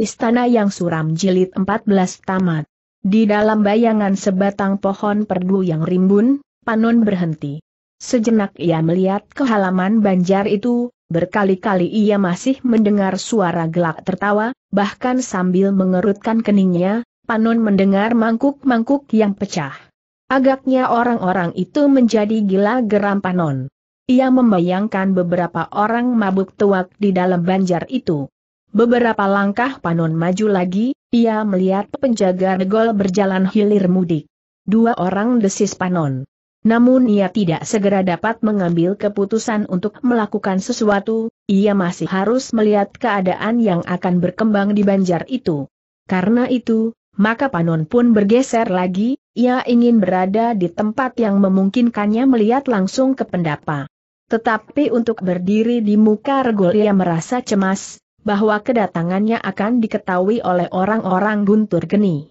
Istana yang suram jilid 14 tamat. Di dalam bayangan sebatang pohon perdu yang rimbun, Panon berhenti. Sejenak ia melihat ke halaman banjar itu, berkali-kali ia masih mendengar suara gelak tertawa, bahkan sambil mengerutkan keningnya, Panon mendengar mangkuk-mangkuk yang pecah. Agaknya orang-orang itu menjadi gila geram Panon. Ia membayangkan beberapa orang mabuk tuak di dalam banjar itu. Beberapa langkah Panon maju lagi, ia melihat penjaga regol berjalan hilir mudik. Dua orang desis Panon. Namun ia tidak segera dapat mengambil keputusan untuk melakukan sesuatu, ia masih harus melihat keadaan yang akan berkembang di Banjar itu. Karena itu, maka Panon pun bergeser lagi, ia ingin berada di tempat yang memungkinkannya melihat langsung ke pendapa. Tetapi untuk berdiri di muka regol ia merasa cemas, bahwa kedatangannya akan diketahui oleh orang-orang Guntur Geni.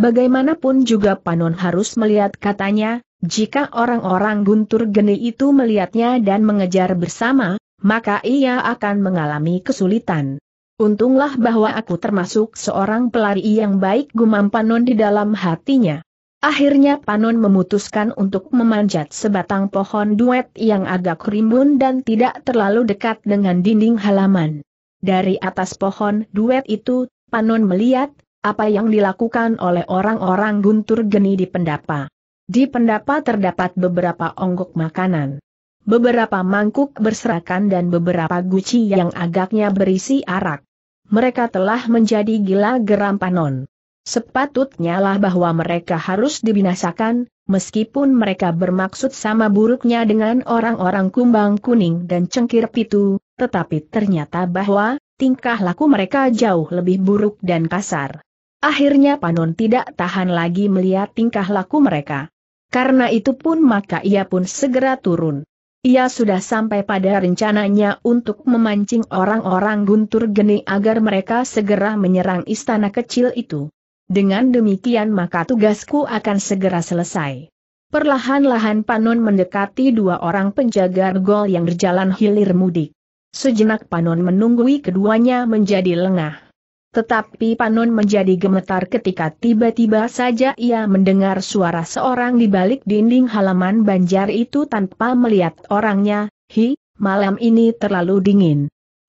Bagaimanapun juga Panon harus melihat katanya, jika orang-orang Guntur Geni itu melihatnya dan mengejar bersama, maka ia akan mengalami kesulitan. Untunglah bahwa aku termasuk seorang pelari yang baik gumam Panon di dalam hatinya. Akhirnya Panon memutuskan untuk memanjat sebatang pohon duet yang agak rimbun dan tidak terlalu dekat dengan dinding halaman. Dari atas pohon duet itu, Panon melihat, apa yang dilakukan oleh orang-orang guntur geni di pendapa. Di pendapa terdapat beberapa onggok makanan. Beberapa mangkuk berserakan dan beberapa guci yang agaknya berisi arak. Mereka telah menjadi gila geram Panon. Sepatutnya lah bahwa mereka harus dibinasakan, meskipun mereka bermaksud sama buruknya dengan orang-orang kumbang kuning dan cengkir pitu, tetapi ternyata bahwa, tingkah laku mereka jauh lebih buruk dan kasar. Akhirnya Panon tidak tahan lagi melihat tingkah laku mereka. Karena itu pun maka ia pun segera turun. Ia sudah sampai pada rencananya untuk memancing orang-orang guntur geni agar mereka segera menyerang istana kecil itu. Dengan demikian maka tugasku akan segera selesai. Perlahan-lahan Panon mendekati dua orang penjaga regol yang berjalan hilir mudik. Sejenak Panon menunggui keduanya menjadi lengah. Tetapi Panon menjadi gemetar ketika tiba-tiba saja ia mendengar suara seorang di balik dinding halaman banjar itu tanpa melihat orangnya, Hi, malam ini terlalu dingin.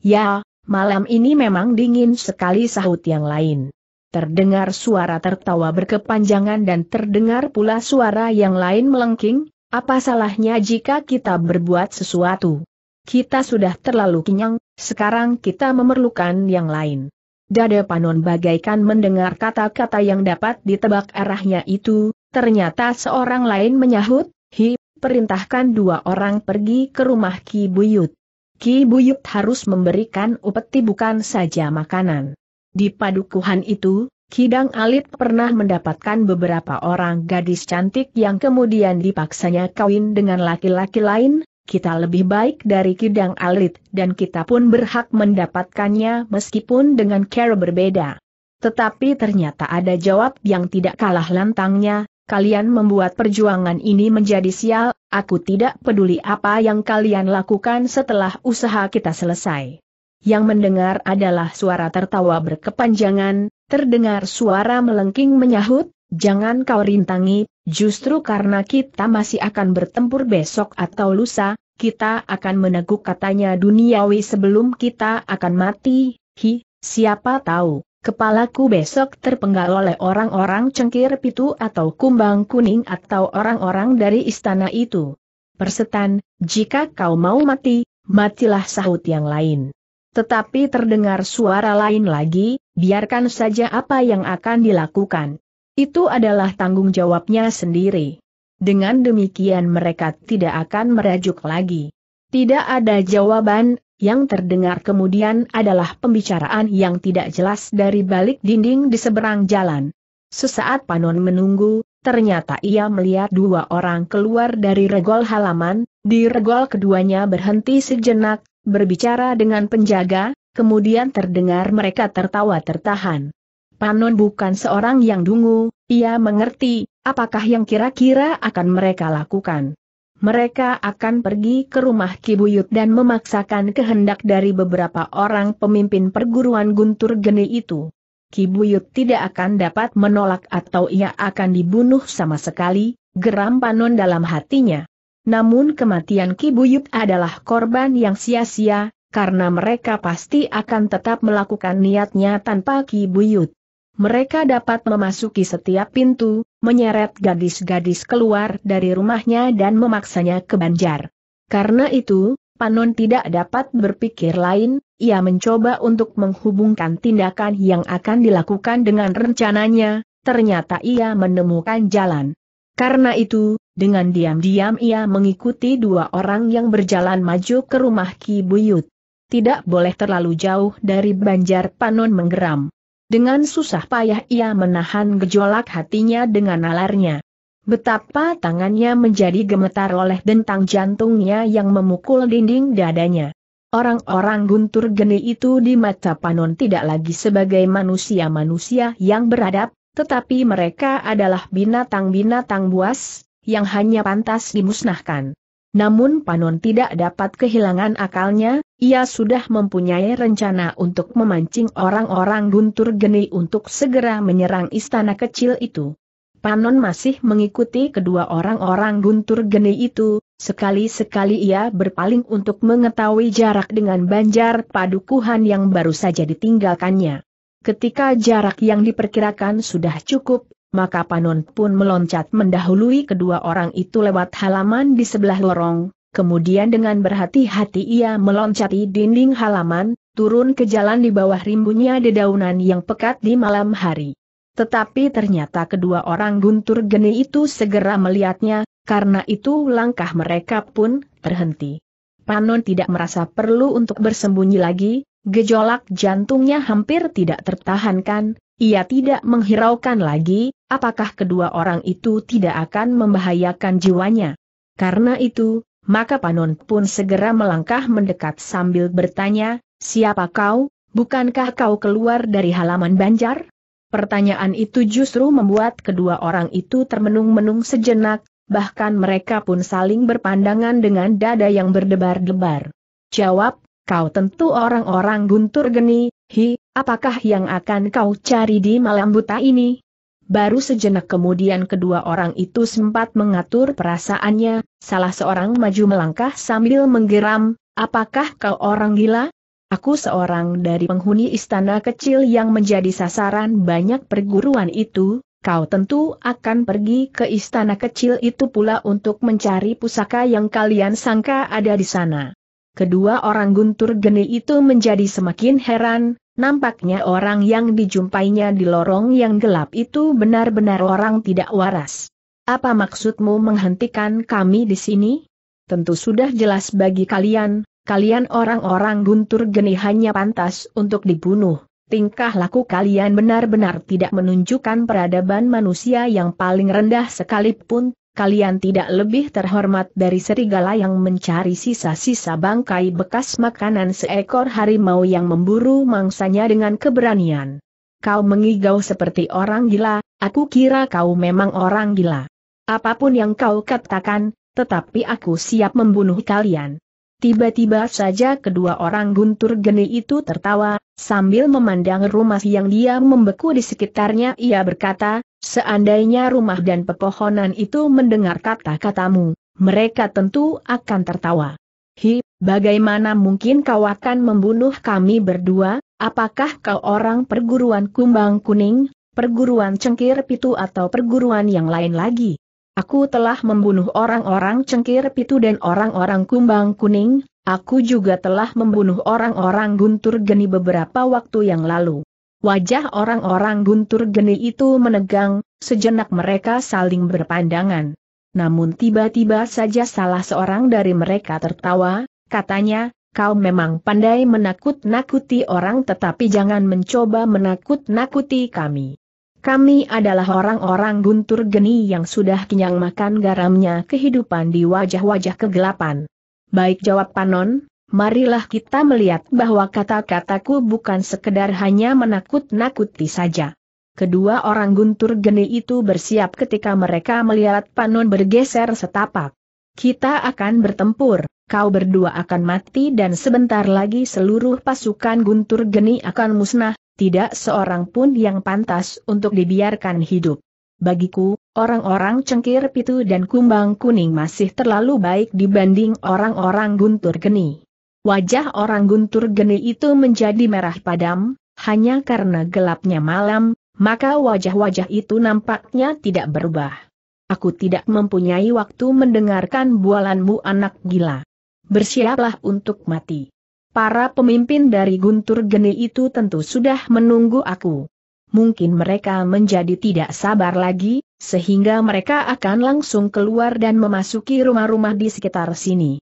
Ya, malam ini memang dingin sekali sahut yang lain. Terdengar suara tertawa berkepanjangan dan terdengar pula suara yang lain melengking, apa salahnya jika kita berbuat sesuatu? Kita sudah terlalu kenyang, sekarang kita memerlukan yang lain. Dada Panon bagaikan mendengar kata-kata yang dapat ditebak arahnya itu, ternyata seorang lain menyahut, Hi, perintahkan dua orang pergi ke rumah Ki Buyut. Ki Buyut harus memberikan upeti bukan saja makanan. Di padukuhan itu, Kidang Alit pernah mendapatkan beberapa orang gadis cantik yang kemudian dipaksanya kawin dengan laki-laki lain, kita lebih baik dari Kidang Alit dan kita pun berhak mendapatkannya meskipun dengan cara berbeda. Tetapi ternyata ada jawab yang tidak kalah lantangnya, kalian membuat perjuangan ini menjadi sial, aku tidak peduli apa yang kalian lakukan setelah usaha kita selesai. Yang mendengar adalah suara tertawa berkepanjangan, terdengar suara melengking menyahut, jangan kau rintangi, justru karena kita masih akan bertempur besok atau lusa, kita akan meneguk katanya duniawi sebelum kita akan mati, hi, siapa tahu, kepalaku besok terpenggal oleh orang-orang cengkir pitu atau kumbang kuning atau orang-orang dari istana itu. Persetan, jika kau mau mati, matilah sahut yang lain. Tetapi terdengar suara lain lagi, biarkan saja apa yang akan dilakukan. Itu adalah tanggung jawabnya sendiri. Dengan demikian mereka tidak akan merajuk lagi. Tidak ada jawaban, yang terdengar kemudian adalah pembicaraan yang tidak jelas dari balik dinding di seberang jalan. Sesaat Panon menunggu, ternyata ia melihat dua orang keluar dari regol halaman, di regol keduanya berhenti sejenak, berbicara dengan penjaga, kemudian terdengar mereka tertawa tertahan. Panon bukan seorang yang dungu, ia mengerti, apakah yang kira-kira akan mereka lakukan. Mereka akan pergi ke rumah Kibuyut dan memaksakan kehendak dari beberapa orang pemimpin perguruan Guntur Geni itu. Ki Buyut tidak akan dapat menolak atau ia akan dibunuh sama sekali, geram Panon dalam hatinya. Namun kematian Ki Buyut adalah korban yang sia-sia, karena mereka pasti akan tetap melakukan niatnya tanpa Ki Buyut. Mereka dapat memasuki setiap pintu, menyeret gadis-gadis keluar dari rumahnya dan memaksanya ke Banjar. Karena itu, Panon tidak dapat berpikir lain, ia mencoba untuk menghubungkan tindakan yang akan dilakukan dengan rencananya, ternyata ia menemukan jalan. Karena itu, dengan diam-diam ia mengikuti dua orang yang berjalan maju ke rumah Ki Buyut tidak boleh terlalu jauh dari Banjar Panon menggeram. Dengan susah payah ia menahan gejolak hatinya dengan nalarnya. Betapa tangannya menjadi gemetar oleh dentang jantungnya yang memukul dinding dadanya. Orang-orang guntur geni itu di mata Panon tidak lagi sebagai manusia-manusia yang beradab, tetapi mereka adalah binatang-binatang buas, yang hanya pantas dimusnahkan. Namun Panon tidak dapat kehilangan akalnya, ia sudah mempunyai rencana untuk memancing orang-orang guntur geni untuk segera menyerang istana kecil itu. Panon masih mengikuti kedua orang-orang guntur geni itu, sekali-sekali ia berpaling untuk mengetahui jarak dengan banjar padukuhan yang baru saja ditinggalkannya. Ketika jarak yang diperkirakan sudah cukup, maka Panon pun meloncat mendahului kedua orang itu lewat halaman di sebelah lorong, kemudian dengan berhati-hati ia meloncati dinding halaman, turun ke jalan di bawah rimbunnya dedaunan yang pekat di malam hari. Tetapi ternyata kedua orang guntur geni itu segera melihatnya, karena itu langkah mereka pun terhenti. Panon tidak merasa perlu untuk bersembunyi lagi, gejolak jantungnya hampir tidak tertahankan, ia tidak menghiraukan lagi, apakah kedua orang itu tidak akan membahayakan jiwanya. Karena itu, maka Panon pun segera melangkah mendekat sambil bertanya, siapa kau, bukankah kau keluar dari halaman Banjar? Pertanyaan itu justru membuat kedua orang itu termenung-menung sejenak, bahkan mereka pun saling berpandangan dengan dada yang berdebar-debar. Jawab, kau tentu orang-orang guntur geni, hi, apakah yang akan kau cari di malam buta ini? Baru sejenak kemudian kedua orang itu sempat mengatur perasaannya, salah seorang maju melangkah sambil menggeram, apakah kau orang gila? Aku seorang dari penghuni istana kecil yang menjadi sasaran banyak perguruan itu, kau tentu akan pergi ke istana kecil itu pula untuk mencari pusaka yang kalian sangka ada di sana. Kedua orang guntur geni itu menjadi semakin heran, nampaknya orang yang dijumpainya di lorong yang gelap itu benar-benar orang tidak waras. Apa maksudmu menghentikan kami di sini? Tentu sudah jelas bagi kalian, kalian orang-orang guntur geni hanya pantas untuk dibunuh. Tingkah laku kalian benar-benar tidak menunjukkan peradaban manusia yang paling rendah sekalipun, kalian tidak lebih terhormat dari serigala yang mencari sisa-sisa bangkai bekas makanan seekor harimau yang memburu mangsanya dengan keberanian. Kau mengigau seperti orang gila, aku kira kau memang orang gila. Apa pun yang kau katakan, tetapi aku siap membunuh kalian. Tiba-tiba saja kedua orang guntur geni itu tertawa, sambil memandang rumah yang dia membeku di sekitarnya ia berkata, Seandainya rumah dan pepohonan itu mendengar kata-katamu, mereka tentu akan tertawa. Hi, bagaimana mungkin kau akan membunuh kami berdua, apakah kau orang perguruan kumbang kuning, perguruan cengkir pitu atau perguruan yang lain lagi? Aku telah membunuh orang-orang cengkir pitu dan orang-orang kumbang kuning, aku juga telah membunuh orang-orang guntur geni beberapa waktu yang lalu. Wajah orang-orang guntur geni itu menegang, sejenak mereka saling berpandangan. Namun tiba-tiba saja salah seorang dari mereka tertawa, katanya, kau memang pandai menakut-nakuti orang tetapi jangan mencoba menakut-nakuti kami. Kami adalah orang-orang guntur geni yang sudah kenyang makan garamnya kehidupan di wajah-wajah kegelapan. Baik jawab Panon, marilah kita melihat bahwa kata-kataku bukan sekedar hanya menakut-nakuti saja. Kedua orang guntur geni itu bersiap ketika mereka melihat Panon bergeser setapak. Kita akan bertempur, kau berdua akan mati dan sebentar lagi seluruh pasukan guntur geni akan musnah, tidak seorang pun yang pantas untuk dibiarkan hidup. Bagiku, orang-orang cengkir pitu dan kumbang kuning masih terlalu baik dibanding orang-orang guntur geni. Wajah orang guntur geni itu menjadi merah padam, hanya karena gelapnya malam, maka wajah-wajah itu nampaknya tidak berubah. Aku tidak mempunyai waktu mendengarkan bualanmu anak gila. Bersiaplah untuk mati. Para pemimpin dari Guntur Geni itu tentu sudah menunggu aku. Mungkin mereka menjadi tidak sabar lagi, sehingga mereka akan langsung keluar dan memasuki rumah-rumah di sekitar sini.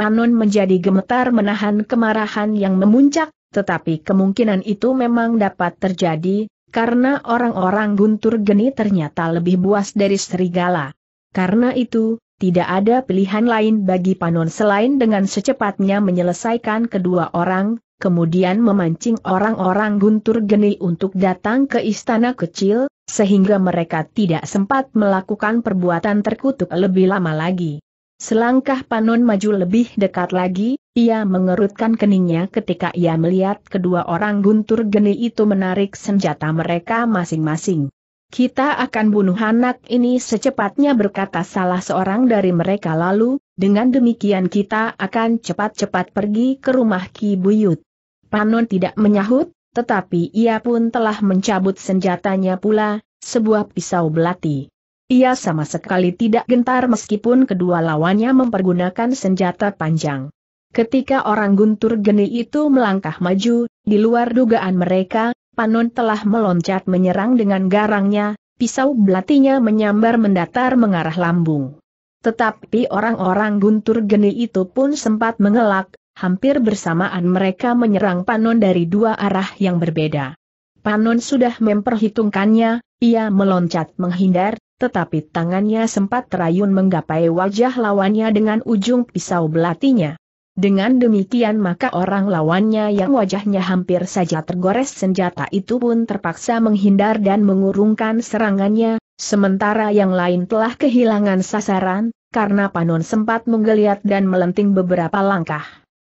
Panon menjadi gemetar menahan kemarahan yang memuncak, tetapi kemungkinan itu memang dapat terjadi, karena orang-orang Guntur Geni ternyata lebih buas dari serigala. Karena itu, tidak ada pilihan lain bagi Panon selain dengan secepatnya menyelesaikan kedua orang, kemudian memancing orang-orang guntur geni untuk datang ke istana kecil, sehingga mereka tidak sempat melakukan perbuatan terkutuk lebih lama lagi. Selangkah Panon maju lebih dekat lagi, ia mengerutkan keningnya ketika ia melihat kedua orang guntur geni itu menarik senjata mereka masing-masing. Kita akan bunuh anak ini secepatnya berkata salah seorang dari mereka lalu, dengan demikian kita akan cepat-cepat pergi ke rumah Ki Buyut. Panon tidak menyahut, tetapi ia pun telah mencabut senjatanya pula, sebuah pisau belati. Ia sama sekali tidak gentar meskipun kedua lawannya mempergunakan senjata panjang. Ketika orang guntur geni itu melangkah maju, di luar dugaan mereka, Panon telah meloncat menyerang dengan garangnya, pisau belatinya menyambar mendatar mengarah lambung. Tetapi orang-orang guntur geni itu pun sempat mengelak, hampir bersamaan mereka menyerang Panon dari dua arah yang berbeda. Panon sudah memperhitungkannya, ia meloncat menghindar, tetapi tangannya sempat terayun menggapai wajah lawannya dengan ujung pisau belatinya. Dengan demikian maka orang lawannya yang wajahnya hampir saja tergores senjata itu pun terpaksa menghindar dan mengurungkan serangannya, sementara yang lain telah kehilangan sasaran, karena Panon sempat menggeliat dan melenting beberapa langkah.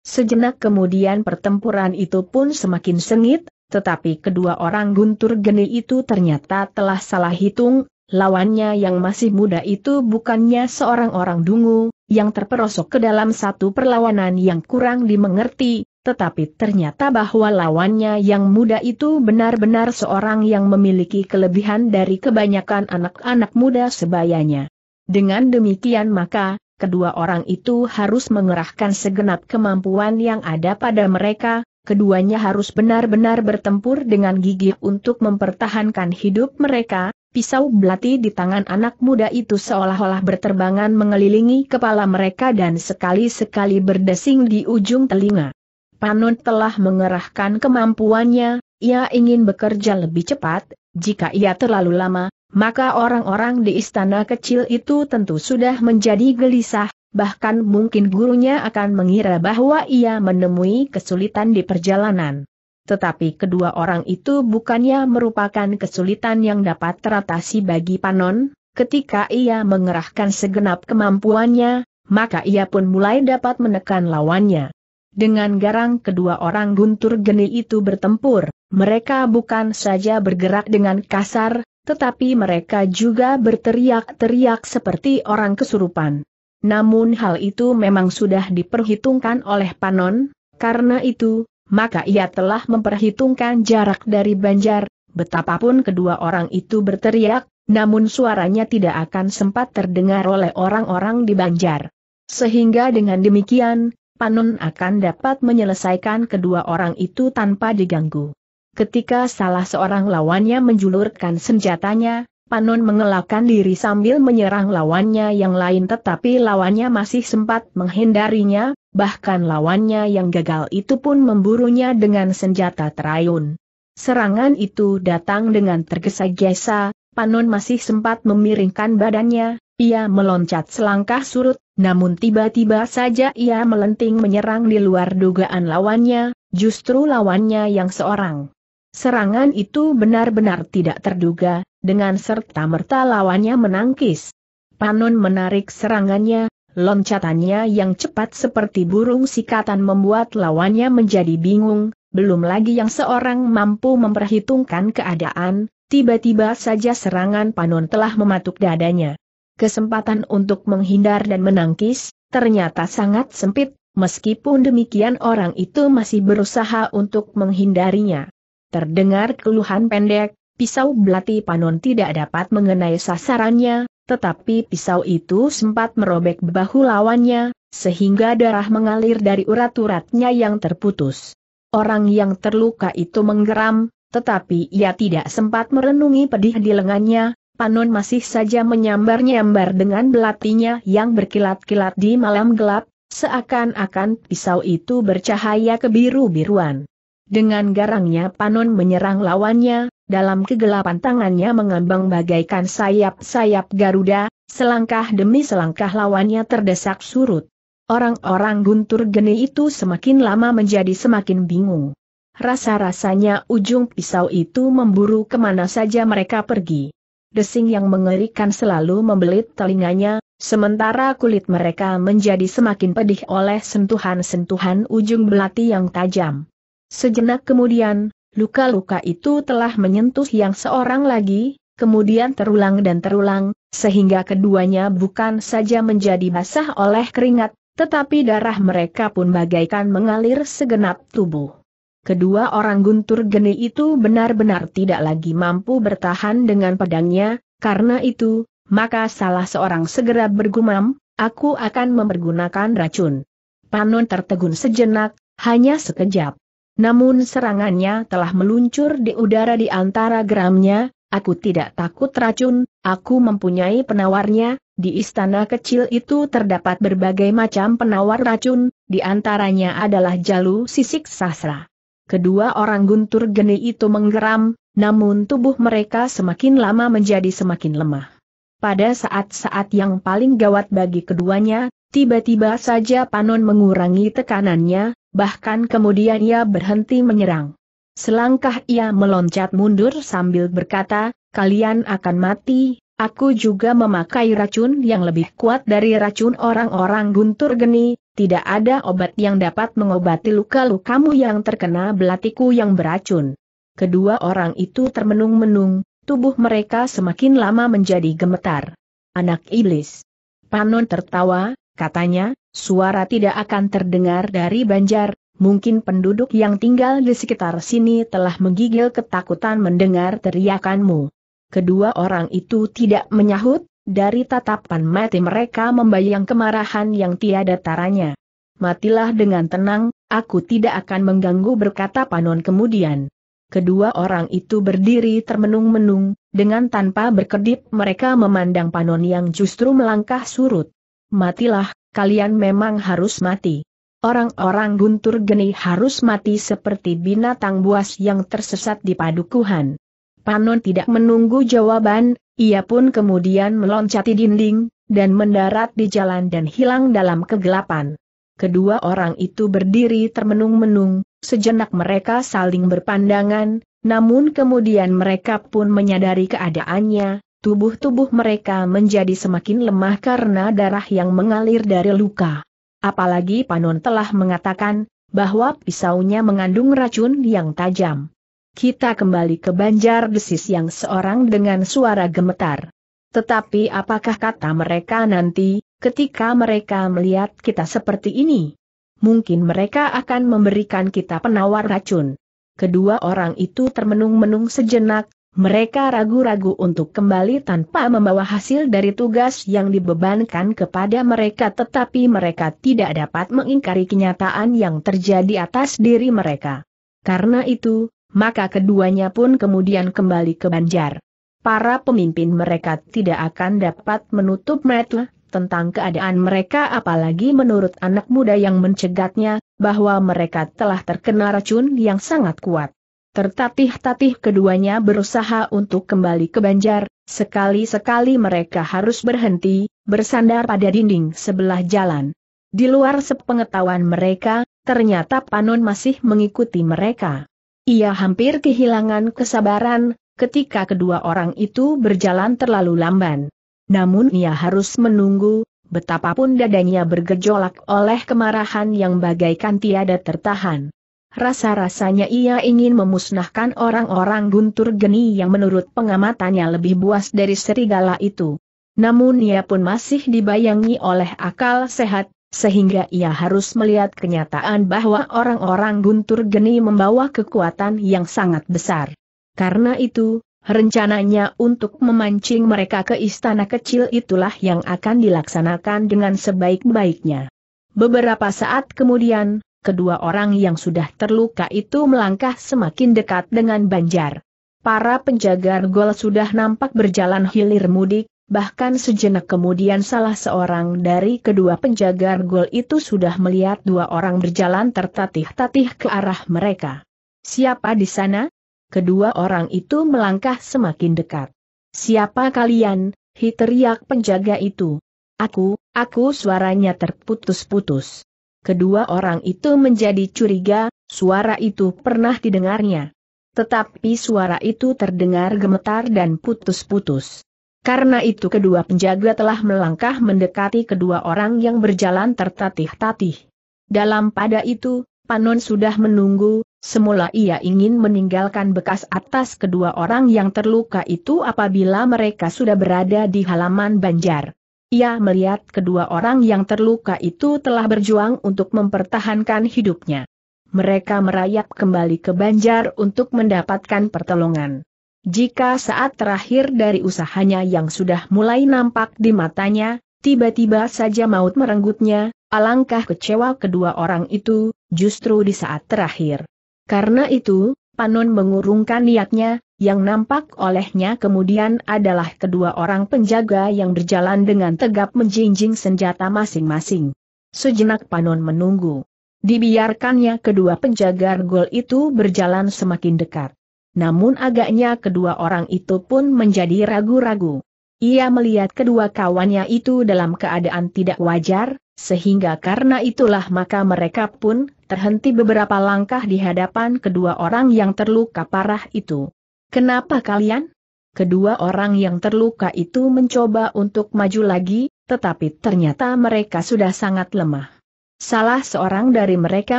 Sejenak kemudian pertempuran itu pun semakin sengit, tetapi kedua orang guntur geni itu ternyata telah salah hitung, lawannya yang masih muda itu bukannya seorang orang dungu, yang terperosok ke dalam satu perlawanan yang kurang dimengerti, tetapi ternyata bahwa lawannya yang muda itu benar-benar seorang yang memiliki kelebihan dari kebanyakan anak-anak muda sebayanya. Dengan demikian maka, kedua orang itu harus mengerahkan segenap kemampuan yang ada pada mereka, keduanya harus benar-benar bertempur dengan gigih untuk mempertahankan hidup mereka, Pisau belati di tangan anak muda itu seolah-olah berterbangan mengelilingi kepala mereka dan sekali-sekali berdesing di ujung telinga. Panon telah mengerahkan kemampuannya, ia ingin bekerja lebih cepat, jika ia terlalu lama, maka orang-orang di istana kecil itu tentu sudah menjadi gelisah, bahkan mungkin gurunya akan mengira bahwa ia menemui kesulitan di perjalanan tetapi kedua orang itu bukannya merupakan kesulitan yang dapat teratasi bagi Panon, ketika ia mengerahkan segenap kemampuannya, maka ia pun mulai dapat menekan lawannya. Dengan garang kedua orang guntur geni itu bertempur, mereka bukan saja bergerak dengan kasar, tetapi mereka juga berteriak-teriak seperti orang kesurupan. Namun hal itu memang sudah diperhitungkan oleh Panon, karena itu, maka ia telah memperhitungkan jarak dari Banjar, betapapun kedua orang itu berteriak, namun suaranya tidak akan sempat terdengar oleh orang-orang di Banjar. Sehingga dengan demikian, Panon akan dapat menyelesaikan kedua orang itu tanpa diganggu. Ketika salah seorang lawannya menjulurkan senjatanya, Panon mengelakkan diri sambil menyerang lawannya yang lain tetapi lawannya masih sempat menghindarinya, bahkan lawannya yang gagal itu pun memburunya dengan senjata terayun. Serangan itu datang dengan tergesa-gesa, Panon masih sempat memiringkan badannya, ia meloncat selangkah surut, namun tiba-tiba saja ia melenting menyerang di luar dugaan lawannya, justru lawannya yang seorang. Serangan itu benar-benar tidak terduga, dengan serta-merta lawannya menangkis. Panon menarik serangannya, loncatannya yang cepat seperti burung sikatan membuat lawannya menjadi bingung, belum lagi yang seorang mampu memperhitungkan keadaan, tiba-tiba saja serangan Panon telah mematuk dadanya. Kesempatan untuk menghindar dan menangkis, ternyata sangat sempit, meskipun demikian orang itu masih berusaha untuk menghindarinya. Terdengar keluhan pendek, pisau belati Panon tidak dapat mengenai sasarannya, tetapi pisau itu sempat merobek bahu lawannya, sehingga darah mengalir dari urat-uratnya yang terputus. Orang yang terluka itu menggeram, tetapi ia tidak sempat merenungi pedih di lengannya, Panon masih saja menyambar-nyambar dengan belatinya yang berkilat-kilat di malam gelap, seakan-akan pisau itu bercahaya kebiru-biruan. Dengan garangnya Panon menyerang lawannya, dalam kegelapan tangannya mengambang bagaikan sayap-sayap Garuda, selangkah demi selangkah lawannya terdesak surut. Orang-orang guntur geni itu semakin lama menjadi semakin bingung. Rasa-rasanya ujung pisau itu memburu ke mana saja mereka pergi. Desing yang mengerikan selalu membelit telinganya, sementara kulit mereka menjadi semakin pedih oleh sentuhan-sentuhan ujung belati yang tajam. Sejenak kemudian, Luka-luka itu telah menyentuh yang seorang lagi, kemudian terulang dan terulang, sehingga keduanya bukan saja menjadi basah oleh keringat, tetapi darah mereka pun bagaikan mengalir segenap tubuh. Kedua orang guntur geni itu benar-benar tidak lagi mampu bertahan dengan pedangnya, karena itu, maka salah seorang segera bergumam, aku akan mempergunakan racun. Panon tertegun sejenak, hanya sekejap. Namun serangannya telah meluncur di udara di antara geramnya, aku tidak takut racun, aku mempunyai penawarnya, di istana kecil itu terdapat berbagai macam penawar racun, di antaranya adalah jalu sisik sasra. Kedua orang guntur geni itu menggeram, namun tubuh mereka semakin lama menjadi semakin lemah. Pada saat-saat yang paling gawat bagi keduanya, tiba-tiba saja Panon mengurangi tekanannya, bahkan kemudian ia berhenti menyerang. Selangkah ia meloncat mundur sambil berkata, kalian akan mati, aku juga memakai racun yang lebih kuat dari racun orang-orang guntur geni, tidak ada obat yang dapat mengobati luka-lukamu yang terkena belatiku yang beracun. Kedua orang itu termenung-menung, tubuh mereka semakin lama menjadi gemetar. Anak iblis. Panon tertawa, katanya, suara tidak akan terdengar dari Banjar, mungkin penduduk yang tinggal di sekitar sini telah menggigil ketakutan mendengar teriakanmu. Kedua orang itu tidak menyahut, dari tatapan mati mereka membayang kemarahan yang tiada taranya. Matilah dengan tenang, aku tidak akan mengganggu berkata Panon kemudian. Kedua orang itu berdiri termenung-menung, dengan tanpa berkedip mereka memandang Panon yang justru melangkah surut matilah, kalian memang harus mati. Orang-orang guntur geni harus mati seperti binatang buas yang tersesat di padukuhan. Panon tidak menunggu jawaban, ia pun kemudian meloncati dinding, dan mendarat di jalan dan hilang dalam kegelapan. Kedua orang itu berdiri termenung-menung, sejenak mereka saling berpandangan, namun kemudian mereka pun menyadari keadaannya, tubuh-tubuh mereka menjadi semakin lemah karena darah yang mengalir dari luka. Apalagi Panon telah mengatakan, bahwa pisaunya mengandung racun yang tajam. Kita kembali ke Banjar desis yang seorang dengan suara gemetar. Tetapi apakah kata mereka nanti, ketika mereka melihat kita seperti ini? Mungkin mereka akan memberikan kita penawar racun. Kedua orang itu termenung-menung sejenak, mereka ragu-ragu untuk kembali tanpa membawa hasil dari tugas yang dibebankan kepada mereka tetapi mereka tidak dapat mengingkari kenyataan yang terjadi atas diri mereka. Karena itu, maka keduanya pun kemudian kembali ke Banjar. Para pemimpin mereka tidak akan dapat menutup mata tentang keadaan mereka apalagi menurut anak muda yang mencegatnya, bahwa mereka telah terkena racun yang sangat kuat. Tertatih-tatih keduanya berusaha untuk kembali ke Banjar, sekali-sekali mereka harus berhenti, bersandar pada dinding sebelah jalan. Di luar sepengetahuan mereka, ternyata Panon masih mengikuti mereka. Ia hampir kehilangan kesabaran, ketika kedua orang itu berjalan terlalu lamban. Namun ia harus menunggu, betapapun dadanya bergejolak oleh kemarahan yang bagaikan tiada tertahan. Rasa-rasanya ia ingin memusnahkan orang-orang guntur geni yang menurut pengamatannya lebih buas dari serigala itu. Namun ia pun masih dibayangi oleh akal sehat, sehingga ia harus melihat kenyataan bahwa orang-orang guntur geni membawa kekuatan yang sangat besar. Karena itu, rencananya untuk memancing mereka ke istana kecil itulah yang akan dilaksanakan dengan sebaik-baiknya. Beberapa saat kemudian, kedua orang yang sudah terluka itu melangkah semakin dekat dengan Banjar. Para penjaga gol sudah nampak berjalan hilir mudik, bahkan sejenak kemudian salah seorang dari kedua penjaga gol itu sudah melihat dua orang berjalan tertatih-tatih ke arah mereka. Siapa di sana? Kedua orang itu melangkah semakin dekat. Siapa kalian? Hi teriak penjaga itu. Aku, aku suaranya terputus-putus. Kedua orang itu menjadi curiga, suara itu pernah didengarnya. Tetapi suara itu terdengar gemetar dan putus-putus. Karena itu kedua penjaga telah melangkah mendekati kedua orang yang berjalan tertatih-tatih. Dalam pada itu, Panon sudah menunggu, semula ia ingin meninggalkan bekas atas kedua orang yang terluka itu apabila mereka sudah berada di halaman Banjar. Ia melihat kedua orang yang terluka itu telah berjuang untuk mempertahankan hidupnya. Mereka merayap kembali ke Banjar untuk mendapatkan pertolongan. Jika saat terakhir dari usahanya yang sudah mulai nampak di matanya, tiba-tiba saja maut merenggutnya, alangkah kecewa kedua orang itu, justru di saat terakhir. Karena itu, Panon mengurungkan niatnya, yang nampak olehnya kemudian adalah kedua orang penjaga yang berjalan dengan tegap menjinjing senjata masing-masing. Sejenak Panon menunggu. Dibiarkannya kedua penjaga gol itu berjalan semakin dekat. Namun agaknya kedua orang itu pun menjadi ragu-ragu. Ia melihat kedua kawannya itu dalam keadaan tidak wajar, sehingga karena itulah maka mereka pun terhenti beberapa langkah di hadapan kedua orang yang terluka parah itu. Kenapa kalian? Kedua orang yang terluka itu mencoba untuk maju lagi, tetapi ternyata mereka sudah sangat lemah. Salah seorang dari mereka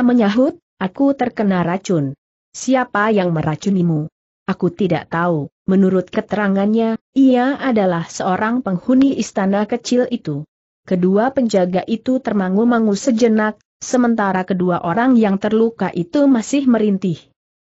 menyahut, aku terkena racun. Siapa yang meracunimu? Aku tidak tahu, menurut keterangannya, ia adalah seorang penghuni istana kecil itu. Kedua penjaga itu termangu-mangu sejenak, sementara kedua orang yang terluka itu masih merintih.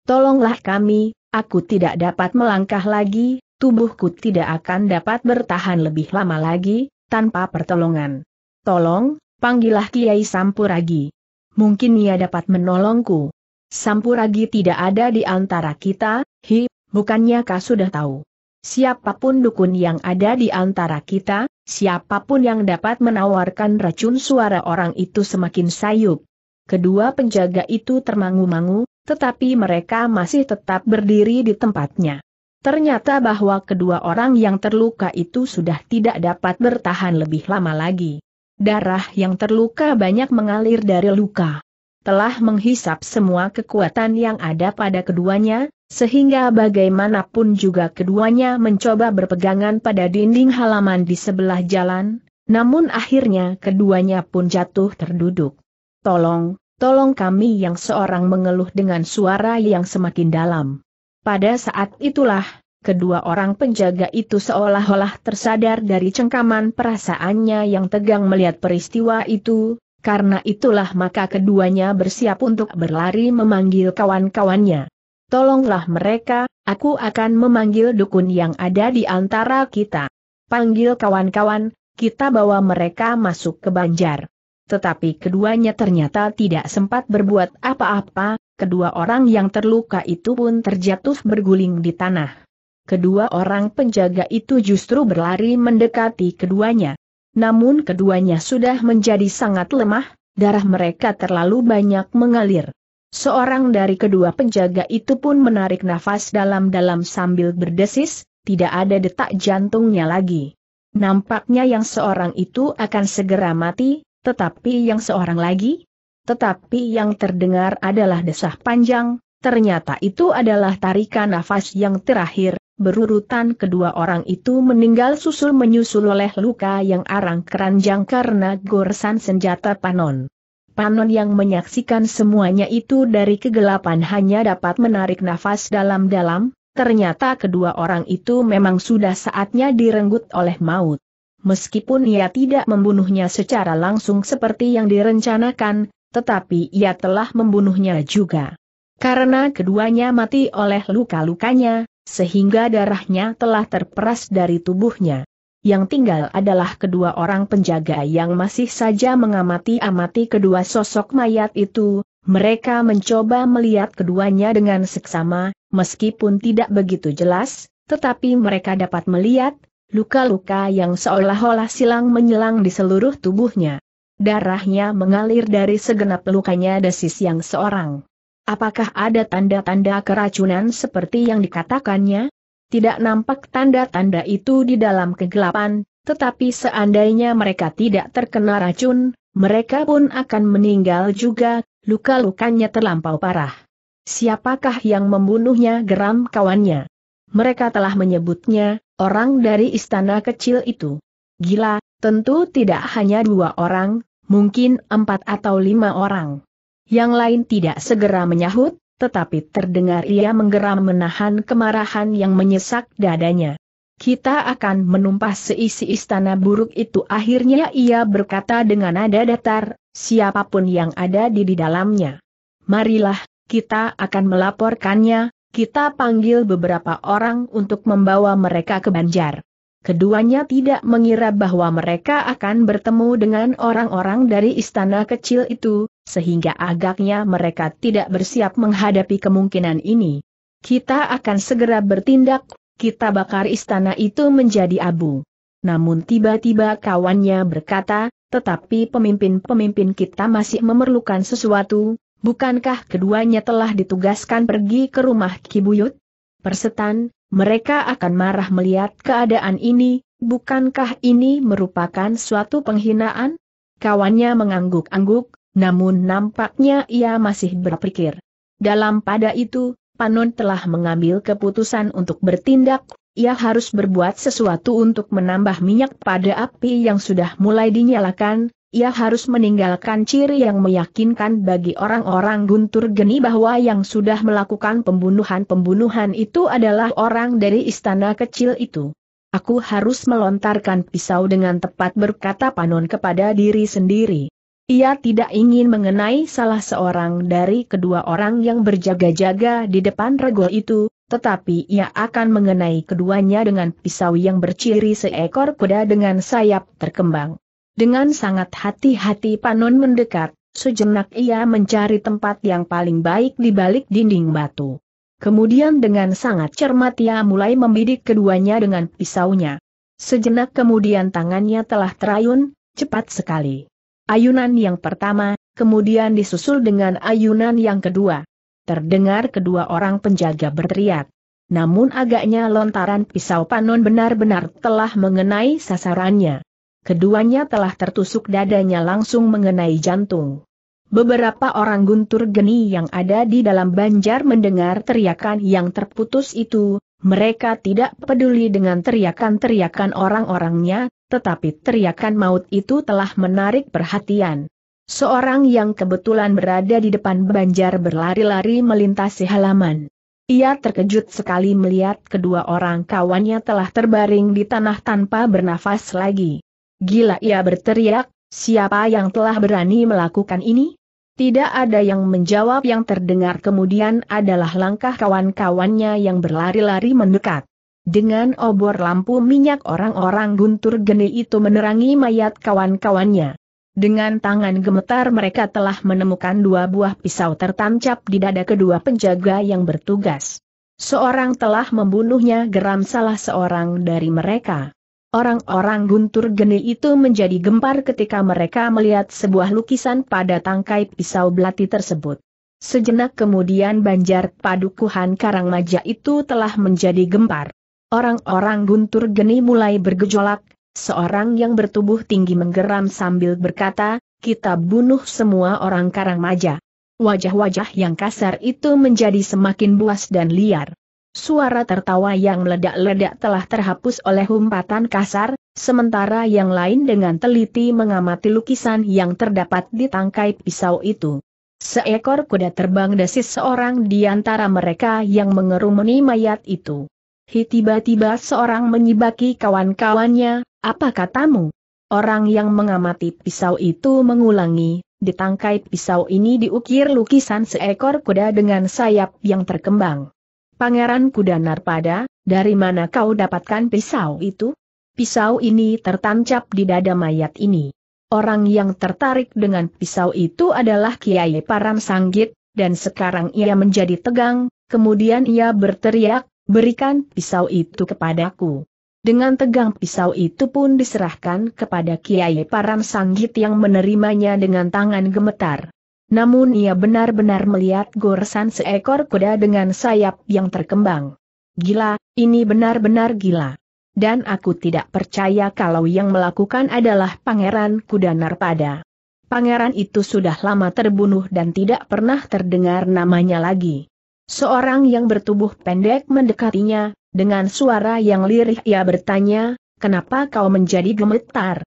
Tolonglah kami, aku tidak dapat melangkah lagi, tubuhku tidak akan dapat bertahan lebih lama lagi, tanpa pertolongan. Tolong, panggillah Kiai Sampuragi. Mungkin ia dapat menolongku. Sampuragi tidak ada di antara kita, hi, bukannya kau sudah tahu. Siapa pun dukun yang ada di antara kita, siapa pun yang dapat menawarkan racun suara orang itu semakin sayup. Kedua penjaga itu termangu-mangu, tetapi mereka masih tetap berdiri di tempatnya. Ternyata bahwa kedua orang yang terluka itu sudah tidak dapat bertahan lebih lama lagi. Darah yang terluka banyak mengalir dari luka. Telah menghisap semua kekuatan yang ada pada keduanya, sehingga bagaimanapun juga keduanya mencoba berpegangan pada dinding halaman di sebelah jalan, namun akhirnya keduanya pun jatuh terduduk. Tolong, Tolong kami yang seorang mengeluh dengan suara yang semakin dalam. Pada saat itulah, kedua orang penjaga itu seolah-olah tersadar dari cengkaman perasaannya yang tegang melihat peristiwa itu, karena itulah maka keduanya bersiap untuk berlari memanggil kawan-kawannya. Tolonglah mereka, aku akan memanggil dukun yang ada di antara kita. Panggil kawan-kawan, kita bawa mereka masuk ke Banjar tetapi keduanya ternyata tidak sempat berbuat apa-apa, kedua orang yang terluka itu pun terjatuh berguling di tanah. Kedua orang penjaga itu justru berlari mendekati keduanya. Namun keduanya sudah menjadi sangat lemah, darah mereka terlalu banyak mengalir. Seorang dari kedua penjaga itu pun menarik nafas dalam-dalam sambil berdesis, tidak ada detak jantungnya lagi. Nampaknya yang seorang itu akan segera mati, tetapi yang seorang lagi? Tetapi yang terdengar adalah desah panjang, ternyata itu adalah tarikan nafas yang terakhir, berurutan kedua orang itu meninggal susul menyusul oleh luka yang arang keranjang karena goresan senjata panon. Panon yang menyaksikan semuanya itu dari kegelapan hanya dapat menarik nafas dalam-dalam, ternyata kedua orang itu memang sudah saatnya direnggut oleh maut. Meskipun ia tidak membunuhnya secara langsung seperti yang direncanakan, tetapi ia telah membunuhnya juga. Karena keduanya mati oleh luka-lukanya, sehingga darahnya telah terperas dari tubuhnya. Yang tinggal adalah kedua orang penjaga yang masih saja mengamati-amati kedua sosok mayat itu, mereka mencoba melihat keduanya dengan seksama, meskipun tidak begitu jelas, tetapi mereka dapat melihat, luka-luka yang seolah-olah silang menyelang di seluruh tubuhnya. Darahnya mengalir dari segenap lukanya desis yang seorang. Apakah ada tanda-tanda keracunan seperti yang dikatakannya? Tidak nampak tanda-tanda itu di dalam kegelapan, tetapi seandainya mereka tidak terkena racun, mereka pun akan meninggal juga, luka-lukanya terlampau parah. Siapakah yang membunuhnya geram kawannya? Mereka telah menyebutnya, orang dari istana kecil itu. Gila, tentu tidak hanya dua orang, mungkin empat atau lima orang. Yang lain tidak segera menyahut, tetapi terdengar ia menggeram menahan kemarahan yang menyesak dadanya. Kita akan menumpah seisi istana buruk itu akhirnya ia berkata dengan nada datar, siapa pun yang ada di di dalamnya. Marilah, kita akan melaporkannya, kita panggil beberapa orang untuk membawa mereka ke Banjar. Keduanya tidak mengira bahwa mereka akan bertemu dengan orang-orang dari istana kecil itu, sehingga agaknya mereka tidak bersiap menghadapi kemungkinan ini. Kita akan segera bertindak, kita bakar istana itu menjadi abu. Namun tiba-tiba kawannya berkata, tetapi pemimpin-pemimpin kita masih memerlukan sesuatu, bukankah keduanya telah ditugaskan pergi ke rumah Kibuyut? Persetan, mereka akan marah melihat keadaan ini, bukankah ini merupakan suatu penghinaan? Kawannya mengangguk-angguk, namun nampaknya ia masih berpikir. Dalam pada itu, Panon telah mengambil keputusan untuk bertindak, ia harus berbuat sesuatu untuk menambah minyak pada api yang sudah mulai dinyalakan, ia harus meninggalkan ciri yang meyakinkan bagi orang-orang Guntur Geni bahwa yang sudah melakukan pembunuhan-pembunuhan itu adalah orang dari istana kecil itu. Aku harus melontarkan pisau dengan tepat berkata Panon kepada diri sendiri. Ia tidak ingin mengenai salah seorang dari kedua orang yang berjaga-jaga di depan regol itu, tetapi ia akan mengenai keduanya dengan pisau yang berciri seekor kuda dengan sayap terkembang. Dengan sangat hati-hati Panon mendekat, sejenak ia mencari tempat yang paling baik di balik dinding batu. Kemudian dengan sangat cermat ia mulai membidik keduanya dengan pisaunya. Sejenak kemudian tangannya telah terayun, cepat sekali. Ayunan yang pertama, kemudian disusul dengan ayunan yang kedua. Terdengar kedua orang penjaga berteriak. Namun agaknya lontaran pisau Panon benar-benar telah mengenai sasarannya keduanya telah tertusuk dadanya langsung mengenai jantung. Beberapa orang guntur geni yang ada di dalam banjar mendengar teriakan yang terputus itu, mereka tidak peduli dengan teriakan-teriakan orang-orangnya, tetapi teriakan maut itu telah menarik perhatian. Seorang yang kebetulan berada di depan banjar berlari-lari melintasi halaman. Ia terkejut sekali melihat kedua orang kawannya telah terbaring di tanah tanpa bernafas lagi. Gila ia berteriak, siapa yang telah berani melakukan ini? Tidak ada yang menjawab yang terdengar kemudian adalah langkah kawan-kawannya yang berlari-lari mendekat. Dengan obor lampu minyak orang-orang guntur geni itu menerangi mayat kawan-kawannya. Dengan tangan gemetar mereka telah menemukan dua buah pisau tertancap di dada kedua penjaga yang bertugas. Seorang telah membunuhnya geram salah seorang dari mereka. Orang-orang guntur geni itu menjadi gempar ketika mereka melihat sebuah lukisan pada tangkai pisau belati tersebut. Sejenak kemudian Banjar Padukuhan Karangmaja itu telah menjadi gempar. Orang-orang guntur geni mulai bergejolak, seorang yang bertubuh tinggi menggeram sambil berkata, kita bunuh semua orang Karangmaja. Wajah-wajah yang kasar itu menjadi semakin buas dan liar. Suara tertawa yang meledak-ledak telah terhapus oleh umpatan kasar, sementara yang lain dengan teliti mengamati lukisan yang terdapat di tangkai pisau itu. Seekor kuda terbang desis seorang di antara mereka yang mengerumuni mayat itu. Hi tiba-tiba seorang menyibaki kawan-kawannya, apa katamu? Orang yang mengamati pisau itu mengulangi, di tangkai pisau ini diukir lukisan seekor kuda dengan sayap yang terkembang. Pangeran Kuda Narpada, dari mana kau dapatkan pisau itu? Pisau ini tertancap di dada mayat ini. Orang yang tertarik dengan pisau itu adalah Kiai Param Sanggit, dan sekarang ia menjadi tegang, kemudian ia berteriak, berikan pisau itu kepadaku. Dengan tegang pisau itu pun diserahkan kepada Kiai Param Sanggit yang menerimanya dengan tangan gemetar. Namun ia benar-benar melihat goresan seekor kuda dengan sayap yang terkembang. Gila, ini benar-benar gila. Dan aku tidak percaya kalau yang melakukan adalah Pangeran Kuda Narpada. Pangeran itu sudah lama terbunuh dan tidak pernah terdengar namanya lagi. Seorang yang bertubuh pendek mendekatinya, dengan suara yang lirih ia bertanya, kenapa kau menjadi gemetar?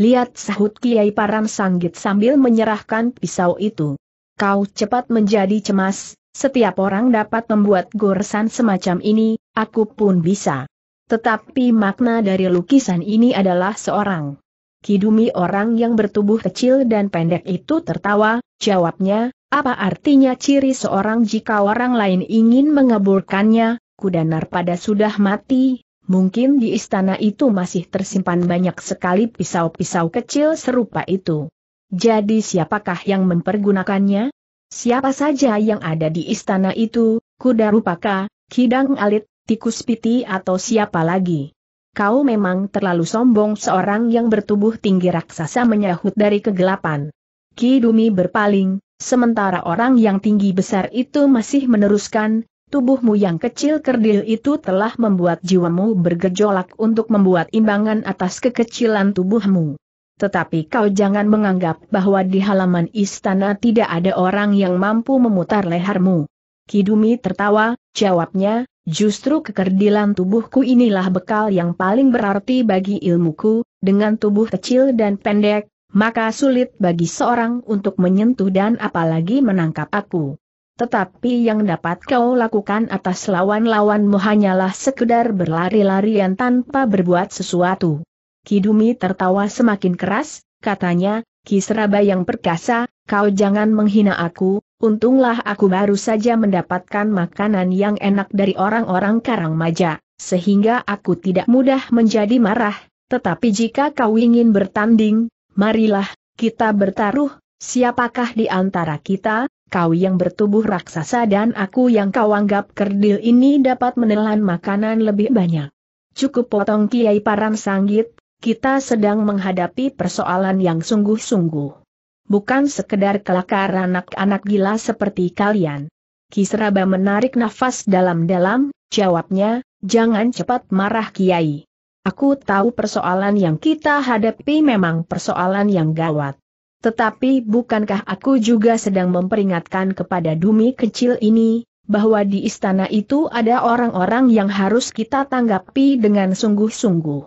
Lihat sahut Kiai Param Sanggit sambil menyerahkan pisau itu. Kau cepat menjadi cemas, setiap orang dapat membuat goresan semacam ini, aku pun bisa. Tetapi makna dari lukisan ini adalah seorang. Kidumi orang yang bertubuh kecil dan pendek itu tertawa, jawabnya, apa artinya ciri seorang jika orang lain ingin mengaburkannya, kuda narpada sudah mati, Mungkin di istana itu masih tersimpan banyak sekali pisau-pisau kecil serupa itu. Jadi siapakah yang mempergunakannya? Siapa saja yang ada di istana itu, kuda rupaka, kidang alit, tikus piti atau siapa lagi? Kau memang terlalu sombong seorang yang bertubuh tinggi raksasa menyahut dari kegelapan. Kidumi berpaling, sementara orang yang tinggi besar itu masih meneruskan, tubuhmu yang kecil kerdil itu telah membuat jiwamu bergejolak untuk membuat imbangan atas kekecilan tubuhmu. Tetapi kau jangan menganggap bahwa di halaman istana tidak ada orang yang mampu memutar lehermu. Kidumi tertawa, jawabnya, justru kekerdilan tubuhku inilah bekal yang paling berarti bagi ilmuku, dengan tubuh kecil dan pendek, maka sulit bagi seorang untuk menyentuh dan apalagi menangkap aku. Tetapi yang dapat kau lakukan atas lawan-lawanmu hanyalah sekedar berlari-larian tanpa berbuat sesuatu. Kidumi tertawa semakin keras, katanya, Kisraba yang perkasa, kau jangan menghina aku, untunglah aku baru saja mendapatkan makanan yang enak dari orang-orang Karangmaja, sehingga aku tidak mudah menjadi marah, tetapi jika kau ingin bertanding, marilah, kita bertaruh, siapakah di antara kita, kau yang bertubuh raksasa dan aku yang kau anggap kerdil ini dapat menelan makanan lebih banyak. Cukup potong Kiai Paran Sanggit, kita sedang menghadapi persoalan yang sungguh-sungguh. Bukan sekedar kelakar anak-anak gila seperti kalian. Kisraba menarik nafas dalam-dalam, jawabnya, jangan cepat marah Kiai. Aku tahu persoalan yang kita hadapi memang persoalan yang gawat. Tetapi bukankah aku juga sedang memperingatkan kepada Dumi kecil ini, bahwa di istana itu ada orang-orang yang harus kita tanggapi dengan sungguh-sungguh.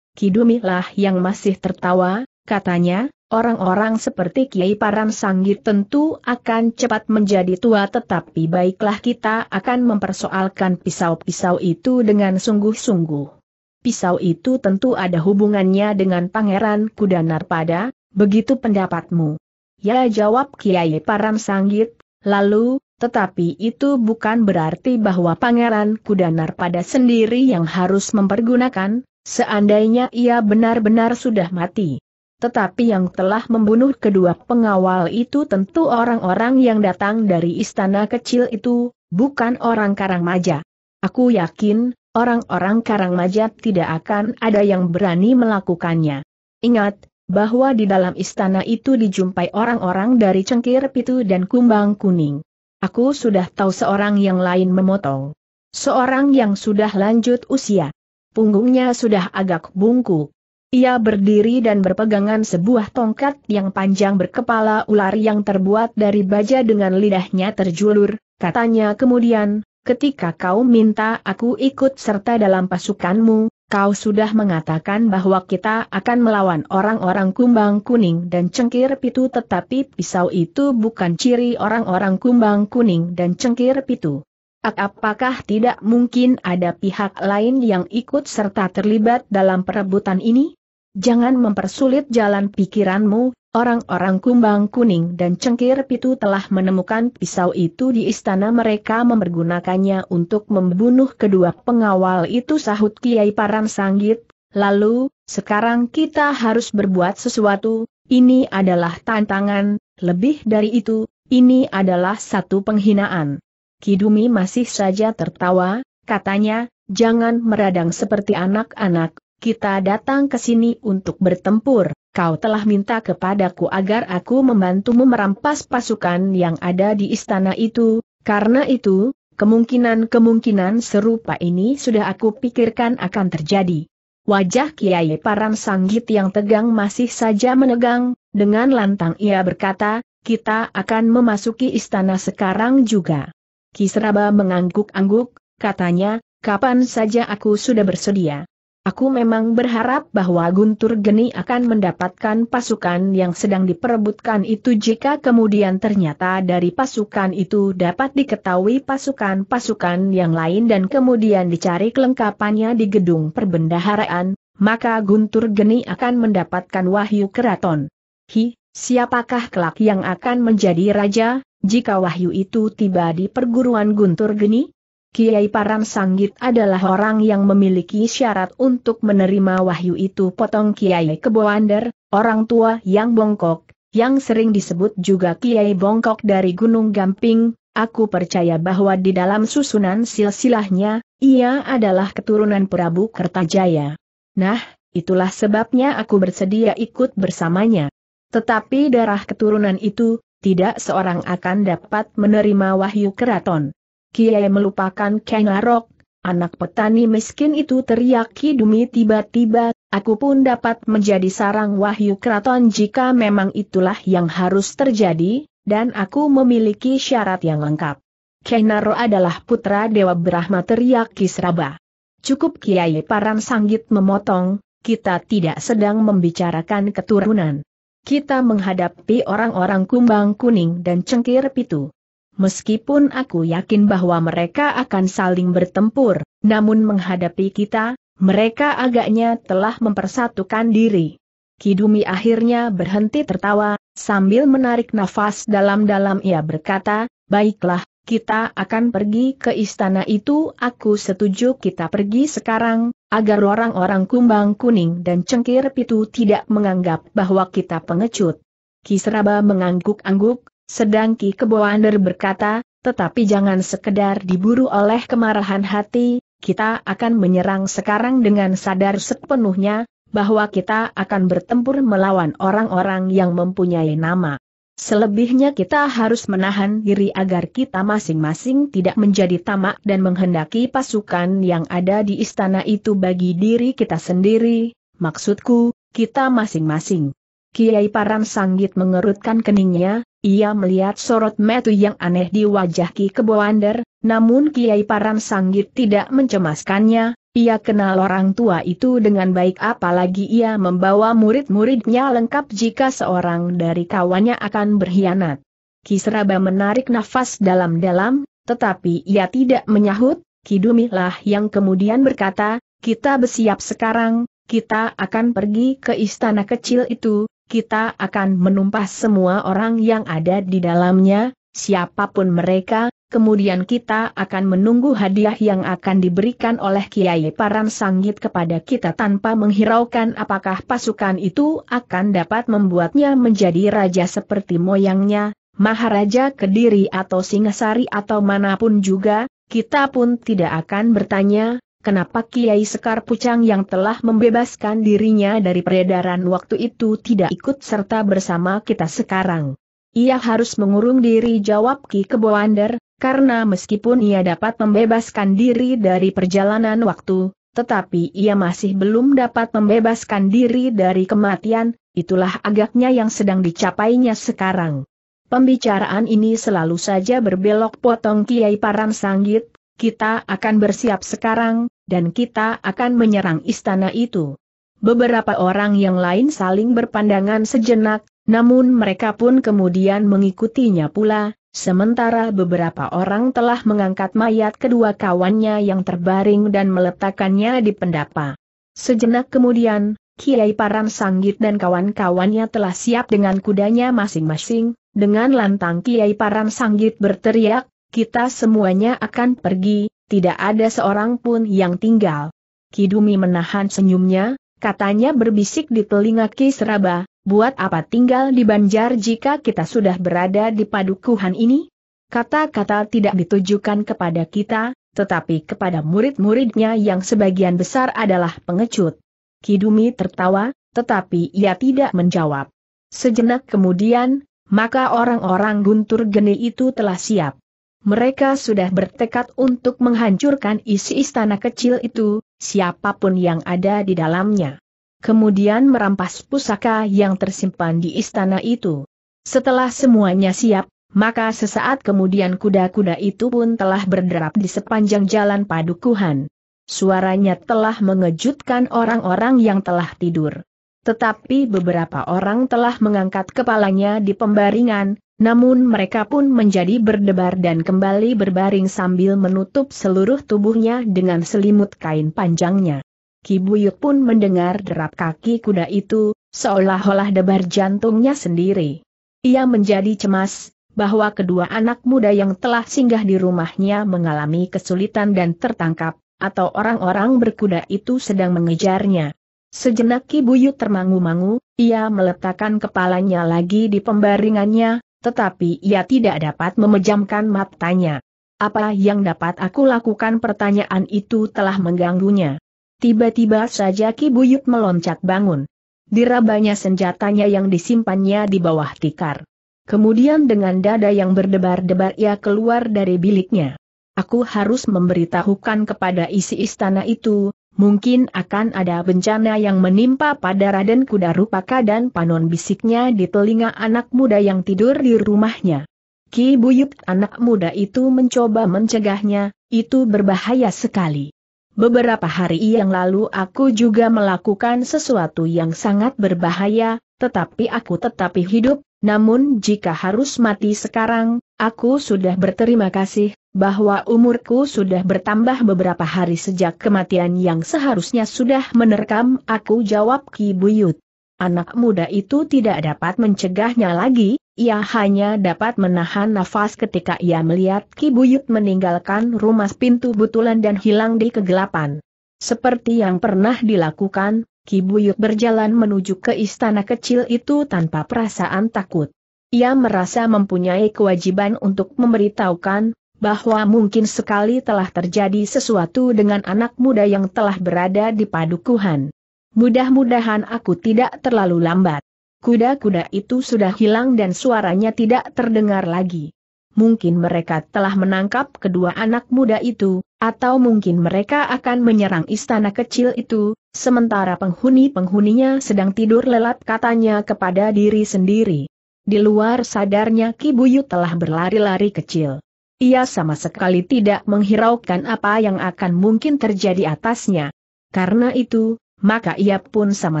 Kidumi lah yang masih tertawa, katanya, orang-orang seperti Kiai Paran Sanggit tentu akan cepat menjadi tua tetapi baiklah kita akan mempersoalkan pisau-pisau itu dengan sungguh-sungguh. Pisau itu tentu ada hubungannya dengan Pangeran Kuda Narpada, Begitu pendapatmu. Ya jawab Kiai Param Sanggit, lalu, tetapi itu bukan berarti bahwa Pangeran Kudanar pada sendiri yang harus mempergunakan, seandainya ia benar-benar sudah mati. Tetapi yang telah membunuh kedua pengawal itu tentu orang-orang yang datang dari istana kecil itu, bukan orang Karangmaja. Aku yakin, orang-orang Karangmaja tidak akan ada yang berani melakukannya. Ingat, bahwa di dalam istana itu dijumpai orang-orang dari cengkir pitu dan kumbang kuning. Aku sudah tahu seorang yang lain memotong. Seorang yang sudah lanjut usia. Punggungnya sudah agak bungkuk. Ia berdiri dan berpegangan sebuah tongkat yang panjang berkepala ular yang terbuat dari baja dengan lidahnya terjulur, katanya kemudian, ketika kau minta aku ikut serta dalam pasukanmu, kau sudah mengatakan bahwa kita akan melawan orang-orang kumbang kuning dan cengkir pitu tetapi pisau itu bukan ciri orang-orang kumbang kuning dan cengkir pitu. Apakah tidak mungkin ada pihak lain yang ikut serta terlibat dalam perebutan ini? Jangan mempersulit jalan pikiranmu, orang-orang kumbang kuning dan cengkir pitu telah menemukan pisau itu di istana mereka mempergunakannya untuk membunuh kedua pengawal itu sahut Kiai Paran Sanggit, lalu, sekarang kita harus berbuat sesuatu, ini adalah tantangan, lebih dari itu, ini adalah satu penghinaan. Kidumi masih saja tertawa, katanya, jangan meradang seperti anak-anak, kita datang ke sini untuk bertempur, kau telah minta kepadaku agar aku membantumu merampas pasukan yang ada di istana itu, karena itu, kemungkinan-kemungkinan serupa ini sudah aku pikirkan akan terjadi. Wajah Kiai Paran Sanggit yang tegang masih saja menegang, dengan lantang ia berkata, kita akan memasuki istana sekarang juga. Kisraba mengangguk-angguk, katanya, kapan saja aku sudah bersedia. Aku memang berharap bahwa Guntur Geni akan mendapatkan pasukan yang sedang diperebutkan itu jika kemudian ternyata dari pasukan itu dapat diketahui pasukan-pasukan yang lain dan kemudian dicari kelengkapannya di gedung perbendaharaan, maka Guntur Geni akan mendapatkan wahyu keraton. Hi, siapakah kelak yang akan menjadi raja, jika wahyu itu tiba di perguruan Guntur Geni? Kiai Paran Sanggit adalah orang yang memiliki syarat untuk menerima wahyu itu potong Kiai Keboander, orang tua yang bongkok, yang sering disebut juga Kiai Bongkok dari Gunung Gamping, aku percaya bahwa di dalam susunan silsilahnya, ia adalah keturunan Prabu Kertajaya. Nah, itulah sebabnya aku bersedia ikut bersamanya. Tetapi darah keturunan itu, tidak seorang akan dapat menerima wahyu keraton. Kiai melupakan Kenarok, anak petani miskin itu teriak Kidumi tiba-tiba, aku pun dapat menjadi sarang wahyu keraton jika memang itulah yang harus terjadi, dan aku memiliki syarat yang lengkap. Kenaro adalah putra Dewa Brahma teriak Kisraba. Cukup Kiai Paran Sanggit memotong, kita tidak sedang membicarakan keturunan. Kita menghadapi orang-orang kumbang kuning dan cengkir pitu. Meskipun aku yakin bahwa mereka akan saling bertempur, namun menghadapi kita, mereka agaknya telah mempersatukan diri. Kidumi akhirnya berhenti tertawa, sambil menarik nafas dalam-dalam ia berkata, baiklah, kita akan pergi ke istana itu aku setuju kita pergi sekarang, agar orang-orang kumbang kuning dan cengkir pitu tidak menganggap bahwa kita pengecut. Kisraba mengangguk-angguk, sedang Ki Keboander berkata, tetapi jangan sekedar diburu oleh kemarahan hati, kita akan menyerang sekarang dengan sadar sepenuhnya, bahwa kita akan bertempur melawan orang-orang yang mempunyai nama. Selebihnya kita harus menahan diri agar kita masing-masing tidak menjadi tamak dan menghendaki pasukan yang ada di istana itu bagi diri kita sendiri, maksudku, kita masing-masing. Kiai Paran Sanggit mengerutkan keningnya, ia melihat sorot metu yang aneh di wajah Ki Keboander, namun Kiai Paran Sanggit tidak mencemaskannya, ia kenal orang tua itu dengan baik apalagi ia membawa murid-muridnya lengkap jika seorang dari kawannya akan berkhianat. Kisraba menarik nafas dalam-dalam, tetapi ia tidak menyahut, Kidumilah yang kemudian berkata, kita bersiap sekarang, kita akan pergi ke istana kecil itu, kita akan menumpas semua orang yang ada di dalamnya, siapa pun mereka, kemudian kita akan menunggu hadiah yang akan diberikan oleh Kiai Paran Sanggit kepada kita tanpa menghiraukan apakah pasukan itu akan dapat membuatnya menjadi raja seperti moyangnya, Maharaja Kediri atau Singasari atau mana pun juga, kita pun tidak akan bertanya, kenapa Kiai Sekar Pucang yang telah membebaskan dirinya dari peredaran waktu itu tidak ikut serta bersama kita sekarang. Ia harus mengurung diri jawab Ki Keboander, karena meskipun ia dapat membebaskan diri dari perjalanan waktu, tetapi ia masih belum dapat membebaskan diri dari kematian, itulah agaknya yang sedang dicapainya sekarang. Pembicaraan ini selalu saja berbelok potong Kiai Paran Sanggit, kita akan bersiap sekarang, dan kita akan menyerang istana itu. Beberapa orang yang lain saling berpandangan sejenak, namun mereka pun kemudian mengikutinya pula, sementara beberapa orang telah mengangkat mayat kedua kawannya yang terbaring dan meletakkannya di pendapa. Sejenak kemudian, Kiai Paran Sanggit dan kawan-kawannya telah siap dengan kudanya masing-masing, dengan lantang Kiai Paran Sanggit berteriak, kita semuanya akan pergi, tidak ada seorang pun yang tinggal. Kidumi menahan senyumnya, katanya berbisik di telinga Ki Seraba, buat apa tinggal di Banjar jika kita sudah berada di padukuhan ini? Kata-kata tidak ditujukan kepada kita, tetapi kepada murid-muridnya yang sebagian besar adalah pengecut. Kidumi tertawa, tetapi ia tidak menjawab. Sejenak kemudian, maka orang-orang guntur geni itu telah siap. Mereka sudah bertekad untuk menghancurkan isi istana kecil itu, siapa pun yang ada di dalamnya. Kemudian merampas pusaka yang tersimpan di istana itu. Setelah semuanya siap, maka sesaat kemudian kuda-kuda itu pun telah berderap di sepanjang jalan padukuhan. Suaranya telah mengejutkan orang-orang yang telah tidur. Tetapi beberapa orang telah mengangkat kepalanya di pembaringan, namun mereka pun menjadi berdebar dan kembali berbaring sambil menutup seluruh tubuhnya dengan selimut kain panjangnya. Kibuyut pun mendengar derap kaki kuda itu, seolah-olah debar jantungnya sendiri. Ia menjadi cemas, bahwa kedua anak muda yang telah singgah di rumahnya mengalami kesulitan dan tertangkap, atau orang-orang berkuda itu sedang mengejarnya. Sejenak Kibuyut termangu-mangu, ia meletakkan kepalanya lagi di pembaringannya, tetapi ia tidak dapat memejamkan matanya. Apa yang dapat aku lakukan pertanyaan itu telah mengganggunya. Tiba-tiba saja Ki Buyut meloncat bangun. Dirabanya senjatanya yang disimpannya di bawah tikar. Kemudian dengan dada yang berdebar-debar ia keluar dari biliknya. Aku harus memberitahukan kepada isi istana itu, mungkin akan ada bencana yang menimpa pada Raden Kuda Rupaka dan Panon bisiknya di telinga anak muda yang tidur di rumahnya. Ki Buyut anak muda itu mencoba mencegahnya, itu berbahaya sekali. Beberapa hari yang lalu aku juga melakukan sesuatu yang sangat berbahaya, tetapi aku tetapi hidup, namun jika harus mati sekarang, aku sudah berterima kasih, bahwa umurku sudah bertambah beberapa hari sejak kematian yang seharusnya sudah menerkam aku jawab Ki Buyut. Anak muda itu tidak dapat mencegahnya lagi, ia hanya dapat menahan nafas ketika ia melihat Ki Buyut meninggalkan rumah pintu butulan dan hilang di kegelapan. Seperti yang pernah dilakukan, Ki Buyut berjalan menuju ke istana kecil itu tanpa perasaan takut. Ia merasa mempunyai kewajiban untuk memberitahukan, bahwa mungkin sekali telah terjadi sesuatu dengan anak muda yang telah berada di padukuhan. Mudah-mudahan aku tidak terlalu lambat. Kuda-kuda itu sudah hilang dan suaranya tidak terdengar lagi. Mungkin mereka telah menangkap kedua anak muda itu, atau mungkin mereka akan menyerang istana kecil itu, sementara penghuni-penghuninya sedang tidur lelap katanya kepada diri sendiri. Di luar sadarnya Ki Buyut telah berlari-lari kecil. Ia sama sekali tidak menghiraukan apa yang akan mungkin terjadi atasnya. Karena itu, maka ia pun sama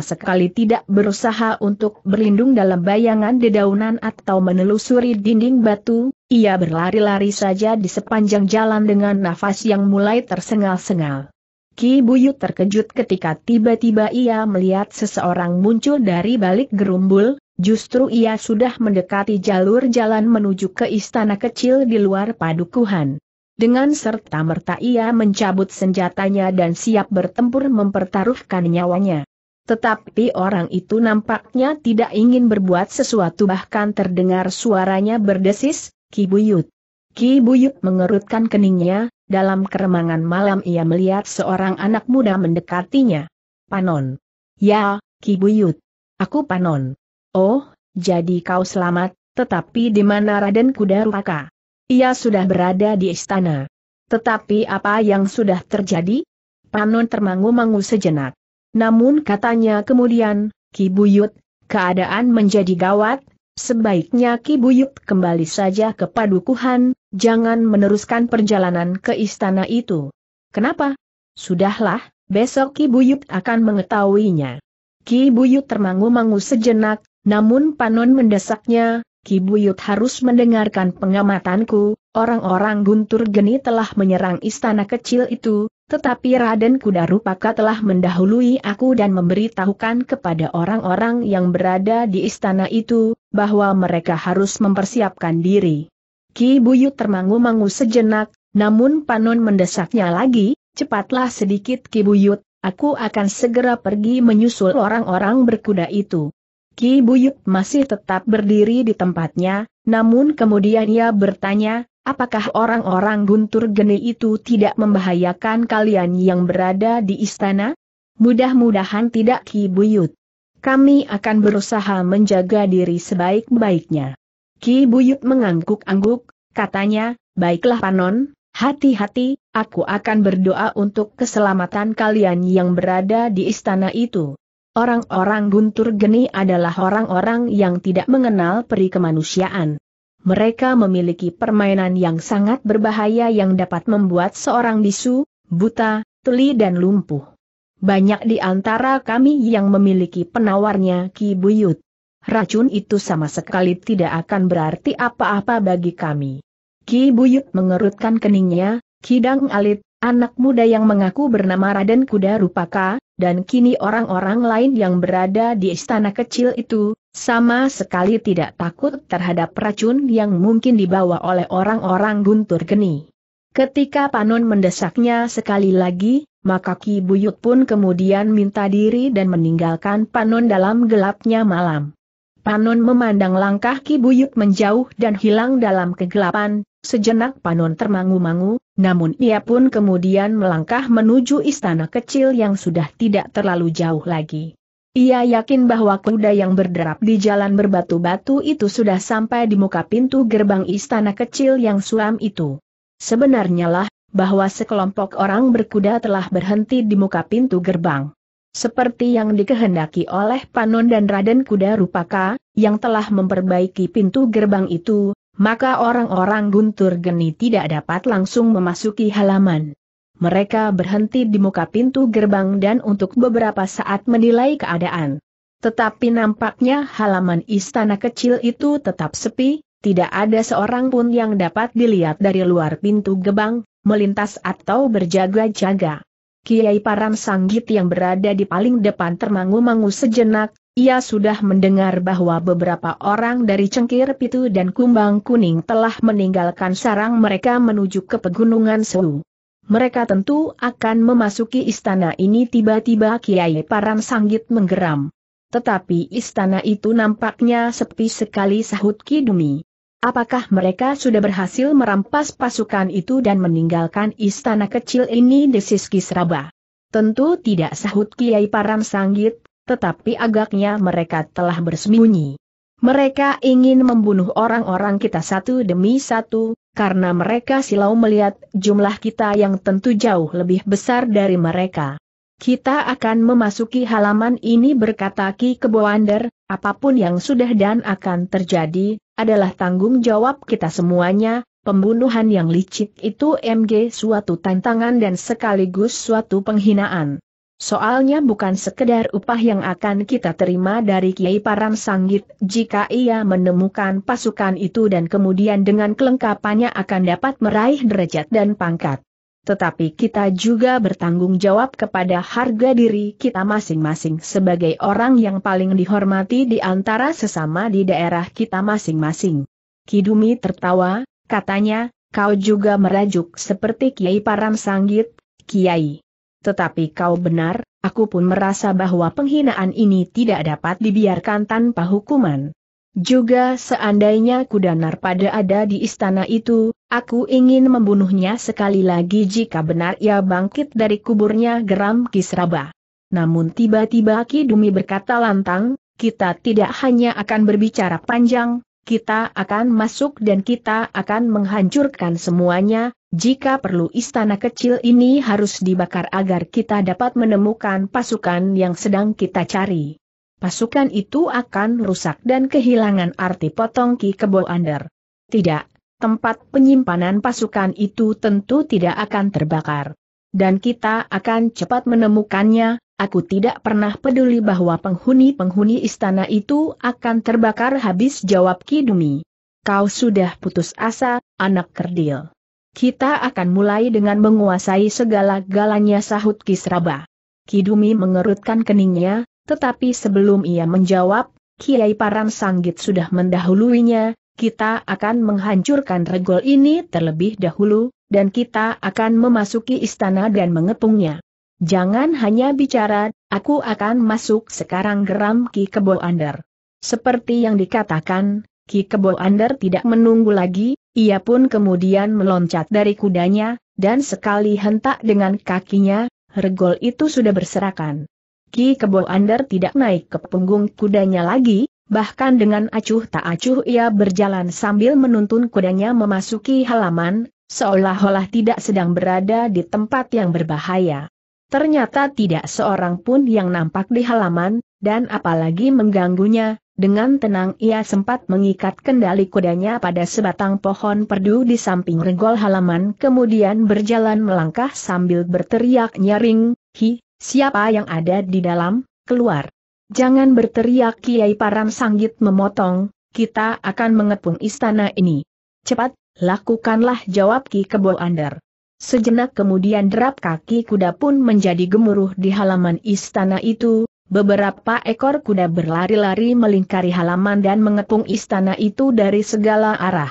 sekali tidak berusaha untuk berlindung dalam bayangan dedaunan atau menelusuri dinding batu, ia berlari-lari saja di sepanjang jalan dengan nafas yang mulai tersengal-sengal. Ki Buyut terkejut ketika tiba-tiba ia melihat seseorang muncul dari balik gerumbul, Justru ia sudah mendekati jalur jalan menuju ke istana kecil di luar padukuhan. Dengan serta-merta ia mencabut senjatanya dan siap bertempur mempertaruhkan nyawanya. Tetapi orang itu nampaknya tidak ingin berbuat sesuatu bahkan terdengar suaranya berdesis, Ki Buyut. Ki Buyut mengerutkan keningnya, dalam keremangan malam ia melihat seorang anak muda mendekatinya. Panon. Ya, Ki Buyut. Aku Panon. Oh, jadi kau selamat, tetapi di mana Raden Kudarupaka? Ia sudah berada di istana. Tetapi apa yang sudah terjadi? Panon termangu-mangu sejenak. Namun katanya kemudian, Ki Buyut, keadaan menjadi gawat, sebaiknya Ki Buyut kembali saja ke padukuhan, jangan meneruskan perjalanan ke istana itu. Kenapa? Sudahlah, besok Ki Buyut akan mengetahuinya. Ki Buyut termangu-mangu sejenak, namun Panon mendesaknya, Ki Buyut harus mendengarkan pengamatanku, orang-orang Guntur Geni telah menyerang istana kecil itu, tetapi Raden Kuda Rupaka telah mendahului aku dan memberitahukan kepada orang-orang yang berada di istana itu, bahwa mereka harus mempersiapkan diri. Ki Buyut termangu-mangu sejenak, namun Panon mendesaknya lagi, cepatlah sedikit Ki Buyut, aku akan segera pergi menyusul orang-orang berkuda itu. Ki Buyut masih tetap berdiri di tempatnya, namun kemudian ia bertanya, apakah orang-orang guntur geni itu tidak membahayakan kalian yang berada di istana? Mudah-mudahan tidak Ki Buyut. Kami akan berusaha menjaga diri sebaik-baiknya. Ki Buyut mengangguk-angguk, katanya, baiklah Panon, hati-hati, aku akan berdoa untuk keselamatan kalian yang berada di istana itu. Orang-orang Guntur Geni adalah orang-orang yang tidak mengenal peri kemanusiaan. Mereka memiliki permainan yang sangat berbahaya yang dapat membuat seorang bisu, buta, tuli dan lumpuh. Banyak di antara kami yang memiliki penawarnya Ki Buyut. Racun itu sama sekali tidak akan berarti apa-apa bagi kami. Ki Buyut mengerutkan keningnya, Kidang Alit, anak muda yang mengaku bernama Raden Kuda Rupaka, dan kini orang-orang lain yang berada di istana kecil itu, sama sekali tidak takut terhadap racun yang mungkin dibawa oleh orang-orang guntur geni. Ketika Panon mendesaknya sekali lagi, maka Ki Buyut pun kemudian minta diri dan meninggalkan Panon dalam gelapnya malam. Panon memandang langkah Ki Buyut menjauh dan hilang dalam kegelapan, sejenak Panon termangu-mangu, namun ia pun kemudian melangkah menuju istana kecil yang sudah tidak terlalu jauh lagi. Ia yakin bahwa kuda yang berderap di jalan berbatu-batu itu sudah sampai di muka pintu gerbang istana kecil yang suam itu. Sebenarnya lah, bahwa sekelompok orang berkuda telah berhenti di muka pintu gerbang. Seperti yang dikehendaki oleh Panon dan Raden Kuda Rupaka, yang telah memperbaiki pintu gerbang itu, maka orang-orang Guntur Geni tidak dapat langsung memasuki halaman. Mereka berhenti di muka pintu gerbang dan untuk beberapa saat menilai keadaan. Tetapi nampaknya halaman istana kecil itu tetap sepi, tidak ada seorang pun yang dapat dilihat dari luar pintu gerbang, melintas atau berjaga-jaga. Kiai Param Sanggit yang berada di paling depan termangu-mangu sejenak, ia sudah mendengar bahwa beberapa orang dari Cengkir Pitu dan Kumbang Kuning telah meninggalkan sarang mereka menuju ke pegunungan Sewu. Mereka tentu akan memasuki istana ini tiba-tiba Kiai Param Sanggit menggeram. Tetapi istana itu nampaknya sepi sekali sahut Kidumi. Apakah mereka sudah berhasil merampas pasukan itu dan meninggalkan istana kecil ini di Siski Seraba? Tentu tidak sahut Kiai Param Sanggit, tetapi agaknya mereka telah bersembunyi. Mereka ingin membunuh orang-orang kita satu demi satu, karena mereka silau melihat jumlah kita yang tentu jauh lebih besar dari mereka. Kita akan memasuki halaman ini berkata Ki Kebowander, apa pun yang sudah dan akan terjadi, adalah tanggung jawab kita semuanya, pembunuhan yang licik itu MG suatu tantangan dan sekaligus suatu penghinaan. Soalnya bukan sekedar upah yang akan kita terima dari Kiai Param Sanggit jika ia menemukan pasukan itu dan kemudian dengan kelengkapannya akan dapat meraih derajat dan pangkat tetapi kita juga bertanggung jawab kepada harga diri kita masing-masing sebagai orang yang paling dihormati di antara sesama di daerah kita masing-masing. Kidumi tertawa, katanya, kau juga merajuk seperti Kiai Param Sanggit, Kiai. Tetapi kau benar, aku pun merasa bahwa penghinaan ini tidak dapat dibiarkan tanpa hukuman. Juga seandainya Kudanar pada ada di istana itu, aku ingin membunuhnya sekali lagi jika benar ia bangkit dari kuburnya geram Kisraba. Namun tiba-tiba Kidumi berkata lantang, kita tidak hanya akan berbicara panjang, kita akan masuk dan kita akan menghancurkan semuanya, jika perlu istana kecil ini harus dibakar agar kita dapat menemukan pasukan yang sedang kita cari pasukan itu akan rusak dan kehilangan arti potong Ki Kebo Ander. Tidak, tempat penyimpanan pasukan itu tentu tidak akan terbakar. Dan kita akan cepat menemukannya, aku tidak pernah peduli bahwa penghuni-penghuni istana itu akan terbakar habis jawab Kidumi. Kau sudah putus asa, anak kerdil. Kita akan mulai dengan menguasai segala-galanya sahut Kisraba. Kidumi mengerutkan keningnya, tetapi sebelum ia menjawab, Kiai Paran Sanggit sudah mendahuluinya, kita akan menghancurkan regol ini terlebih dahulu, dan kita akan memasuki istana dan mengepungnya. Jangan hanya bicara, aku akan masuk sekarang geram Ki Kebo Ander. Seperti yang dikatakan, Ki Kebo Ander tidak menunggu lagi, ia pun kemudian meloncat dari kudanya, dan sekali hentak dengan kakinya, regol itu sudah berserakan. Ki Kebo Ander tidak naik ke punggung kudanya lagi, Bahkan dengan acuh tak acuh ia berjalan sambil menuntun kudanya memasuki halaman, seolah-olah tidak sedang berada di tempat yang berbahaya. Ternyata tidak seorang pun yang nampak di halaman, dan apalagi mengganggunya, dengan tenang ia sempat mengikat kendali kudanya pada sebatang pohon perdu di samping regol halaman kemudian berjalan melangkah sambil berteriak nyaring, hi, siapa yang ada di dalam, keluar. Jangan berteriak Kiai Paran Sanggit memotong, kita akan mengepung istana ini. Cepat, lakukanlah jawab Ki Kebo Ander. Sejenak kemudian derap kaki kuda pun menjadi gemuruh di halaman istana itu, beberapa ekor kuda berlari-lari melingkari halaman dan mengepung istana itu dari segala arah.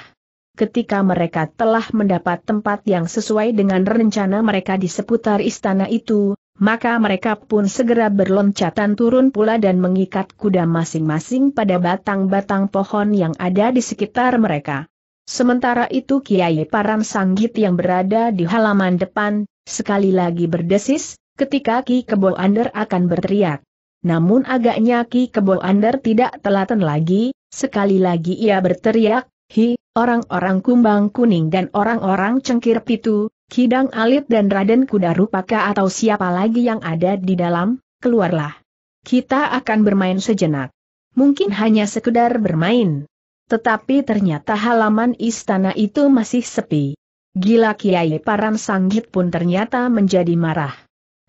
Ketika mereka telah mendapat tempat yang sesuai dengan rencana mereka di seputar istana itu, maka mereka pun segera berloncatan turun pula dan mengikat kuda masing-masing pada batang-batang pohon yang ada di sekitar mereka. Sementara itu Kiai Paran Sanggit yang berada di halaman depan, sekali lagi berdesis, ketika Ki Kebo Ander akan berteriak. Namun agaknya Ki Kebo Ander tidak telaten lagi, sekali lagi ia berteriak, Hi, orang-orang kumbang kuning dan orang-orang cengkir pitu, Kidang Alit dan Raden Kuda Rupaka atau siapa lagi yang ada di dalam, keluarlah. Kita akan bermain sejenak. Mungkin hanya sekedar bermain. Tetapi ternyata halaman istana itu masih sepi. Gila Kiai Paran Sanggit pun ternyata menjadi marah.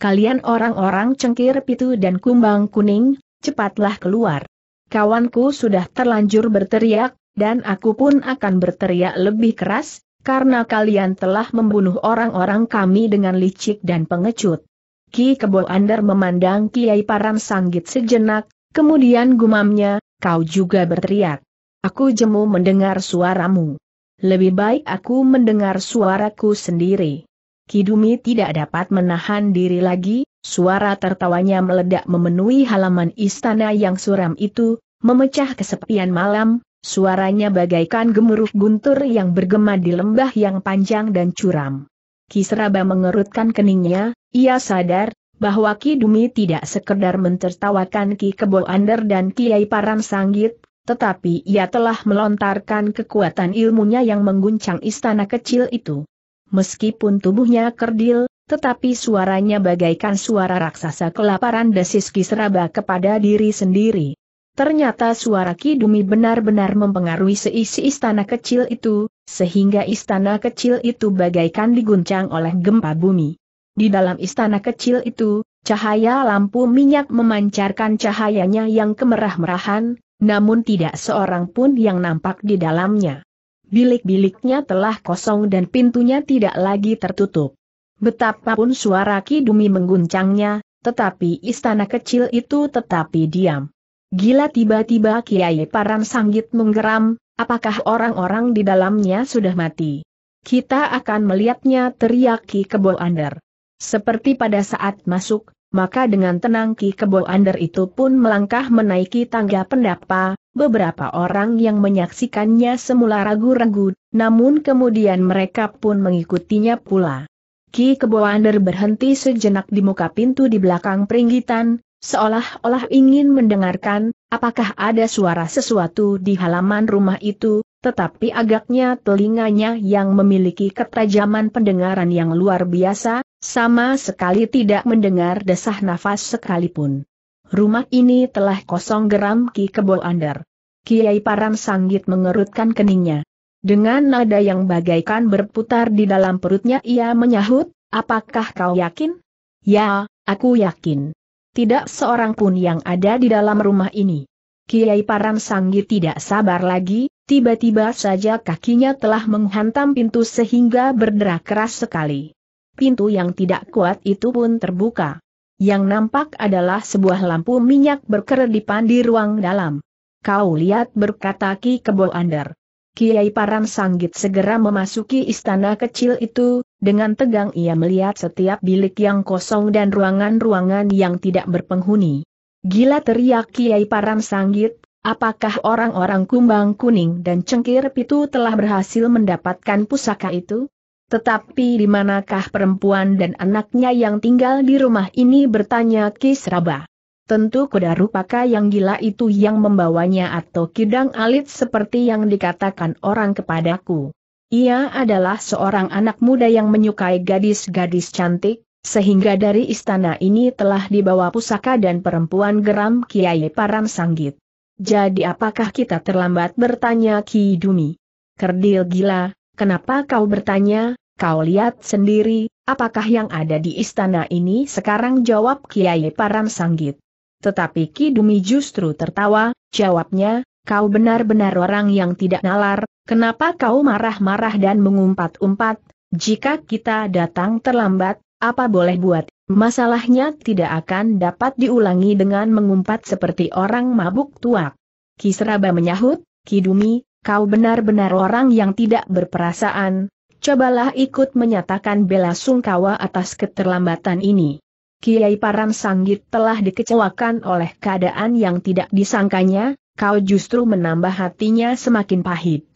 Kalian orang-orang cengkir pitu dan kumbang kuning, cepatlah keluar. Kawanku sudah terlanjur berteriak, dan aku pun akan berteriak lebih keras, karena kalian telah membunuh orang-orang kami dengan licik dan pengecut. Ki Kebo Ander memandang Kiai Paran Sanggit sejenak, kemudian gumamnya, kau juga berteriak. Aku jemu mendengar suaramu. Lebih baik aku mendengar suaraku sendiri. Kidumi tidak dapat menahan diri lagi, suara tertawanya meledak memenuhi halaman istana yang suram itu, memecah kesepian malam, Suaranya bagaikan gemuruh guntur yang bergema di lembah yang panjang dan curam. Kisraba mengerutkan keningnya, ia sadar, bahwa Ki Dumi tidak sekedar mentertawakan Ki Kebo Ander dan Kiai Paran Sanggit, tetapi ia telah melontarkan kekuatan ilmunya yang mengguncang istana kecil itu. Meskipun tubuhnya kerdil, tetapi suaranya bagaikan suara raksasa kelaparan desis Kisraba kepada diri sendiri. Ternyata suara Kidumi benar-benar mempengaruhi seisi istana kecil itu, sehingga istana kecil itu bagaikan diguncang oleh gempa bumi. Di dalam istana kecil itu, cahaya lampu minyak memancarkan cahayanya yang kemerah-merahan, namun tidak seorang pun yang nampak di dalamnya. Bilik-biliknya telah kosong dan pintunya tidak lagi tertutup. Betapapun suara Kidumi mengguncangnya, tetapi istana kecil itu tetapi diam. Gila tiba-tiba Kiai Paran Sanggit menggeram, apakah orang-orang di dalamnya sudah mati? Kita akan melihatnya teriak Ki Kebo Ander. Seperti pada saat masuk, maka dengan tenang Ki Kebo Ander itu pun melangkah menaiki tangga pendapa, beberapa orang yang menyaksikannya semula ragu-ragu, namun kemudian mereka pun mengikutinya pula. Ki Kebo Ander berhenti sejenak di muka pintu di belakang peringgitan, seolah-olah ingin mendengarkan, apakah ada suara sesuatu di halaman rumah itu, tetapi agaknya telinganya yang memiliki ketajaman pendengaran yang luar biasa, sama sekali tidak mendengar desah nafas sekalipun. Rumah ini telah kosong geram Ki Kebo Ander. Kiai Paran Sanggit mengerutkan keningnya. Dengan nada yang bagaikan berputar di dalam perutnya ia menyahut, apakah kau yakin? Ya, aku yakin. Tidak seorang pun yang ada di dalam rumah ini. Kiai Paran Sanggit tidak sabar lagi, tiba-tiba saja kakinya telah menghantam pintu sehingga berderak keras sekali. Pintu yang tidak kuat itu pun terbuka. Yang nampak adalah sebuah lampu minyak berkeredipan di ruang dalam. Kau lihat berkata Ki Kebo Ander. Kiai Paran Sanggit segera memasuki istana kecil itu, dengan tegang ia melihat setiap bilik yang kosong dan ruangan-ruangan yang tidak berpenghuni. Gila teriak Kiai Paran Sanggit, apakah orang-orang kumbang kuning dan cengkir pitu telah berhasil mendapatkan pusaka itu? Tetapi di manakah perempuan dan anaknya yang tinggal di rumah ini bertanya Kisraba. Tentu kuda rupaka yang gila itu yang membawanya atau kidang alit seperti yang dikatakan orang kepadaku. Ia adalah seorang anak muda yang menyukai gadis-gadis cantik, sehingga dari istana ini telah dibawa pusaka dan perempuan geram Kiai Paran Sanggit. Jadi apakah kita terlambat bertanya Ki Dumi? Kerdil gila, kenapa kau bertanya, kau lihat sendiri, apakah yang ada di istana ini sekarang jawab Kiai Paran Sanggit. Tetapi Ki Dumi justru tertawa, jawabnya, kau benar-benar orang yang tidak nalar, kenapa kau marah-marah dan mengumpat-umpat, jika kita datang terlambat, apa boleh buat, masalahnya tidak akan dapat diulangi dengan mengumpat seperti orang mabuk tuak. Ki Seraba menyahut, Ki Dumi, kau benar-benar orang yang tidak berperasaan, cobalah ikut menyatakan bela sungkawa atas keterlambatan ini. Kiai Paran Sanggit telah dikecewakan oleh keadaan yang tidak disangkanya, kau justru menambah hatinya semakin pahit.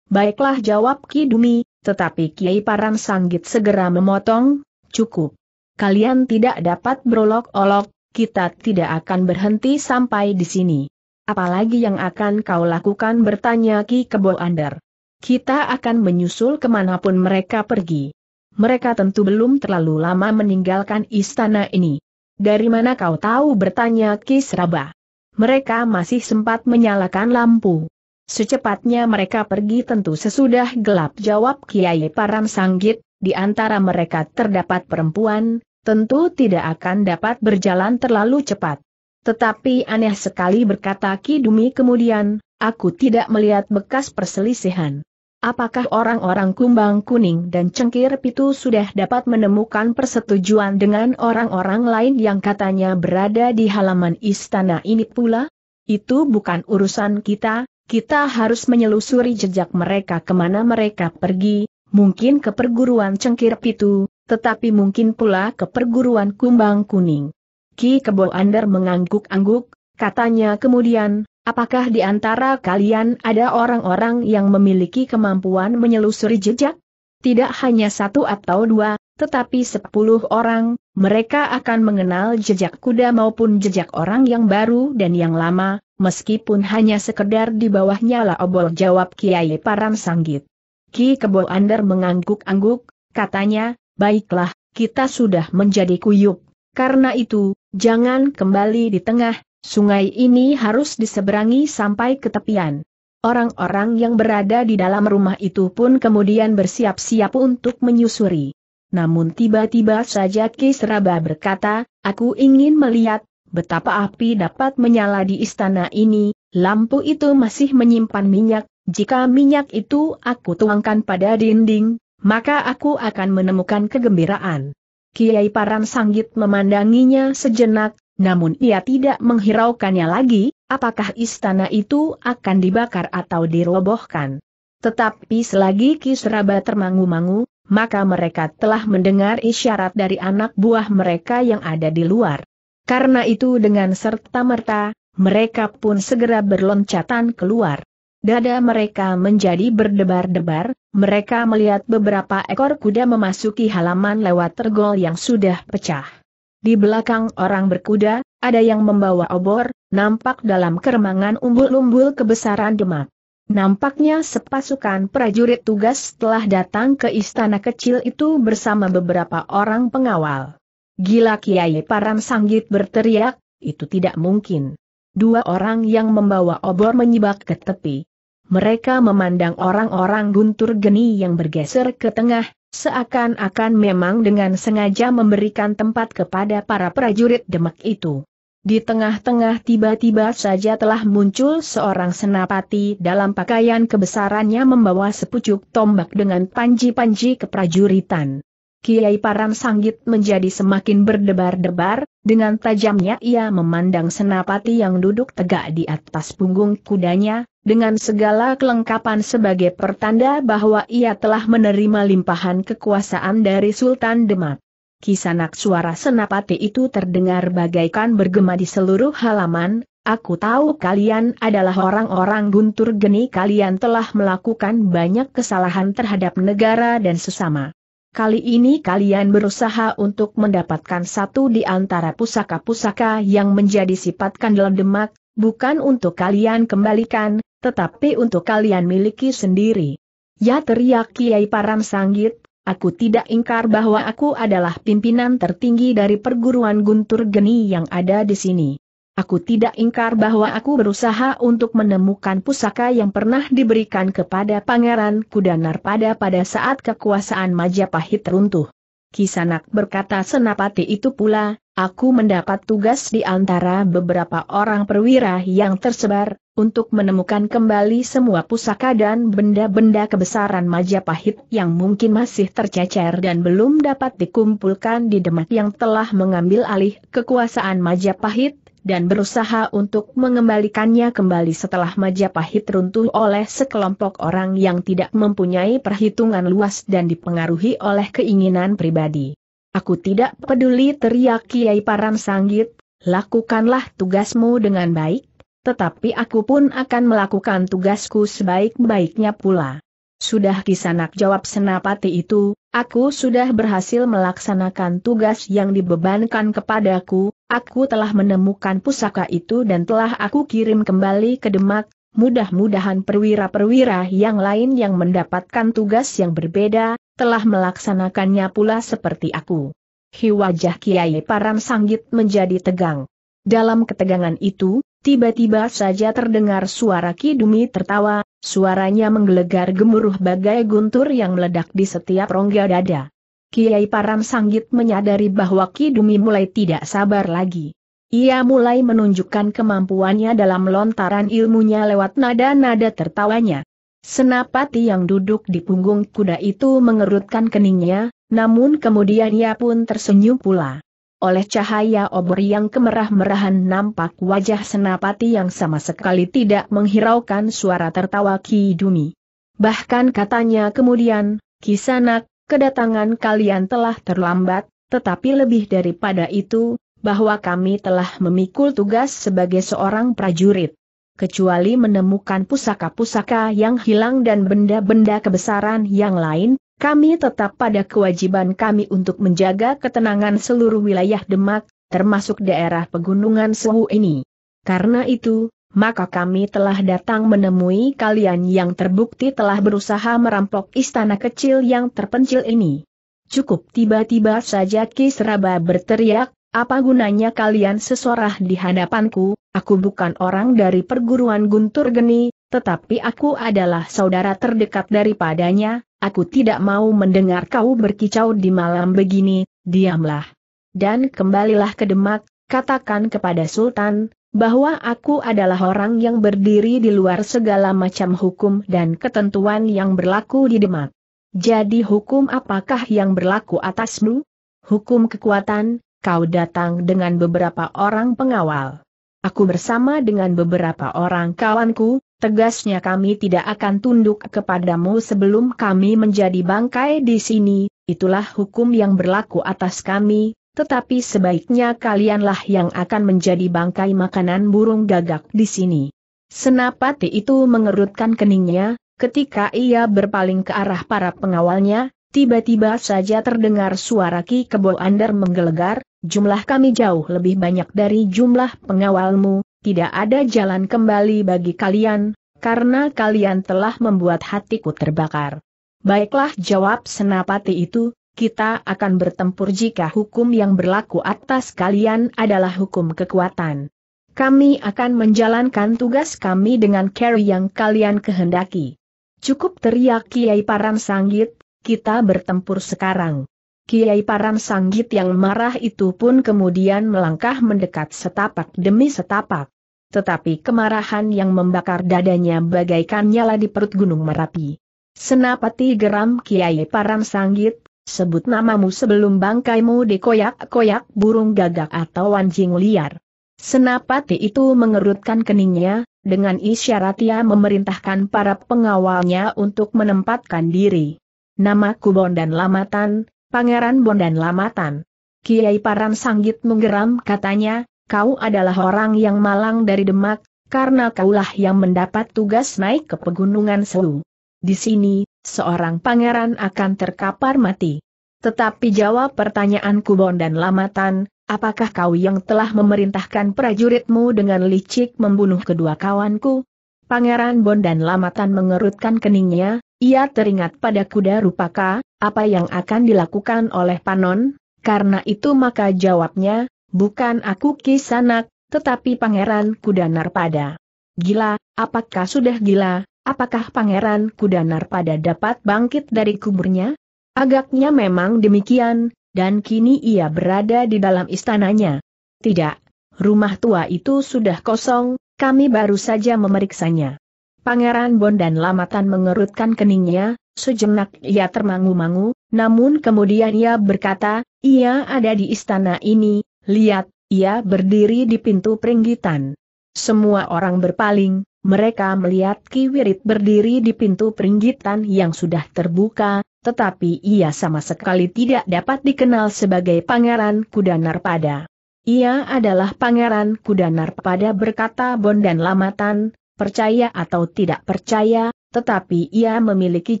Baiklah jawab Ki Dumi, tetapi Kiai Paran Sanggit segera memotong, cukup. Kalian tidak dapat berolok-olok, kita tidak akan berhenti sampai di sini. Apalagi yang akan kau lakukan bertanya Ki Kebo Ander. Kita akan menyusul ke mana pun mereka pergi mereka tentu belum terlalu lama meninggalkan istana ini. Dari mana kau tahu bertanya Kisraba? Mereka masih sempat menyalakan lampu. Secepatnya mereka pergi tentu sesudah gelap jawab Kiai Paran Sanggit, di antara mereka terdapat perempuan, tentu tidak akan dapat berjalan terlalu cepat. Tetapi aneh sekali berkata Ki Dumi kemudian, aku tidak melihat bekas perselisihan. Apakah orang-orang kumbang kuning dan cengkir pitu sudah dapat menemukan persetujuan dengan orang-orang lain yang katanya berada di halaman istana ini pula? Itu bukan urusan kita, kita harus menyelusuri jejak mereka ke mana mereka pergi, mungkin ke perguruan cengkir pitu, tetapi mungkin pula ke perguruan kumbang kuning. Ki Kebo Ander mengangguk-angguk, katanya kemudian, Apakah di antara kalian ada orang-orang yang memiliki kemampuan menyelusuri jejak? Tidak hanya satu atau dua, tetapi sepuluh orang, mereka akan mengenal jejak kuda maupun jejak orang yang baru dan yang lama, meskipun hanya sekedar di bawahnya lah obol jawab Kiai Paran Sanggit. Ki Kebo Ander mengangguk-angguk, katanya, baiklah, kita sudah menjadi kuyup. Karena itu, jangan kembali di tengah, Sungai ini harus diseberangi sampai ke tepian. Orang-orang yang berada di dalam rumah itu pun kemudian bersiap-siap untuk menyusuri. Namun tiba-tiba saja Ki Seraba berkata, aku ingin melihat, betapa api dapat menyala di istana ini, lampu itu masih menyimpan minyak, jika minyak itu aku tuangkan pada dinding, maka aku akan menemukan kegembiraan. Kiai Paran Sanggit memandanginya sejenak, namun ia tidak menghiraukannya lagi, apakah istana itu akan dibakar atau dirobohkan. Tetapi selagi Kisraba termangu-mangu, maka mereka telah mendengar isyarat dari anak buah mereka yang ada di luar. Karena itu dengan serta-merta, mereka pun segera berloncatan keluar. Dada mereka menjadi berdebar-debar, mereka melihat beberapa ekor kuda memasuki halaman lewat tergol yang sudah pecah. Di belakang orang berkuda, ada yang membawa obor, nampak dalam keremangan umbul-umbul kebesaran Demak. Nampaknya sepasukan prajurit tugas telah datang ke istana kecil itu bersama beberapa orang pengawal. Gila Kiai Paran Sanggit berteriak, itu tidak mungkin. Dua orang yang membawa obor menyibak ke tepi. Mereka memandang orang-orang guntur geni yang bergeser ke tengah, seakan-akan memang dengan sengaja memberikan tempat kepada para prajurit demak itu. Di tengah-tengah tiba-tiba saja telah muncul seorang senapati dalam pakaian kebesarannya membawa sepucuk tombak dengan panji-panji keprajuritan. Kiai Param Sanggit menjadi semakin berdebar-debar, dengan tajamnya ia memandang senapati yang duduk tegak di atas punggung kudanya, dengan segala kelengkapan sebagai pertanda bahwa ia telah menerima limpahan kekuasaan dari Sultan Demak. Kisanak suara senapati itu terdengar bagaikan bergema di seluruh halaman, aku tahu kalian adalah orang-orang guntur geni kalian telah melakukan banyak kesalahan terhadap negara dan sesama. Kali ini kalian berusaha untuk mendapatkan satu di antara pusaka-pusaka yang menjadi sifat kandel demak, bukan untuk kalian kembalikan, tetapi untuk kalian miliki sendiri. Ya teriak Kiai Param Sanggit, Aku tidak ingkar bahwa aku adalah pimpinan tertinggi dari perguruan guntur geni yang ada di sini. Aku tidak ingkar bahwa aku berusaha untuk menemukan pusaka yang pernah diberikan kepada Pangeran Kudanar pada pada saat kekuasaan Majapahit runtuh. Kisanak berkata senapati itu pula, aku mendapat tugas di antara beberapa orang perwira yang tersebar, untuk menemukan kembali semua pusaka dan benda-benda kebesaran Majapahit yang mungkin masih tercecer dan belum dapat dikumpulkan di Demak yang telah mengambil alih kekuasaan Majapahit, dan berusaha untuk mengembalikannya kembali setelah Majapahit runtuh oleh sekelompok orang yang tidak mempunyai perhitungan luas dan dipengaruhi oleh keinginan pribadi. Aku tidak peduli teriak Kiai Param Sanggit, lakukanlah tugasmu dengan baik, tetapi aku pun akan melakukan tugasku sebaik-baiknya pula. Sudah kisanak jawab senapati itu, aku sudah berhasil melaksanakan tugas yang dibebankan kepadaku, aku telah menemukan pusaka itu dan telah aku kirim kembali ke Demak, mudah-mudahan perwira-perwira yang lain yang mendapatkan tugas yang berbeda, telah melaksanakannya pula seperti aku. Hi wajah Kiai Param Sanggit menjadi tegang. Dalam ketegangan itu, Tiba-tiba saja terdengar suara Kidumi tertawa, suaranya menggelegar gemuruh bagai guntur yang meledak di setiap rongga dada. Kiai Param Sanggit menyadari bahwa Kidumi mulai tidak sabar lagi. Ia mulai menunjukkan kemampuannya dalam lontaran ilmunya lewat nada-nada tertawanya. Senapati yang duduk di punggung kuda itu mengerutkan keningnya, namun kemudian ia pun tersenyum pula. Oleh cahaya obor yang kemerah-merahan nampak wajah senapati yang sama sekali tidak menghiraukan suara tertawa Ki Dumi. Bahkan katanya kemudian, Kisanak, kedatangan kalian telah terlambat, tetapi lebih daripada itu, bahwa kami telah memikul tugas sebagai seorang prajurit. Kecuali menemukan pusaka-pusaka yang hilang dan benda-benda kebesaran yang lain, kami tetap pada kewajiban kami untuk menjaga ketenangan seluruh wilayah Demak, termasuk daerah pegunungan Sewu ini. Karena itu, maka kami telah datang menemui kalian yang terbukti telah berusaha merampok istana kecil yang terpencil ini. Cukup tiba-tiba saja Ki Seraba berteriak, apa gunanya kalian sesorah di hadapanku, aku bukan orang dari perguruan Guntur Geni, tetapi aku adalah saudara terdekat daripadanya, aku tidak mau mendengar kau berkicau di malam begini, diamlah. Dan kembalilah ke Demak, katakan kepada Sultan, bahwa aku adalah orang yang berdiri di luar segala macam hukum dan ketentuan yang berlaku di Demak. Jadi hukum apakah yang berlaku atasmu? Hukum kekuatan, kau datang dengan beberapa orang pengawal. Aku bersama dengan beberapa orang kawanku, tegasnya kami tidak akan tunduk kepadamu sebelum kami menjadi bangkai di sini, itulah hukum yang berlaku atas kami, tetapi sebaiknya kalianlah yang akan menjadi bangkai makanan burung gagak di sini. Senapati itu mengerutkan keningnya, ketika ia berpaling ke arah para pengawalnya, tiba-tiba saja terdengar suara Ki Kebo Andar menggelegar, jumlah kami jauh lebih banyak dari jumlah pengawalmu, tidak ada jalan kembali bagi kalian, karena kalian telah membuat hatiku terbakar. Baiklah jawab senapati itu, kita akan bertempur jika hukum yang berlaku atas kalian adalah hukum kekuatan. Kami akan menjalankan tugas kami dengan cara yang kalian kehendaki. Cukup teriak Kiai Paran Sanggit, kita bertempur sekarang. Kiai Paran Sanggit yang marah itu pun kemudian melangkah mendekat setapak demi setapak. Tetapi kemarahan yang membakar dadanya bagaikan nyala di perut gunung Merapi. Senapati geram Kiai Paran Sanggit, sebut namamu sebelum bangkaimu dikoyak-koyak burung gagak atau anjing liar. Senapati itu mengerutkan keningnya, dengan isyarat ia memerintahkan para pengawalnya untuk menempatkan diri. Nama Kubon dan Lamatan, Pangeran Bon dan Lamatan. Kiai Paran Sanggit menggeram katanya, kau adalah orang yang malang dari Demak, karena kaulah yang mendapat tugas naik ke pegunungan Sewu. Di sini, seorang pangeran akan terkapar mati. Tetapi jawab pertanyaan Kubon dan Lamatan, apakah kau yang telah memerintahkan prajuritmu dengan licik membunuh kedua kawanku? Pangeran Bon dan Lamatan mengerutkan keningnya, ia teringat pada kuda Rupaka, apa yang akan dilakukan oleh Panon, karena itu maka jawabnya, bukan aku kisanak, tetapi Pangeran Kuda Narpada. Gila, apakah sudah gila, apakah Pangeran Kuda Narpada dapat bangkit dari kuburnya? Agaknya memang demikian, dan kini ia berada di dalam istananya. Tidak, rumah tua itu sudah kosong, kami baru saja memeriksanya. Pangeran Bon dan Lamatan mengerutkan keningnya, sejenak ia termangu-mangu, namun kemudian ia berkata, ia ada di istana ini, lihat, ia berdiri di pintu peringgitan. Semua orang berpaling, mereka melihat Ki Wirit berdiri di pintu peringgitan yang sudah terbuka, tetapi ia sama sekali tidak dapat dikenal sebagai Pangeran Kuda Narpada. Ia adalah Pangeran Kuda Narpada berkata Bon dan Lamatan, percaya atau tidak percaya, tetapi ia memiliki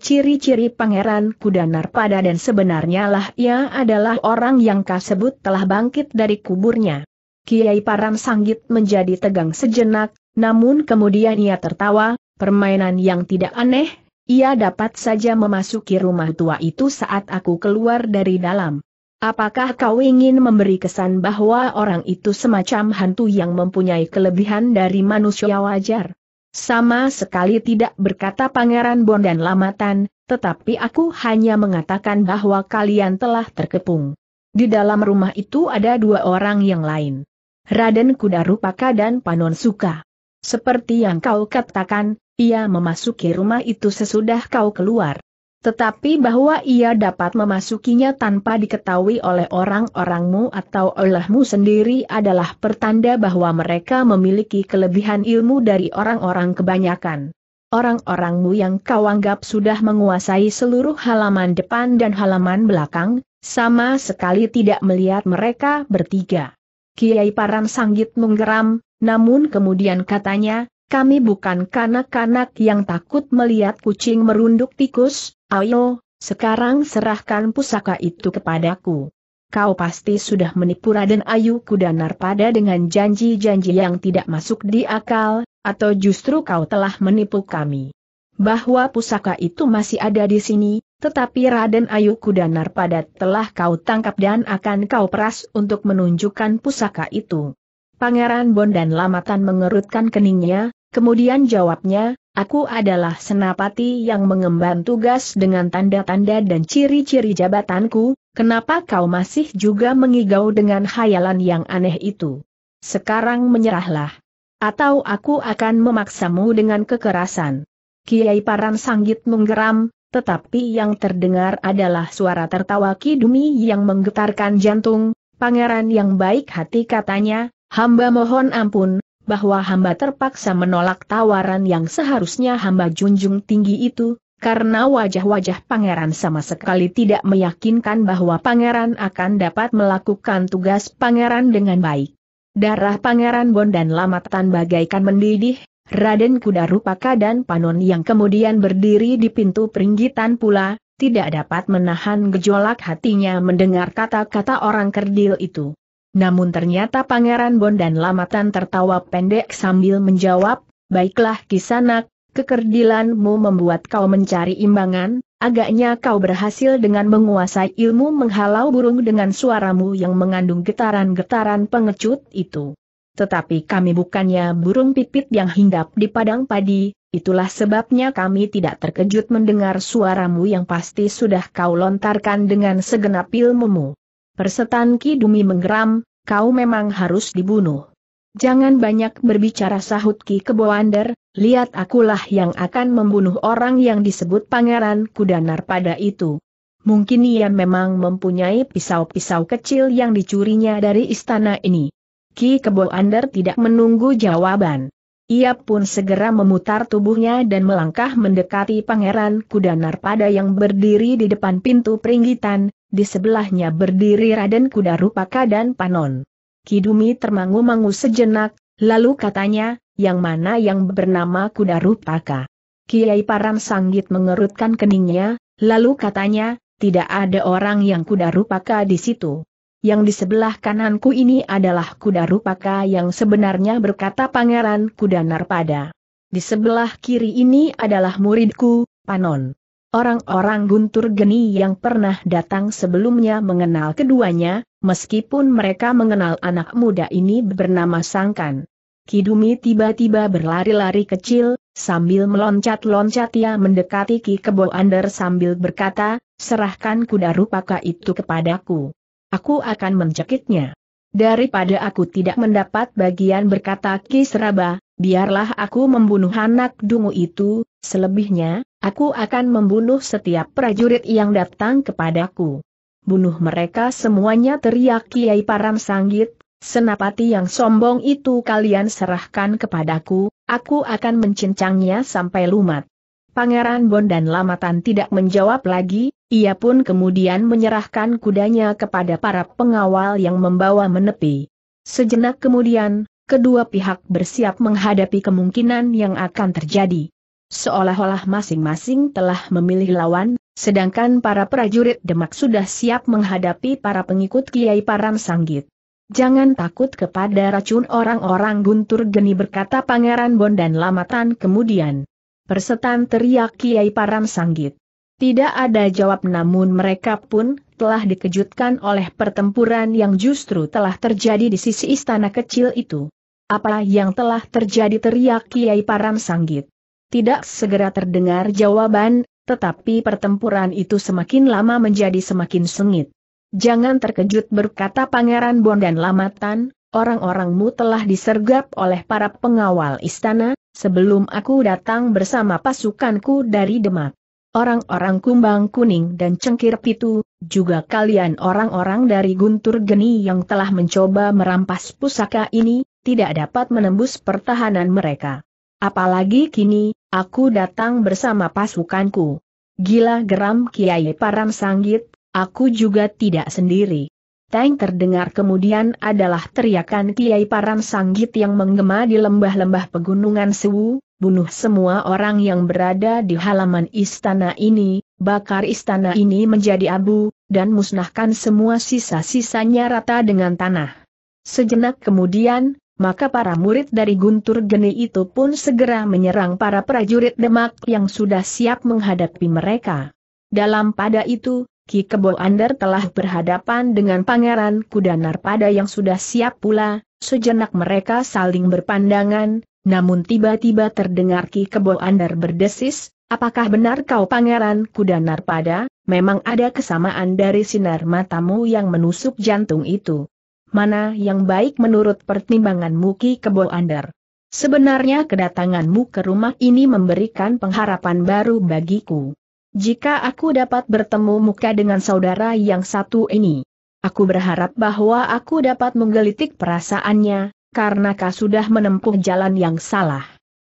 ciri-ciri Pangeran Kuda Narpada dan sebenarnya lah ia adalah orang yang kasebut telah bangkit dari kuburnya. Kiai Paran Sanggit menjadi tegang sejenak, namun kemudian ia tertawa, permainan yang tidak aneh, ia dapat saja memasuki rumah tua itu saat aku keluar dari dalam. Apakah kau ingin memberi kesan bahwa orang itu semacam hantu yang mempunyai kelebihan dari manusia wajar? Sama sekali tidak berkata Pangeran Bon dan Lamatan, tetapi aku hanya mengatakan bahwa kalian telah terkepung. Di dalam rumah itu ada dua orang yang lain. Raden Kudarupaka dan Panon Suka. Seperti yang kau katakan, ia memasuki rumah itu sesudah kau keluar. Tetapi bahwa ia dapat memasukinya tanpa diketahui oleh orang-orangmu atau olehmu sendiri adalah pertanda bahwa mereka memiliki kelebihan ilmu dari orang-orang kebanyakan. Orang-orangmu yang kau anggap sudah menguasai seluruh halaman depan dan halaman belakang, sama sekali tidak melihat mereka bertiga. Kiai Paran Sanggit menggeram, namun kemudian katanya, kami bukan kanak-kanak yang takut melihat kucing merunduk tikus, ayo, sekarang serahkan pusaka itu kepadaku. Kau pasti sudah menipu Raden Ayu Kudanar pada dengan janji-janji yang tidak masuk di akal, atau justru kau telah menipu kami. Bahwa pusaka itu masih ada di sini, tetapi Raden Ayu Kudanar pada telah kau tangkap dan akan kau peras untuk menunjukkan pusaka itu. Pangeran Bon dan Lamatan mengerutkan keningnya, kemudian jawabnya, aku adalah senapati yang mengemban tugas dengan tanda-tanda dan ciri-ciri jabatanku, kenapa kau masih juga mengigau dengan hayalan yang aneh itu? Sekarang menyerahlah. Atau aku akan memaksamu dengan kekerasan. Kiai Paran Sanggit menggeram, tetapi yang terdengar adalah suara tertawa Kidumi yang menggetarkan jantung, pangeran yang baik hati katanya, Hamba mohon ampun, bahwa hamba terpaksa menolak tawaran yang seharusnya hamba junjung tinggi itu, karena wajah-wajah pangeran sama sekali tidak meyakinkan bahwa pangeran akan dapat melakukan tugas pangeran dengan baik. Darah pangeran Bon dan Lamatan bagaikan mendidih, Raden Kudarupaka dan Panon yang kemudian berdiri di pintu peringgitan pula, tidak dapat menahan gejolak hatinya mendengar kata-kata orang kerdil itu. Namun ternyata Pangeran Bon dan Lamatan tertawa pendek sambil menjawab, Baiklah kisanak, kekerdilanmu membuat kau mencari imbangan, agaknya kau berhasil dengan menguasai ilmu menghalau burung dengan suaramu yang mengandung getaran-getaran pengecut itu. tetapi kami bukannya burung pipit yang hinggap di padang padi, itulah sebabnya kami tidak terkejut mendengar suaramu yang pasti sudah kau lontarkan dengan segenap ilmumu. Persetan Ki Dumi menggeram, kau memang harus dibunuh. Jangan banyak berbicara sahut Ki Kebowander, lihat akulah yang akan membunuh orang yang disebut Pangeran Kudanar pada itu. Mungkin ia memang mempunyai pisau-pisau kecil yang dicurinya dari istana ini. Ki Kebowander tidak menunggu jawaban. Ia pun segera memutar tubuhnya dan melangkah mendekati Pangeran Kudanar pada yang berdiri di depan pintu peringgitan, di sebelahnya berdiri Raden Kudarupaka dan Panon. Kidumi termangu-mangu sejenak, lalu katanya, yang mana yang bernama Kuda Rupaka. Kiai Paran Sanggit mengerutkan keningnya, lalu katanya, tidak ada orang yang Kuda Rupaka di situ. Yang di sebelah kananku ini adalah Kuda Rupaka yang sebenarnya berkata Pangeran Kuda Narpada. Di sebelah kiri ini adalah muridku, Panon. Orang-orang Guntur Geni yang pernah datang sebelumnya mengenal keduanya, meskipun mereka mengenal anak muda ini bernama Sangkan. Kidumi tiba-tiba berlari-lari kecil, sambil meloncat-loncat ia mendekati Ki Kebo Ander sambil berkata, serahkan kuda rupaka itu kepadaku. Aku akan mencekiknya. Daripada aku tidak mendapat bagian berkata Ki Seraba, biarlah aku membunuh anak dungu itu, selebihnya, aku akan membunuh setiap prajurit yang datang kepadaku. Bunuh mereka semuanya teriak Kiai Param Sanggit, senapati yang sombong itu kalian serahkan kepadaku, aku akan mencincangnya sampai lumat. Pangeran Bon dan Lamatan tidak menjawab lagi, ia pun kemudian menyerahkan kudanya kepada para pengawal yang membawa menepi. Sejenak kemudian, kedua pihak bersiap menghadapi kemungkinan yang akan terjadi. Seolah-olah masing-masing telah memilih lawan, sedangkan para prajurit Demak sudah siap menghadapi para pengikut Kiai Paran Sanggit. Jangan takut kepada racun orang-orang guntur geni berkata Pangeran Bon dan Lamatan kemudian. Persetan teriak Kiai Paran Sanggit. Tidak ada jawab namun mereka pun telah dikejutkan oleh pertempuran yang justru telah terjadi di sisi istana kecil itu. Apa yang telah terjadi teriak Kiai Paran Sanggit. Tidak segera terdengar jawaban, tetapi pertempuran itu semakin lama menjadi semakin sengit. Jangan terkejut berkata Pangeran Bon dan Lamatan, orang-orangmu telah disergap oleh para pengawal istana, sebelum aku datang bersama pasukanku dari Demak orang-orang kumbang kuning dan cengkir pitu, juga kalian orang-orang dari Guntur Geni yang telah mencoba merampas pusaka ini, tidak dapat menembus pertahanan mereka. Apalagi kini, aku datang bersama pasukanku. Gila geram Kiai Param Sanggit, aku juga tidak sendiri. Teng terdengar kemudian adalah teriakan Kiai Param Sanggit yang menggema di lembah-lembah pegunungan Sewu, bunuh semua orang yang berada di halaman istana ini, bakar istana ini menjadi abu, dan musnahkan semua sisa-sisanya rata dengan tanah. Sejenak kemudian, maka para murid dari Guntur Geni itu pun segera menyerang para prajurit Demak yang sudah siap menghadapi mereka. Dalam pada itu, Ki Kebo Ander telah berhadapan dengan Pangeran Kudanar pada yang sudah siap pula, sejenak mereka saling berpandangan, namun tiba-tiba terdengar Ki Kebo Andar berdesis, apakah benar kau pangeran kuda narpada, memang ada kesamaan dari sinar matamu yang menusuk jantung itu. Mana yang baik menurut pertimbanganmu Ki Kebo Andar? Sebenarnya kedatanganmu ke rumah ini memberikan pengharapan baru bagiku. Jika aku dapat bertemu muka dengan saudara yang satu ini, aku berharap bahwa aku dapat menggelitik perasaannya, karena kau sudah menempuh jalan yang salah.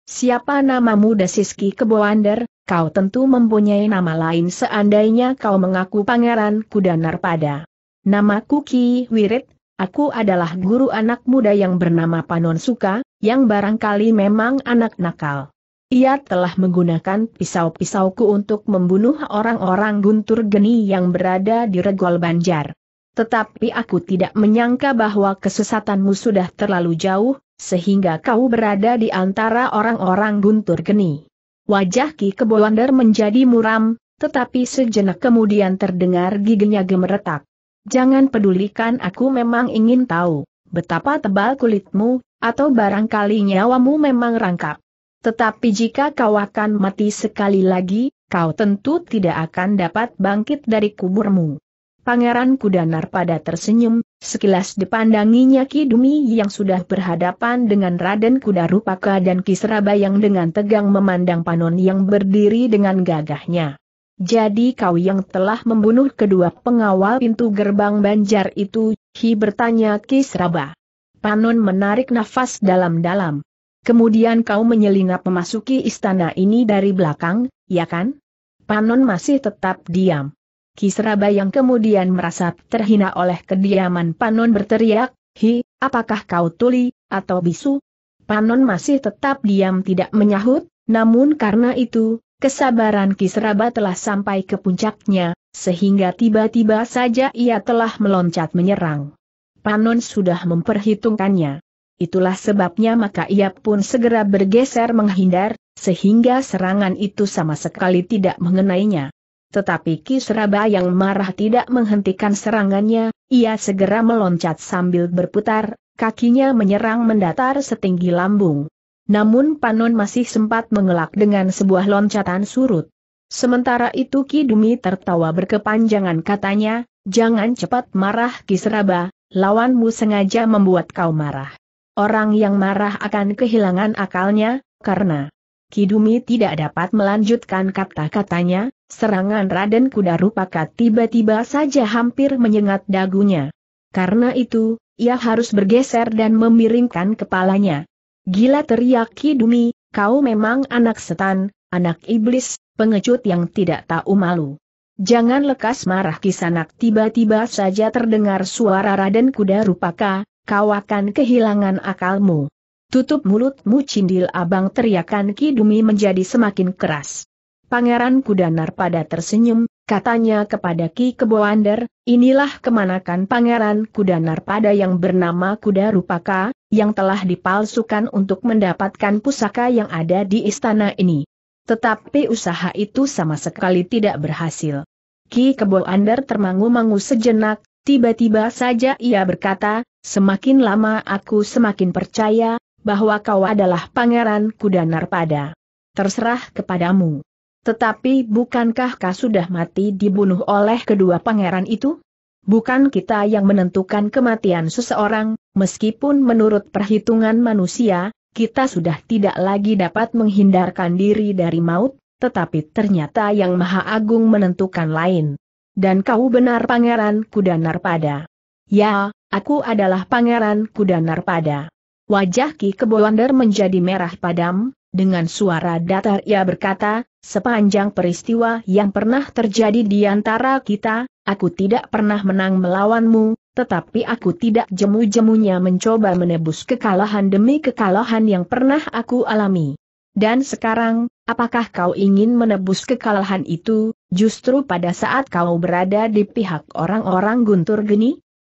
Siapa namamu Desiski Kebowander, kau tentu mempunyai nama lain seandainya kau mengaku Pangeran Kuda Narpada. Namaku Ki Wirit, aku adalah guru anak muda yang bernama Panon Suka, yang barangkali memang anak nakal. Ia telah menggunakan pisau-pisauku untuk membunuh orang-orang guntur geni yang berada di Regol Banjar. Tetapi aku tidak menyangka bahwa kesesatanmu sudah terlalu jauh, sehingga kau berada di antara orang-orang guntur geni. Wajah Ki Kebowander menjadi muram, tetapi sejenak kemudian terdengar giginya gemeretak. Jangan pedulikan aku memang ingin tahu, betapa tebal kulitmu, atau barangkali nyawamu memang rangkap. Tetapi jika kau akan mati sekali lagi, kau tentu tidak akan dapat bangkit dari kuburmu. Pangeran Kudanar pada tersenyum, sekilas dipandanginya Ki Dumi yang sudah berhadapan dengan Raden Kudarupaka dan Kisraba yang dengan tegang memandang Panon yang berdiri dengan gagahnya. Jadi kau yang telah membunuh kedua pengawal pintu gerbang Banjar itu, Hi bertanya Kisraba. Panon menarik nafas dalam-dalam. Kemudian kau menyelinap memasuki istana ini dari belakang, ya kan? Panon masih tetap diam. Kisraba yang kemudian merasa terhina oleh kediaman Panon berteriak, Hi, apakah kau tuli, atau bisu? Panon masih tetap diam tidak menyahut, namun karena itu, kesabaran Kisraba telah sampai ke puncaknya, sehingga tiba-tiba saja ia telah meloncat menyerang. Panon sudah memperhitungkannya. Itulah sebabnya maka ia pun segera bergeser menghindar, sehingga serangan itu sama sekali tidak mengenainya. Tetapi Ki Seraba yang marah tidak menghentikan serangannya, ia segera meloncat sambil berputar, kakinya menyerang mendatar setinggi lambung. Namun Panon masih sempat mengelak dengan sebuah loncatan surut. Sementara itu Ki Dumi tertawa berkepanjangan katanya, jangan cepat marah Ki Seraba, lawanmu sengaja membuat kau marah. Orang yang marah akan kehilangan akalnya, karena Kidumi tidak dapat melanjutkan kata-katanya, serangan Raden Kudarupaka tiba-tiba saja hampir menyengat dagunya. Karena itu, ia harus bergeser dan memiringkan kepalanya. Gila teriak Kidumi, kau memang anak setan, anak iblis, pengecut yang tidak tahu malu. Jangan lekas marah kisanak tiba-tiba saja terdengar suara Raden Kudarupaka, kau akan kehilangan akalmu. Tutup mulutmu cindil abang teriakan Kidumi menjadi semakin keras. Pangeran Kudanar pada tersenyum, katanya kepada Ki Keboander, inilah kemanakan Pangeran Kudanar pada yang bernama Kuda Rupaka, yang telah dipalsukan untuk mendapatkan pusaka yang ada di istana ini. Tetapi usaha itu sama sekali tidak berhasil. Ki Keboander termangu-mangu sejenak, tiba-tiba saja ia berkata, semakin lama aku semakin percaya, bahwa kau adalah Pangeran Kudanar pada. Terserah kepadamu. Tetapi bukankah kau sudah mati dibunuh oleh kedua pangeran itu? Bukan kita yang menentukan kematian seseorang, meskipun menurut perhitungan manusia, kita sudah tidak lagi dapat menghindarkan diri dari maut, tetapi ternyata yang Maha Agung menentukan lain. Dan kau benar Pangeran Kudanar pada. Ya, aku adalah Pangeran Kudanar pada. Wajah Ki Kebowander menjadi merah padam, dengan suara datar ia berkata, sepanjang peristiwa yang pernah terjadi di antara kita, aku tidak pernah menang melawanmu, tetapi aku tidak jemu-jemunya mencoba menebus kekalahan demi kekalahan yang pernah aku alami. Dan sekarang, apakah kau ingin menebus kekalahan itu, justru pada saat kau berada di pihak orang-orang guntur geni?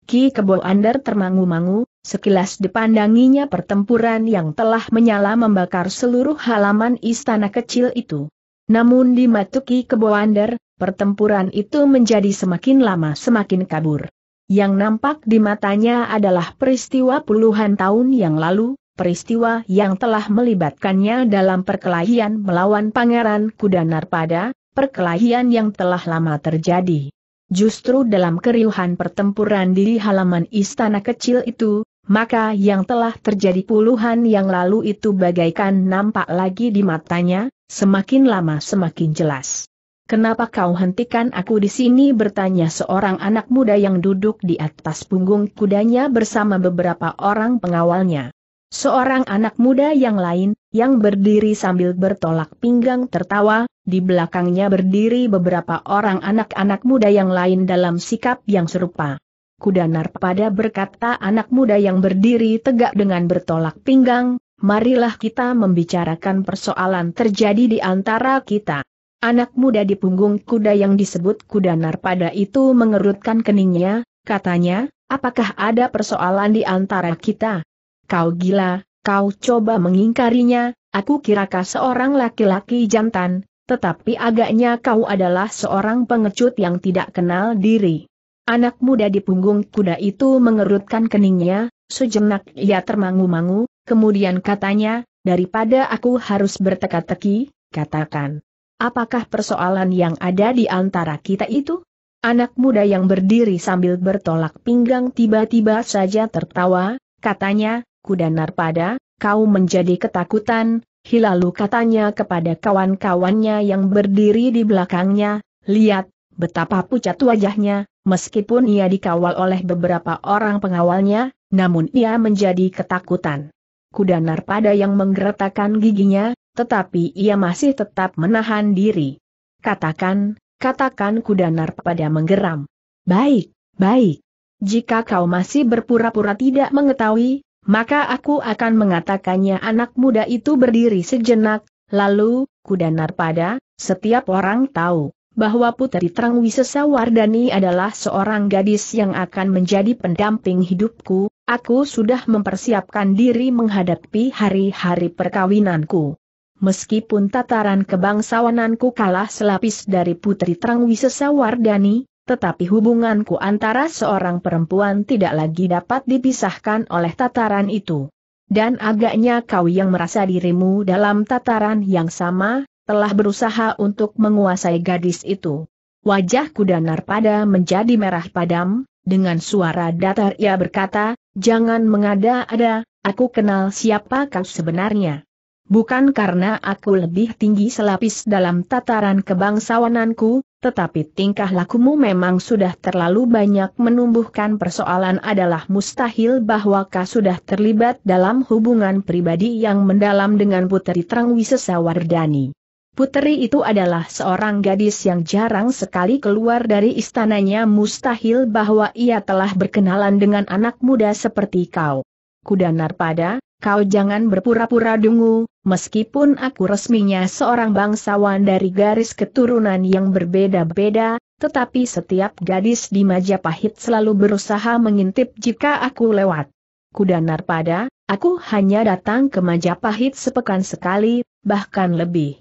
Ki Kebo termangu-mangu, sekilas dipandanginya pertempuran yang telah menyala membakar seluruh halaman istana kecil itu. Namun di Matuki Kebo Ander, pertempuran itu menjadi semakin lama semakin kabur. Yang nampak di matanya adalah peristiwa puluhan tahun yang lalu, peristiwa yang telah melibatkannya dalam perkelahian melawan Pangeran Kudanar pada, perkelahian yang telah lama terjadi. Justru dalam keriuhan pertempuran di halaman istana kecil itu, maka yang telah terjadi puluhan yang lalu itu bagaikan nampak lagi di matanya, semakin lama semakin jelas. Kenapa kau hentikan aku di sini bertanya seorang anak muda yang duduk di atas punggung kudanya bersama beberapa orang pengawalnya. Seorang anak muda yang lain, yang berdiri sambil bertolak pinggang tertawa, di belakangnya berdiri beberapa orang anak-anak muda yang lain dalam sikap yang serupa. Kudanar pada berkata anak muda yang berdiri tegak dengan bertolak pinggang, marilah kita membicarakan persoalan terjadi di antara kita. Anak muda di punggung kuda yang disebut Kudanar pada itu mengerutkan keningnya, katanya, apakah ada persoalan di antara kita? Kau gila, kau coba mengingkarinya, aku kira kau seorang laki-laki jantan, tetapi agaknya kau adalah seorang pengecut yang tidak kenal diri. Anak muda di punggung kuda itu mengerutkan keningnya, sejenak ia termangu-mangu, kemudian katanya, daripada aku harus berteka-teki, katakan. Apakah persoalan yang ada di antara kita itu? Anak muda yang berdiri sambil bertolak pinggang tiba-tiba saja tertawa, katanya, kuda narpada, kau menjadi ketakutan, hilalu katanya kepada kawan-kawannya yang berdiri di belakangnya, lihat, betapa pucat wajahnya, meskipun ia dikawal oleh beberapa orang pengawalnya, namun ia menjadi ketakutan. Kuda narpada yang menggeretakkan giginya, tetapi ia masih tetap menahan diri. Katakan, katakan kuda narpada menggeram. Baik, baik. Jika kau masih berpura-pura tidak mengetahui, maka aku akan mengatakannya anak muda itu berdiri sejenak, lalu, kuda narpada, setiap orang tahu bahwa Putri Terang Wisesawardani adalah seorang gadis yang akan menjadi pendamping hidupku, aku sudah mempersiapkan diri menghadapi hari-hari perkawinanku. Meskipun tataran kebangsawananku kalah selapis dari Putri Terang Wisesawardani, tetapi hubunganku antara seorang perempuan tidak lagi dapat dipisahkan oleh tataran itu. Dan agaknya kau yang merasa dirimu dalam tataran yang sama, telah berusaha untuk menguasai gadis itu. Wajah kuda narpada menjadi merah padam, dengan suara datar ia berkata, jangan mengada-ada, aku kenal siapa kau sebenarnya. Bukan karena aku lebih tinggi selapis dalam tataran kebangsawananku, tetapi tingkah lakumu memang sudah terlalu banyak menumbuhkan persoalan adalah mustahil bahwa kau sudah terlibat dalam hubungan pribadi yang mendalam dengan Putri Terang Wisesawardani. Putri itu adalah seorang gadis yang jarang sekali keluar dari istananya mustahil bahwa ia telah berkenalan dengan anak muda seperti kau. Kuda Narpada, kau jangan berpura-pura dungu, meskipun aku resminya seorang bangsawan dari garis keturunan yang berbeda-beda, tetapi setiap gadis di Majapahit selalu berusaha mengintip jika aku lewat. Kuda Narpada, aku hanya datang ke Majapahit sepekan sekali, bahkan lebih.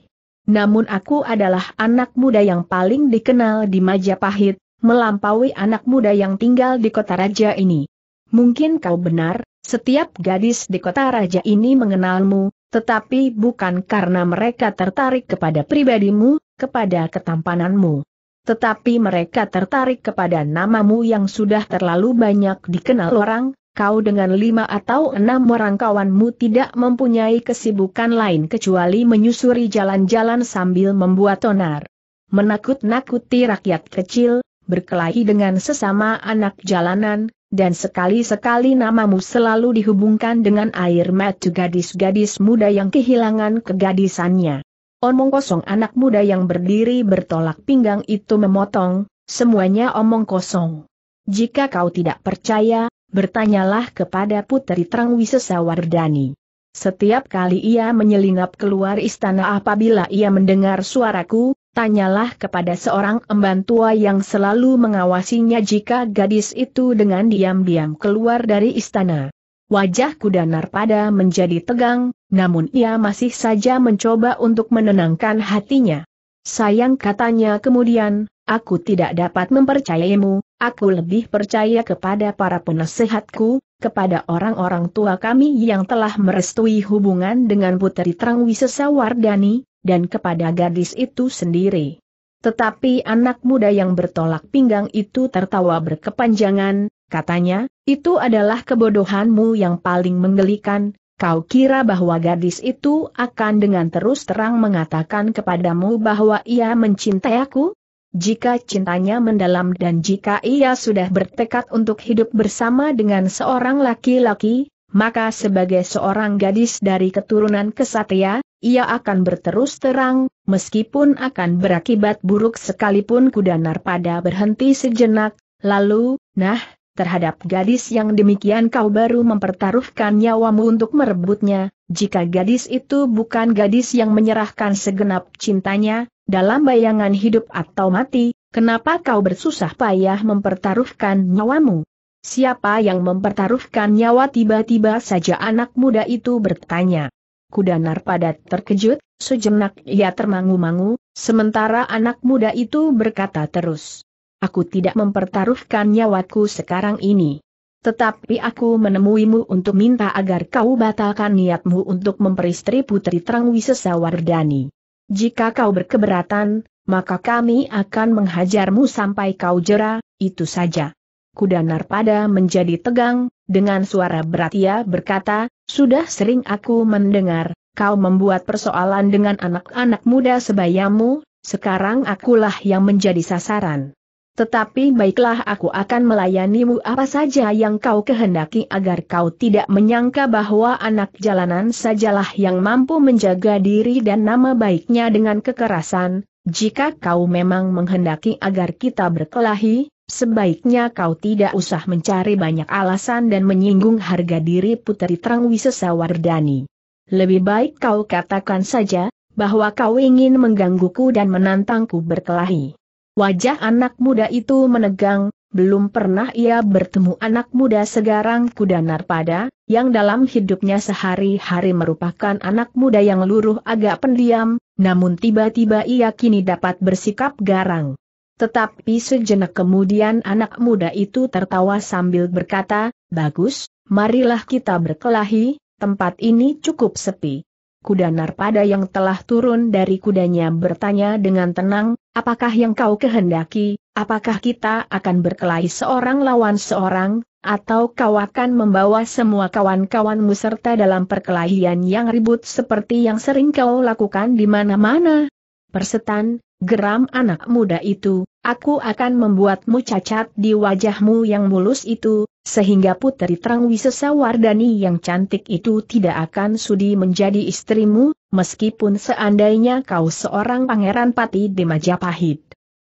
Namun aku adalah anak muda yang paling dikenal di Majapahit, melampaui anak muda yang tinggal di kota raja ini. Mungkin kau benar, setiap gadis di kota raja ini mengenalmu, tetapi bukan karena mereka tertarik kepada pribadimu, kepada ketampananmu. Tetapi mereka tertarik kepada namamu yang sudah terlalu banyak dikenal orang, kau dengan lima atau enam orang kawanmu tidak mempunyai kesibukan lain kecuali menyusuri jalan-jalan sambil membuat tonar. Menakut-nakuti rakyat kecil, berkelahi dengan sesama anak jalanan, dan sekali-sekali namamu selalu dihubungkan dengan air mata gadis-gadis muda yang kehilangan kegadisannya. Omong kosong anak muda yang berdiri bertolak pinggang itu memotong, semuanya omong kosong. Jika kau tidak percaya, bertanyalah kepada Putri Terang Wisesawardani. Setiap kali ia menyelinap keluar istana apabila ia mendengar suaraku, tanyalah kepada seorang emban tua yang selalu mengawasinya jika gadis itu dengan diam-diam keluar dari istana. Wajah kuda narpada menjadi tegang, namun ia masih saja mencoba untuk menenangkan hatinya. Sayang katanya kemudian, aku tidak dapat mempercayaimu, aku lebih percaya kepada para penasehatku, kepada orang-orang tua kami yang telah merestui hubungan dengan Putri Terang Wisesawardani, dan kepada gadis itu sendiri. Tetapi anak muda yang bertolak pinggang itu tertawa berkepanjangan, katanya, itu adalah kebodohanmu yang paling menggelikan, kau kira bahwa gadis itu akan dengan terus terang mengatakan kepadamu bahwa ia mencintai aku? Jika cintanya mendalam dan jika ia sudah bertekad untuk hidup bersama dengan seorang laki-laki, maka sebagai seorang gadis dari keturunan kesatria, ia akan berterus terang, meskipun akan berakibat buruk sekalipun kuda narpada berhenti sejenak, lalu, nah, terhadap gadis yang demikian kau baru mempertaruhkan nyawamu untuk merebutnya, jika gadis itu bukan gadis yang menyerahkan segenap cintanya, dalam bayangan hidup atau mati, kenapa kau bersusah payah mempertaruhkan nyawamu? Siapa yang mempertaruhkan nyawa tiba-tiba saja anak muda itu bertanya. Kuda Narpada terkejut, sejenak ia termangu-mangu, sementara anak muda itu berkata terus. Aku tidak mempertaruhkan nyawaku sekarang ini. Tetapi aku menemuimu untuk minta agar kau batalkan niatmu untuk memperistri Putri Trangwisesa Wardani. Jika kau berkeberatan, maka kami akan menghajarmu sampai kau jera, itu saja. Kuda Narpada menjadi tegang, dengan suara berat ia berkata, sudah sering aku mendengar, kau membuat persoalan dengan anak-anak muda sebayamu, sekarang akulah yang menjadi sasaran. Tetapi baiklah aku akan melayanimu apa saja yang kau kehendaki agar kau tidak menyangka bahwa anak jalanan sajalah yang mampu menjaga diri dan nama baiknya dengan kekerasan, jika kau memang menghendaki agar kita berkelahi, sebaiknya kau tidak usah mencari banyak alasan dan menyinggung harga diri Putri Trangwisesa Wardani. Lebih baik kau katakan saja, bahwa kau ingin menggangguku dan menantangku berkelahi. Wajah anak muda itu menegang, belum pernah ia bertemu anak muda segarang kuda narpada, yang dalam hidupnya sehari-hari merupakan anak muda yang luruh agak pendiam, namun tiba-tiba ia kini dapat bersikap garang. Tetapi sejenak kemudian anak muda itu tertawa sambil berkata, bagus, marilah kita berkelahi, tempat ini cukup sepi kuda narpada yang telah turun dari kudanya bertanya dengan tenang, apakah yang kau kehendaki, apakah kita akan berkelahi seorang lawan seorang, atau kau akan membawa semua kawan-kawanmu serta dalam perkelahian yang ribut seperti yang sering kau lakukan di mana-mana? Persetan, geram anak muda itu, aku akan membuatmu cacat di wajahmu yang mulus itu, sehingga Putri Trangwisesa Wardani yang cantik itu tidak akan sudi menjadi istrimu, meskipun seandainya kau seorang pangeran pati di Majapahit.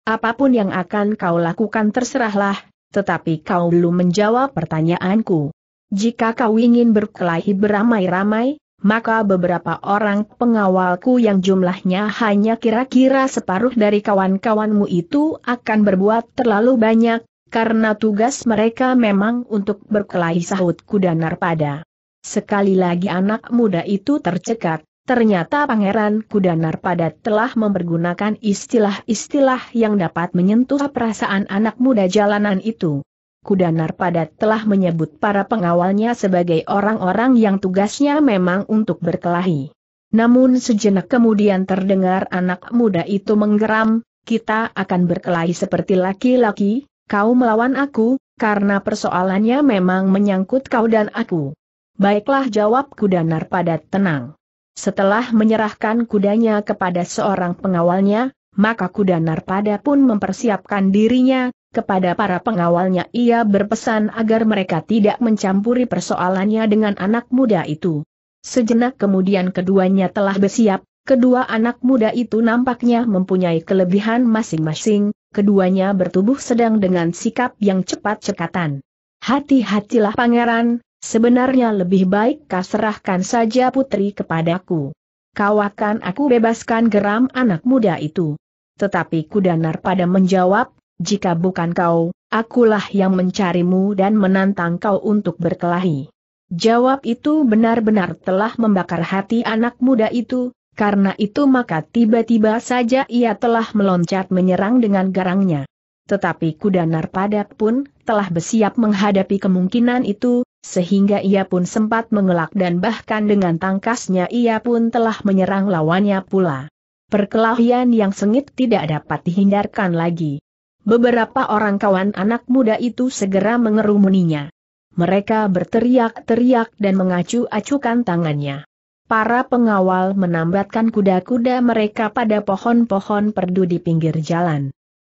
Apa pun yang akan kau lakukan terserahlah, tetapi kau belum menjawab pertanyaanku. Jika kau ingin berkelahi beramai-ramai, maka beberapa orang pengawalku yang jumlahnya hanya kira-kira separuh dari kawan-kawanmu itu akan berbuat terlalu banyak, karena tugas mereka memang untuk berkelahi sahut kuda narpada. Sekali lagi anak muda itu tercekat, ternyata pangeran kuda narpada telah mempergunakan istilah-istilah yang dapat menyentuh perasaan anak muda jalanan itu. Kuda narpada telah menyebut para pengawalnya sebagai orang-orang yang tugasnya memang untuk berkelahi. Namun sejenak kemudian terdengar anak muda itu menggeram, kita akan berkelahi seperti laki-laki, kau melawan aku, karena persoalannya memang menyangkut kau dan aku. Baiklah jawab kuda narpada tenang. Setelah menyerahkan kudanya kepada seorang pengawalnya, maka kuda narpada pun mempersiapkan dirinya, kepada para pengawalnya ia berpesan agar mereka tidak mencampuri persoalannya dengan anak muda itu. Sejenak kemudian keduanya telah bersiap, kedua anak muda itu nampaknya mempunyai kelebihan masing-masing, keduanya bertubuh sedang dengan sikap yang cepat cekatan. Hati-hatilah pangeran, sebenarnya lebih baik kau serahkan saja putri kepadaku. Kau akan aku bebaskan geram anak muda itu. Tetapi Kudanar pada menjawab, jika bukan kau, akulah yang mencarimu dan menantang kau untuk berkelahi. Jawab itu benar-benar telah membakar hati anak muda itu, karena itu maka tiba-tiba saja ia telah meloncat menyerang dengan garangnya. Tetapi kuda narpada pun telah bersiap menghadapi kemungkinan itu, sehingga ia pun sempat mengelak dan bahkan dengan tangkasnya ia pun telah menyerang lawannya pula. Perkelahian yang sengit tidak dapat dihindarkan lagi. Beberapa orang kawan anak muda itu segera mengerumuninya. Mereka berteriak-teriak dan mengacu-acukan tangannya. Para pengawal menambatkan kuda-kuda mereka pada pohon-pohon perdu di pinggir jalan.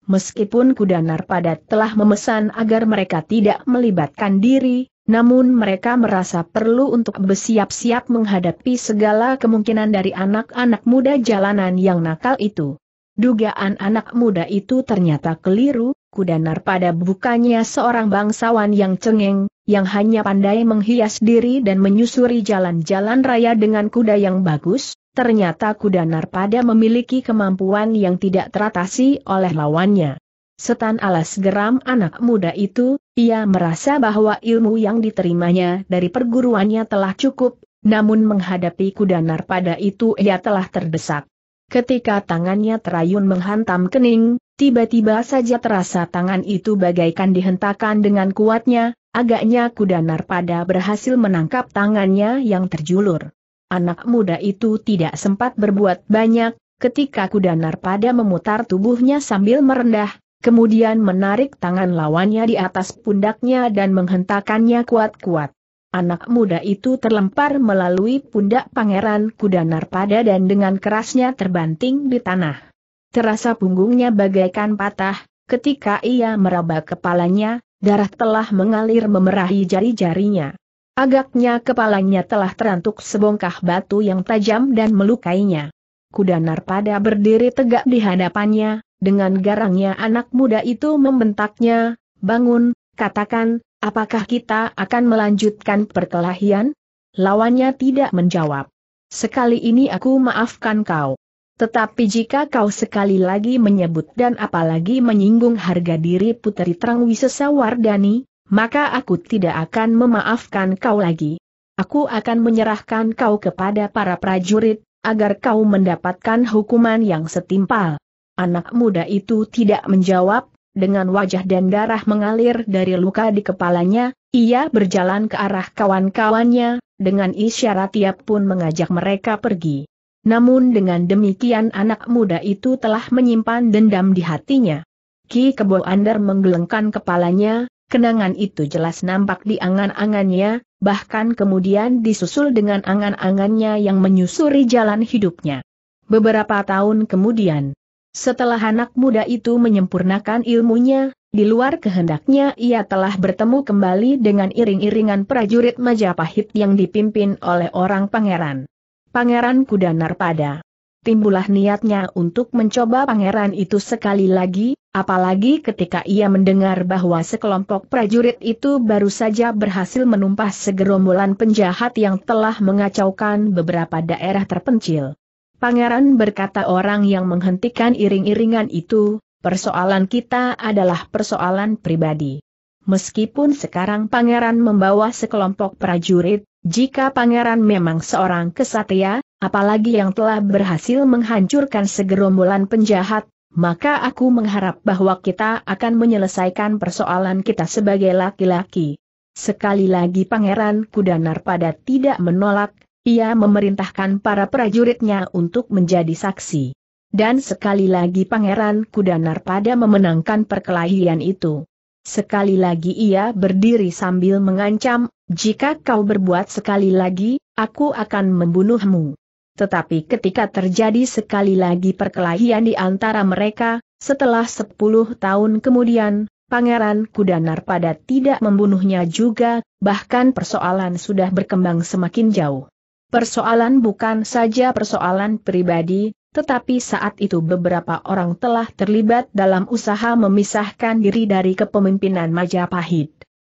Meskipun kuda narpada telah memesan agar mereka tidak melibatkan diri, namun mereka merasa perlu untuk bersiap-siap menghadapi segala kemungkinan dari anak-anak muda jalanan yang nakal itu. Dugaan anak muda itu ternyata keliru, kuda narpada bukannya seorang bangsawan yang cengeng, yang hanya pandai menghias diri dan menyusuri jalan-jalan raya dengan kuda yang bagus, ternyata kuda narpada memiliki kemampuan yang tidak teratasi oleh lawannya. Setan alas geram anak muda itu, ia merasa bahwa ilmu yang diterimanya dari perguruannya telah cukup, namun menghadapi kuda narpada itu ia telah terdesak. Ketika tangannya terayun menghantam kening, Tiba-tiba saja terasa tangan itu bagaikan dihentakkan dengan kuatnya, agaknya kuda narpada berhasil menangkap tangannya yang terjulur. Anak muda itu tidak sempat berbuat banyak, ketika kuda narpada memutar tubuhnya sambil merendah, kemudian menarik tangan lawannya di atas pundaknya dan menghentakkannya kuat-kuat. Anak muda itu terlempar melalui pundak pangeran kuda narpada dan dengan kerasnya terbanting di tanah. Terasa punggungnya bagaikan patah, ketika ia meraba kepalanya, darah telah mengalir memerahi jari-jarinya. Agaknya kepalanya telah terantuk sebongkah batu yang tajam dan melukainya. Kuda narpada berdiri tegak di hadapannya, dengan garangnya anak muda itu membentaknya, bangun, katakan, apakah kita akan melanjutkan perkelahian? Lawannya tidak menjawab. Sekali ini aku maafkan kau. Tetapi jika kau sekali lagi menyebut dan apalagi menyinggung harga diri Putri Terang Wisesa Wardani, maka aku tidak akan memaafkan kau lagi. Aku akan menyerahkan kau kepada para prajurit, agar kau mendapatkan hukuman yang setimpal. Anak muda itu tidak menjawab, dengan wajah dan darah mengalir dari luka di kepalanya, ia berjalan ke arah kawan-kawannya, dengan isyarat ia pun mengajak mereka pergi. Namun dengan demikian anak muda itu telah menyimpan dendam di hatinya. Ki Kebo Ander menggelengkan kepalanya, kenangan itu jelas nampak di angan-angannya, bahkan kemudian disusul dengan angan-angannya yang menyusuri jalan hidupnya. Beberapa tahun kemudian, setelah anak muda itu menyempurnakan ilmunya, di luar kehendaknya ia telah bertemu kembali dengan iring-iringan prajurit Majapahit yang dipimpin oleh orang pangeran. Pangeran Kuda Narpada. Timbullah niatnya untuk mencoba pangeran itu sekali lagi, apalagi ketika ia mendengar bahwa sekelompok prajurit itu baru saja berhasil menumpas segerombolan penjahat yang telah mengacaukan beberapa daerah terpencil. Pangeran berkata orang yang menghentikan iring-iringan itu, persoalan kita adalah persoalan pribadi. Meskipun sekarang pangeran membawa sekelompok prajurit, jika pangeran memang seorang kesatria, apalagi yang telah berhasil menghancurkan segerombolan penjahat, maka aku mengharap bahwa kita akan menyelesaikan persoalan kita sebagai laki-laki. Sekali lagi Pangeran Kudanar pada tidak menolak, ia memerintahkan para prajuritnya untuk menjadi saksi. Dan sekali lagi Pangeran Kudanar pada memenangkan perkelahian itu. Sekali lagi ia berdiri sambil mengancam, jika kau berbuat sekali lagi, aku akan membunuhmu. Tetapi ketika terjadi sekali lagi perkelahian di antara mereka, setelah sepuluh tahun kemudian, Pangeran Kudanar pada tidak membunuhnya juga, bahkan persoalan sudah berkembang semakin jauh. Persoalan bukan saja persoalan pribadi, tetapi saat itu beberapa orang telah terlibat dalam usaha memisahkan diri dari kepemimpinan Majapahit.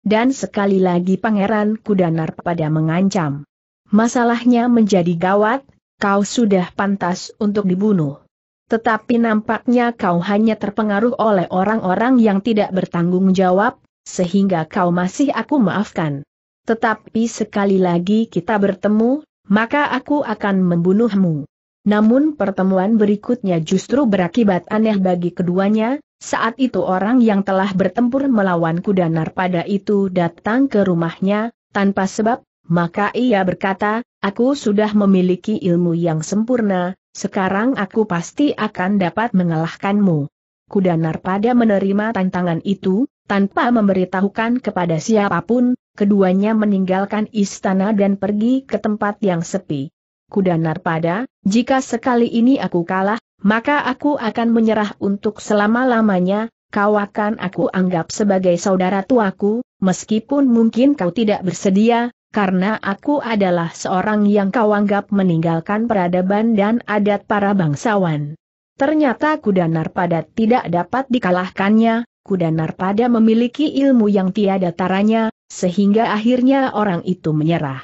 Dan sekali lagi Pangeran Kudanar pada mengancam. Masalahnya menjadi gawat, kau sudah pantas untuk dibunuh. Tetapi nampaknya kau hanya terpengaruh oleh orang-orang yang tidak bertanggung jawab, sehingga kau masih aku maafkan. Tetapi sekali lagi kita bertemu, maka aku akan membunuhmu. Namun pertemuan berikutnya justru berakibat aneh bagi keduanya, saat itu orang yang telah bertempur melawan kuda narpada itu datang ke rumahnya, tanpa sebab, maka ia berkata, aku sudah memiliki ilmu yang sempurna, sekarang aku pasti akan dapat mengalahkanmu. Kuda narpada menerima tantangan itu, tanpa memberitahukan kepada siapa pun, keduanya meninggalkan istana dan pergi ke tempat yang sepi. Kuda narpada, jika sekali ini aku kalah, maka aku akan menyerah untuk selama-lamanya, kau akan aku anggap sebagai saudara tuaku, meskipun mungkin kau tidak bersedia, karena aku adalah seorang yang kau anggap meninggalkan peradaban dan adat para bangsawan. Ternyata kuda narpada tidak dapat dikalahkannya, kuda narpada memiliki ilmu yang tiada taranya, sehingga akhirnya orang itu menyerah.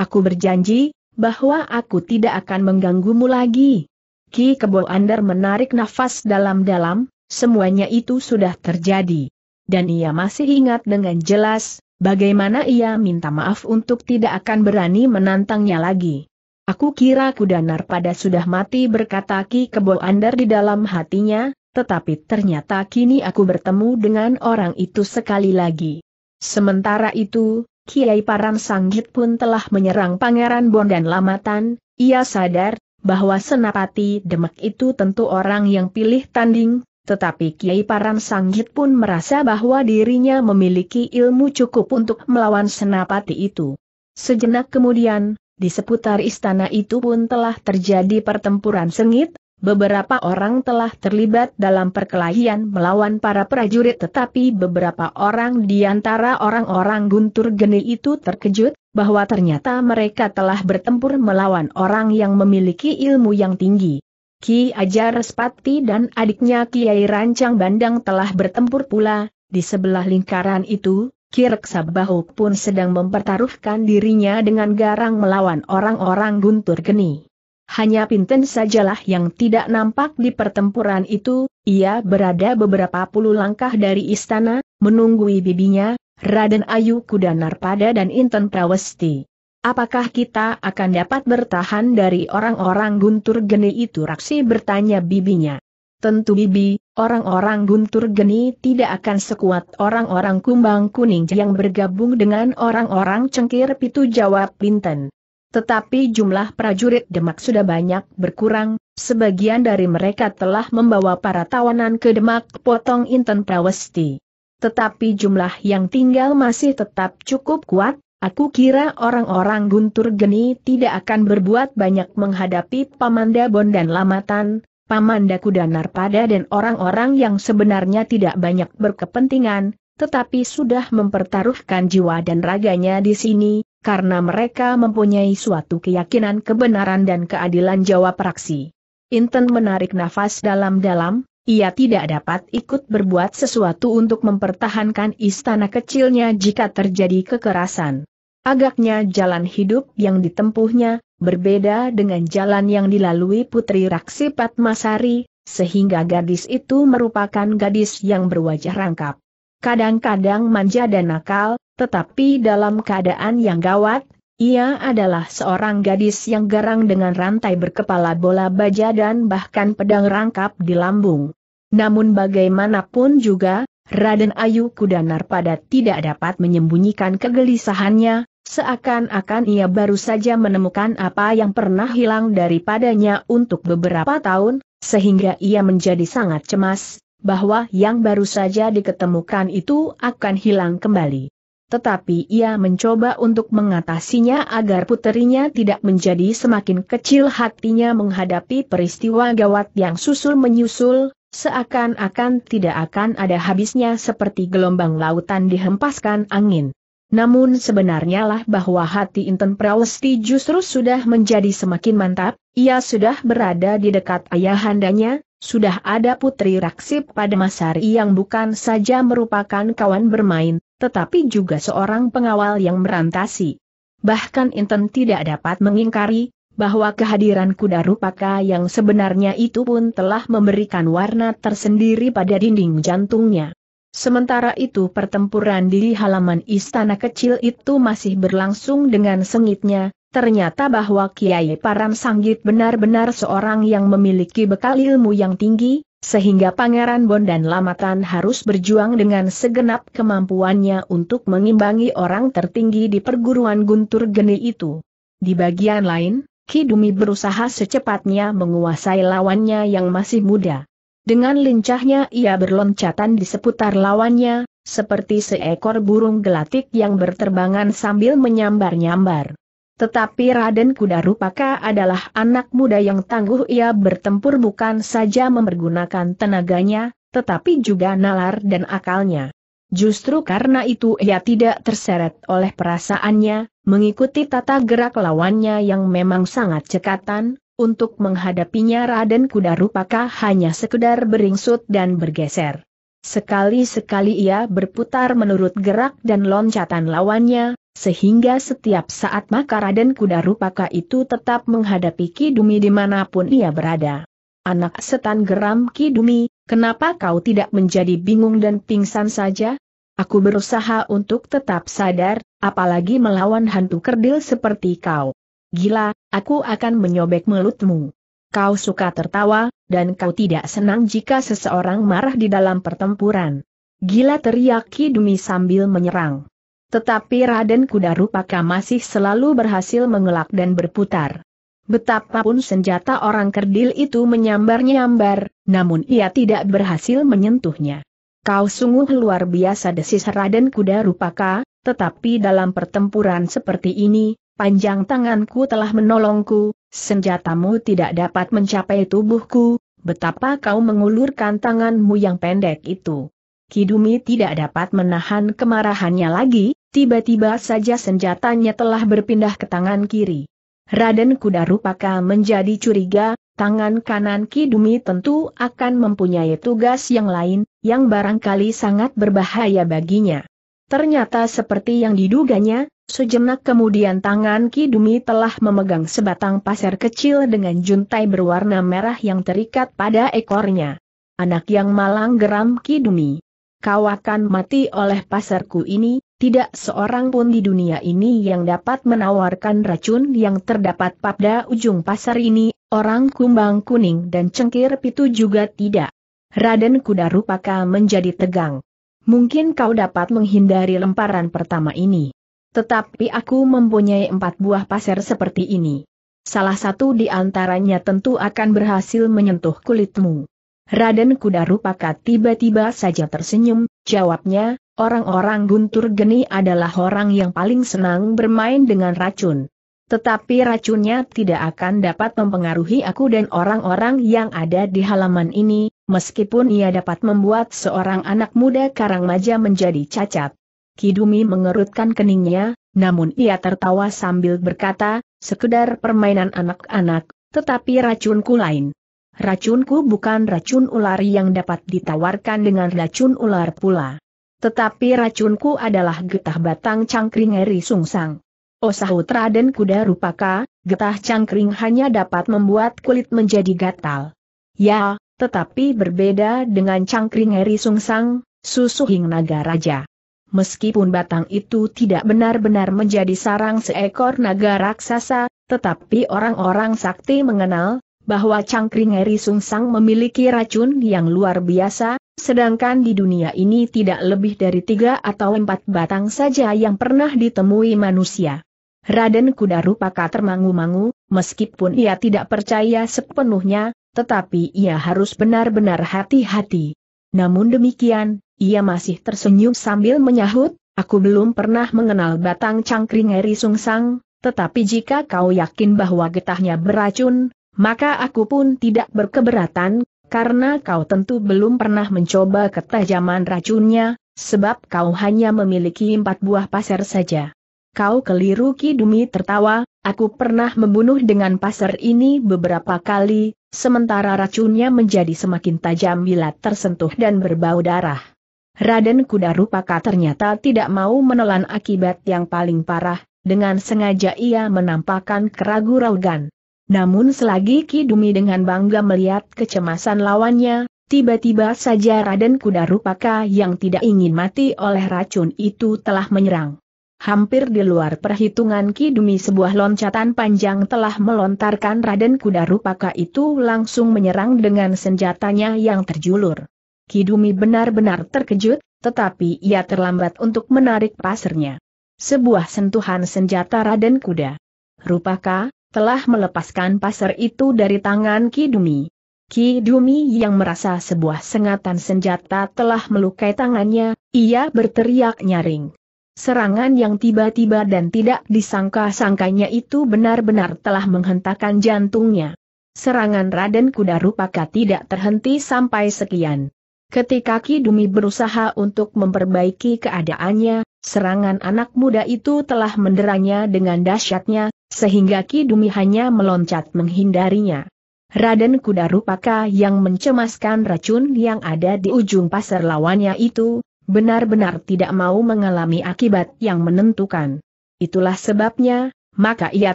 Aku berjanji, bahwa aku tidak akan mengganggumu lagi. Ki Kebo Andar menarik nafas dalam-dalam, semuanya itu sudah terjadi. Dan ia masih ingat dengan jelas, bagaimana ia minta maaf untuk tidak akan berani menantangnya lagi. Aku kira Kudanar pada sudah mati berkata Ki Kebo Andar di dalam hatinya, tetapi ternyata kini aku bertemu dengan orang itu sekali lagi. Sementara itu, Kiai Paran Sanggit pun telah menyerang Pangeran Bondan Lamatan, ia sadar, bahwa Senapati Demak itu tentu orang yang pilih tanding, tetapi Kiai Paran Sanggit pun merasa bahwa dirinya memiliki ilmu cukup untuk melawan Senapati itu. Sejenak kemudian, di seputar istana itu pun telah terjadi pertempuran sengit, beberapa orang telah terlibat dalam perkelahian melawan para prajurit tetapi beberapa orang di antara orang-orang guntur geni itu terkejut, bahwa ternyata mereka telah bertempur melawan orang yang memiliki ilmu yang tinggi. Ki Ajar Respati dan adiknya Kiai Rancang Bandang telah bertempur pula, di sebelah lingkaran itu, Ki Reksabahu pun sedang mempertaruhkan dirinya dengan garang melawan orang-orang guntur geni. Hanya Pinten sajalah yang tidak nampak di pertempuran itu, ia berada beberapa puluh langkah dari istana, menunggui bibinya, Raden Ayu Kudanarpada dan Inten Prawesti. Apakah kita akan dapat bertahan dari orang-orang guntur geni itu? Raksi bertanya bibinya. Tentu bibi, orang-orang guntur geni tidak akan sekuat orang-orang kumbang kuning yang bergabung dengan orang-orang cengkir pitu jawab Pinten. Tetapi jumlah prajurit Demak sudah banyak berkurang, sebagian dari mereka telah membawa para tawanan ke Demak potong Inten Prawesti. Tetapi jumlah yang tinggal masih tetap cukup kuat, aku kira orang-orang guntur geni tidak akan berbuat banyak menghadapi Pamanda Bondan Lamatan, Pamanda Kudanarpada dan orang-orang yang sebenarnya tidak banyak berkepentingan, tetapi sudah mempertaruhkan jiwa dan raganya di sini, karena mereka mempunyai suatu keyakinan kebenaran dan keadilan jawab praksi. Inten menarik nafas dalam-dalam, ia tidak dapat ikut berbuat sesuatu untuk mempertahankan istana kecilnya jika terjadi kekerasan. Agaknya jalan hidup yang ditempuhnya, berbeda dengan jalan yang dilalui Putri Raksi Patmasari, sehingga gadis itu merupakan gadis yang berwajah rangkap. Kadang-kadang manja dan nakal, tetapi dalam keadaan yang gawat, ia adalah seorang gadis yang garang dengan rantai berkepala bola baja dan bahkan pedang rangkap di lambung. Namun bagaimanapun juga, Raden Ayu Kudanar pada tidak dapat menyembunyikan kegelisahannya, seakan-akan ia baru saja menemukan apa yang pernah hilang daripadanya untuk beberapa tahun, sehingga ia menjadi sangat cemas, bahwa yang baru saja diketemukan itu akan hilang kembali tetapi ia mencoba untuk mengatasinya agar puterinya tidak menjadi semakin kecil hatinya menghadapi peristiwa gawat yang susul menyusul, seakan-akan tidak akan ada habisnya seperti gelombang lautan dihempaskan angin. Namun sebenarnya lah bahwa hati Inten Prawesti justru sudah menjadi semakin mantap, ia sudah berada di dekat ayahandanya, sudah ada putri Raksip pada Masari yang bukan saja merupakan kawan bermain, tetapi juga seorang pengawal yang merantasi. Bahkan Inten tidak dapat mengingkari, bahwa kehadiran kuda rupaka yang sebenarnya itu pun telah memberikan warna tersendiri pada dinding jantungnya. Sementara itu pertempuran di halaman istana kecil itu masih berlangsung dengan sengitnya, ternyata bahwa Kiai Paran Sanggit benar-benar seorang yang memiliki bekal ilmu yang tinggi, sehingga Pangeran Bondan Lamatan harus berjuang dengan segenap kemampuannya untuk mengimbangi orang tertinggi di perguruan Guntur Geni itu. Di bagian lain, Kidumi berusaha secepatnya menguasai lawannya yang masih muda. Dengan lincahnya ia berloncatan di seputar lawannya, seperti seekor burung gelatik yang berterbangan sambil menyambar-nyambar. Tetapi Raden Kuda Rupaka adalah anak muda yang tangguh ia bertempur bukan saja mempergunakan tenaganya, tetapi juga nalar dan akalnya. Justru karena itu ia tidak terseret oleh perasaannya, mengikuti tata gerak lawannya yang memang sangat cekatan, untuk menghadapinya Raden Kuda Rupaka hanya sekedar beringsut dan bergeser. Sekali-sekali ia berputar menurut gerak dan loncatan lawannya, sehingga setiap saat maka Raden Kuda Rupaka itu tetap menghadapi Kidumi di mana pun ia berada. Anak setan geram Kidumi, kenapa kau tidak menjadi bingung dan pingsan saja? Aku berusaha untuk tetap sadar, apalagi melawan hantu kerdil seperti kau. Gila, aku akan menyobek mulutmu. Kau suka tertawa, dan kau tidak senang jika seseorang marah di dalam pertempuran. Gila teriak Ki Dumi sambil menyerang. Tetapi Raden Kuda Rupaka masih selalu berhasil mengelak dan berputar. Betapapun senjata orang kerdil itu menyambar-nyambar, namun ia tidak berhasil menyentuhnya. Kau sungguh luar biasa desis Raden Kuda Rupaka, tetapi dalam pertempuran seperti ini, panjang tanganku telah menolongku, senjatamu tidak dapat mencapai tubuhku, betapa kau mengulurkan tanganmu yang pendek itu. Kidumi tidak dapat menahan kemarahannya lagi, tiba-tiba saja senjatanya telah berpindah ke tangan kiri. Raden Kuda Rupaka menjadi curiga, tangan kanan Kidumi tentu akan mempunyai tugas yang lain, yang barangkali sangat berbahaya baginya. Ternyata seperti yang diduganya, Sejenak kemudian tangan Ki Dumi telah memegang sebatang pasir kecil dengan juntai berwarna merah yang terikat pada ekornya. Anak yang malang geram Ki Dumi. Kau akan mati oleh pasarku ini, tidak seorang pun di dunia ini yang dapat menawarkan racun yang terdapat pada ujung pasar ini, orang kumbang kuning dan cengkir pitu juga tidak. Raden Kuda Rupaka menjadi tegang. Mungkin kau dapat menghindari lemparan pertama ini. Tetapi aku mempunyai empat buah pasir seperti ini. Salah satu di antaranya tentu akan berhasil menyentuh kulitmu. Raden Kuda Rupaka tiba-tiba saja tersenyum, jawabnya, orang-orang guntur geni adalah orang yang paling senang bermain dengan racun. Tetapi racunnya tidak akan dapat mempengaruhi aku dan orang-orang yang ada di halaman ini, meskipun ia dapat membuat seorang anak muda Karangmaja menjadi cacat. Kidumi mengerutkan keningnya, namun ia tertawa sambil berkata, sekedar permainan anak-anak, tetapi racunku lain. Racunku bukan racun ular yang dapat ditawarkan dengan racun ular pula. Tetapi racunku adalah getah batang cangkring eri sungsang. Oh sahut Raden Kuda Rupaka, getah cangkring hanya dapat membuat kulit menjadi gatal. Ya, tetapi berbeda dengan cangkring eri sungsang, susu hing naga raja. Meskipun batang itu tidak benar-benar menjadi sarang seekor naga raksasa, tetapi orang-orang sakti mengenal, bahwa cangkring eri sungsang memiliki racun yang luar biasa, sedangkan di dunia ini tidak lebih dari tiga atau empat batang saja yang pernah ditemui manusia. Raden Kuda Rupaka termangu-mangu, meskipun ia tidak percaya sepenuhnya, tetapi ia harus benar-benar hati-hati. Namun demikian, ia masih tersenyum sambil menyahut, aku belum pernah mengenal batang cangkring eri sungsang, tetapi jika kau yakin bahwa getahnya beracun, maka aku pun tidak berkeberatan, karena kau tentu belum pernah mencoba ketajaman racunnya, sebab kau hanya memiliki empat buah pasir saja. Kau keliru Ki Dumi tertawa, aku pernah membunuh dengan pasir ini beberapa kali, sementara racunnya menjadi semakin tajam bila tersentuh dan berbau darah. Raden Kuda Rupaka ternyata tidak mau menelan akibat yang paling parah, dengan sengaja ia menampakkan keragu-raguan. Namun selagi Ki Dumi dengan bangga melihat kecemasan lawannya, tiba-tiba saja Raden Kuda Rupaka yang tidak ingin mati oleh racun itu telah menyerang. Hampir di luar perhitungan Ki Dumi sebuah loncatan panjang telah melontarkan Raden Kuda Rupaka itu langsung menyerang dengan senjatanya yang terjulur. Kidumi benar-benar terkejut, tetapi ia terlambat untuk menarik pasirnya. Sebuah sentuhan senjata Raden Kuda. Rupaka, telah melepaskan pasir itu dari tangan Kidumi. Kidumi yang merasa sebuah sengatan senjata telah melukai tangannya, ia berteriak nyaring. Serangan yang tiba-tiba dan tidak disangka-sangkanya itu benar-benar telah menghentakkan jantungnya. Serangan Raden Kuda Rupaka tidak terhenti sampai sekian. Ketika Ki Dumi berusaha untuk memperbaiki keadaannya, serangan anak muda itu telah menderanya dengan dahsyatnya, sehingga Ki Dumi hanya meloncat menghindarinya. Raden Kuda Rupaka yang mencemaskan racun yang ada di ujung pasar lawannya itu, benar-benar tidak mau mengalami akibat yang menentukan. Itulah sebabnya, maka ia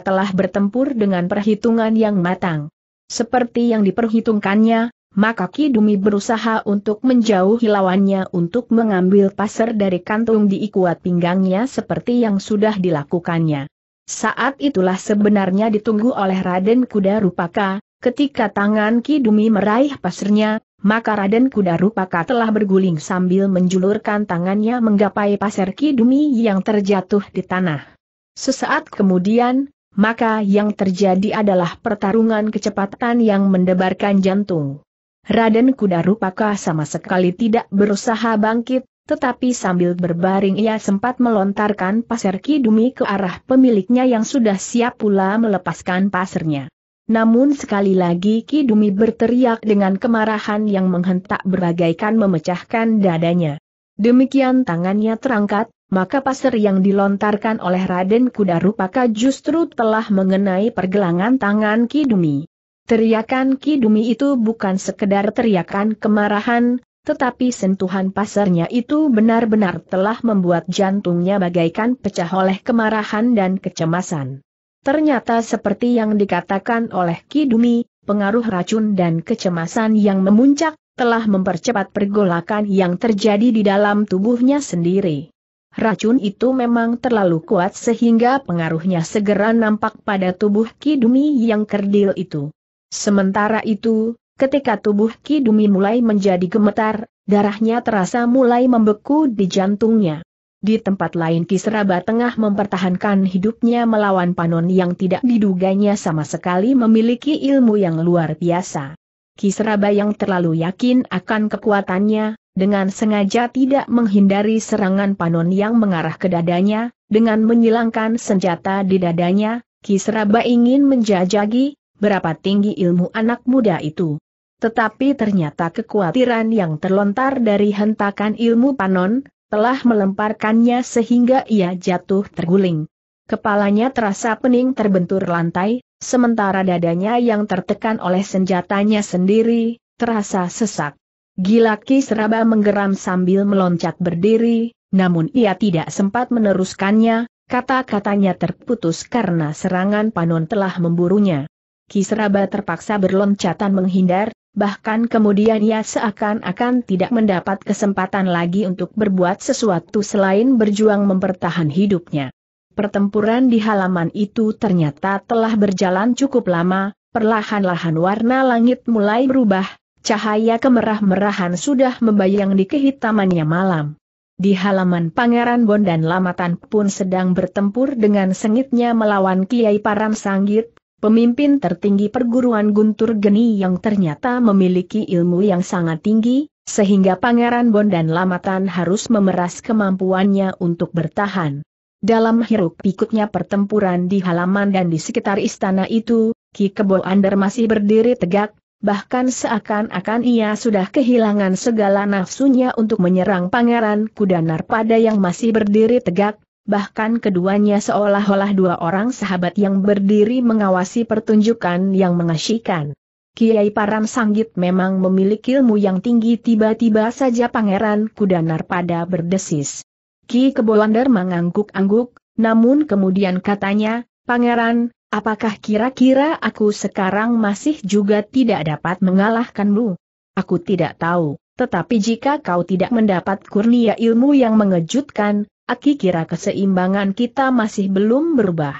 telah bertempur dengan perhitungan yang matang. Seperti yang diperhitungkannya, maka Ki Dumi berusaha untuk menjauhi lawannya untuk mengambil pasir dari kantung di ikuat pinggangnya seperti yang sudah dilakukannya. Saat itulah sebenarnya ditunggu oleh Raden Kuda Rupaka, ketika tangan Ki Dumi meraih pasirnya, maka Raden Kuda Rupaka telah berguling sambil menjulurkan tangannya menggapai pasir Ki Dumi yang terjatuh di tanah. Sesaat kemudian, maka yang terjadi adalah pertarungan kecepatan yang mendebarkan jantung. Raden Kuda Rupaka sama sekali tidak berusaha bangkit, tetapi sambil berbaring ia sempat melontarkan pasir kidumi ke arah pemiliknya yang sudah siap pula melepaskan pasirnya. Namun sekali lagi Kidumi berteriak dengan kemarahan yang menghentak beragaikan memecahkan dadanya. Demikian tangannya terangkat, maka pasir yang dilontarkan oleh Raden Kudarupaka justru telah mengenai pergelangan tangan Kidumi. Teriakan Kidumi itu bukan sekedar teriakan kemarahan, tetapi sentuhan pasarnya itu benar-benar telah membuat jantungnya bagaikan pecah oleh kemarahan dan kecemasan. Ternyata seperti yang dikatakan oleh Kidumi, pengaruh racun dan kecemasan yang memuncak, telah mempercepat pergolakan yang terjadi di dalam tubuhnya sendiri. Racun itu memang terlalu kuat sehingga pengaruhnya segera nampak pada tubuh Kidumi yang kerdil itu. Sementara itu, Ketika tubuh Ki Dumi mulai menjadi gemetar, darahnya terasa mulai membeku di jantungnya. Di tempat lain Ki Seraba tengah mempertahankan hidupnya melawan Panon yang tidak diduganya sama sekali memiliki ilmu yang luar biasa. Ki Seraba yang terlalu yakin akan kekuatannya, dengan sengaja tidak menghindari serangan Panon yang mengarah ke dadanya, dengan menyilangkan senjata di dadanya, Ki Seraba ingin menjajagi, berapa tinggi ilmu anak muda itu. Tetapi ternyata kekhawatiran yang terlontar dari hentakan ilmu panon, telah melemparkannya sehingga ia jatuh terguling. Kepalanya terasa pening terbentur lantai, sementara dadanya yang tertekan oleh senjatanya sendiri, terasa sesak. Gilaki seraba menggeram sambil meloncat berdiri, namun ia tidak sempat meneruskannya, kata-katanya terputus karena serangan panon telah memburunya. Kisraba terpaksa berloncatan menghindar, bahkan kemudian ia seakan-akan tidak mendapat kesempatan lagi untuk berbuat sesuatu selain berjuang mempertahan hidupnya. Pertempuran di halaman itu ternyata telah berjalan cukup lama, perlahan-lahan warna langit mulai berubah, cahaya kemerah-merahan sudah membayang di kehitamannya malam. Di halaman Pangeran Bon dan Lamatan pun sedang bertempur dengan sengitnya melawan Kiai Param Sanggit, pemimpin tertinggi perguruan Guntur Geni yang ternyata memiliki ilmu yang sangat tinggi, sehingga Pangeran Bon dan Lamatan harus memeras kemampuannya untuk bertahan. Dalam hiruk pikuknya pertempuran di halaman dan di sekitar istana itu, Ki Kebo Ander masih berdiri tegak, bahkan seakan-akan ia sudah kehilangan segala nafsunya untuk menyerang Pangeran Kudanar pada yang masih berdiri tegak, bahkan keduanya seolah-olah dua orang sahabat yang berdiri mengawasi pertunjukan yang mengasyikan. Kiai Param Sanggit memang memiliki ilmu yang tinggi tiba-tiba saja Pangeran Kudanar pada berdesis. Ki Kebowander mengangguk-angguk, namun kemudian katanya, Pangeran, apakah kira-kira aku sekarang masih juga tidak dapat mengalahkanmu? Aku tidak tahu, tetapi jika kau tidak mendapat kurnia ilmu yang mengejutkan, Aki kira keseimbangan kita masih belum berubah.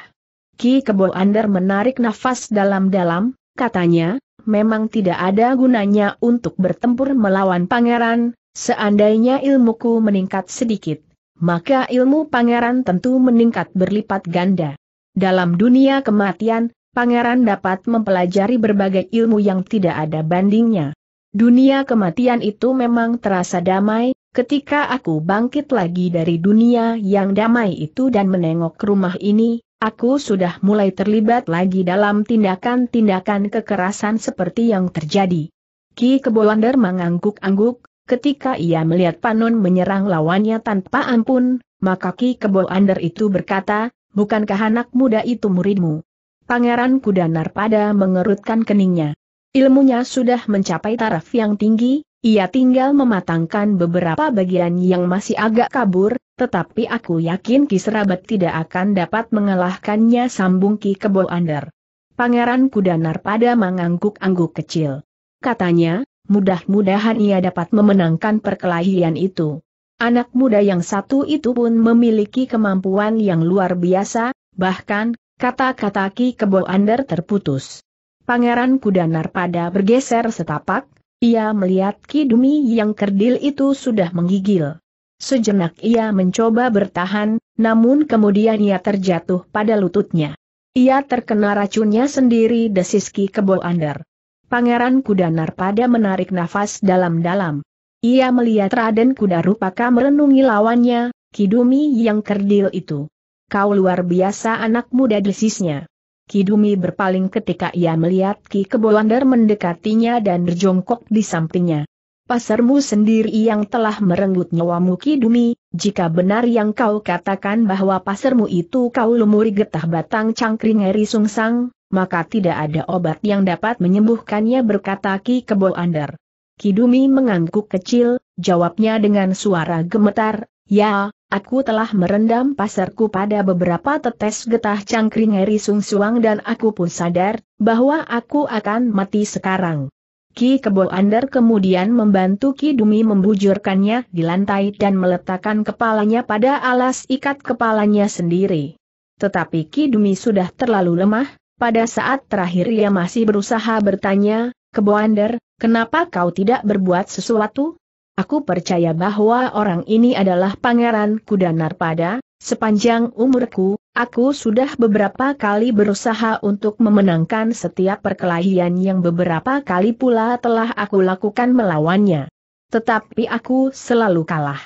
Ki Kebo menarik nafas dalam-dalam, katanya, memang tidak ada gunanya untuk bertempur melawan pangeran, seandainya ilmuku meningkat sedikit, maka ilmu pangeran tentu meningkat berlipat ganda. Dalam dunia kematian, pangeran dapat mempelajari berbagai ilmu yang tidak ada bandingnya. Dunia kematian itu memang terasa damai, Ketika aku bangkit lagi dari dunia yang damai itu dan menengok rumah ini, aku sudah mulai terlibat lagi dalam tindakan-tindakan kekerasan seperti yang terjadi. Ki Kebowander mengangguk-angguk, ketika ia melihat Panon menyerang lawannya tanpa ampun, maka Ki Kebowander itu berkata, bukankah anak muda itu muridmu? Pangeran Kudanar pada mengerutkan keningnya. Ilmunya sudah mencapai taraf yang tinggi, ia tinggal mematangkan beberapa bagian yang masih agak kabur, tetapi aku yakin Ki Serabat tidak akan dapat mengalahkannya sambung Ki Kebo Ander. Pangeran Kudanar pada mengangguk-angguk kecil. Katanya, mudah-mudahan ia dapat memenangkan perkelahian itu. Anak muda yang satu itu pun memiliki kemampuan yang luar biasa, bahkan, kata-kata Ki Kebo Ander terputus. Pangeran Kudanar pada bergeser setapak, ia melihat Kidumi yang kerdil itu sudah menggigil. Sejenak ia mencoba bertahan, namun kemudian ia terjatuh pada lututnya. Ia terkena racunnya sendiri desis Ki Kebo Ander. Pangeran Kudanar pada menarik nafas dalam-dalam. Ia melihat Raden Kuda Rupaka merenungi lawannya, Kidumi yang kerdil itu. Kau luar biasa anak muda desisnya. Kidumi berpaling ketika ia melihat Ki Kebowander mendekatinya dan berjongkok di sampingnya. Pasarmu sendiri yang telah merenggut nyawamu Kidumi, jika benar yang kau katakan bahwa pasarmu itu kau lumuri getah batang cangkring eri sungsang, maka tidak ada obat yang dapat menyembuhkannya berkata Ki Kebowander. Kidumi mengangguk kecil, jawabnya dengan suara gemetar, ya, Aku telah merendam pasarku pada beberapa tetes getah cangkring eri sungsuang dan aku pun sadar, bahwa aku akan mati sekarang. Ki Kebo Ander kemudian membantu Ki Dumi membujurkannya di lantai dan meletakkan kepalanya pada alas ikat kepalanya sendiri. Tetapi Ki Dumi sudah terlalu lemah, pada saat terakhir ia masih berusaha bertanya, Kebo Ander, kenapa kau tidak berbuat sesuatu? Aku percaya bahwa orang ini adalah Pangeran Kuda Narpada, sepanjang umurku, aku sudah beberapa kali berusaha untuk memenangkan setiap perkelahian yang beberapa kali pula telah aku lakukan melawannya. Tetapi aku selalu kalah.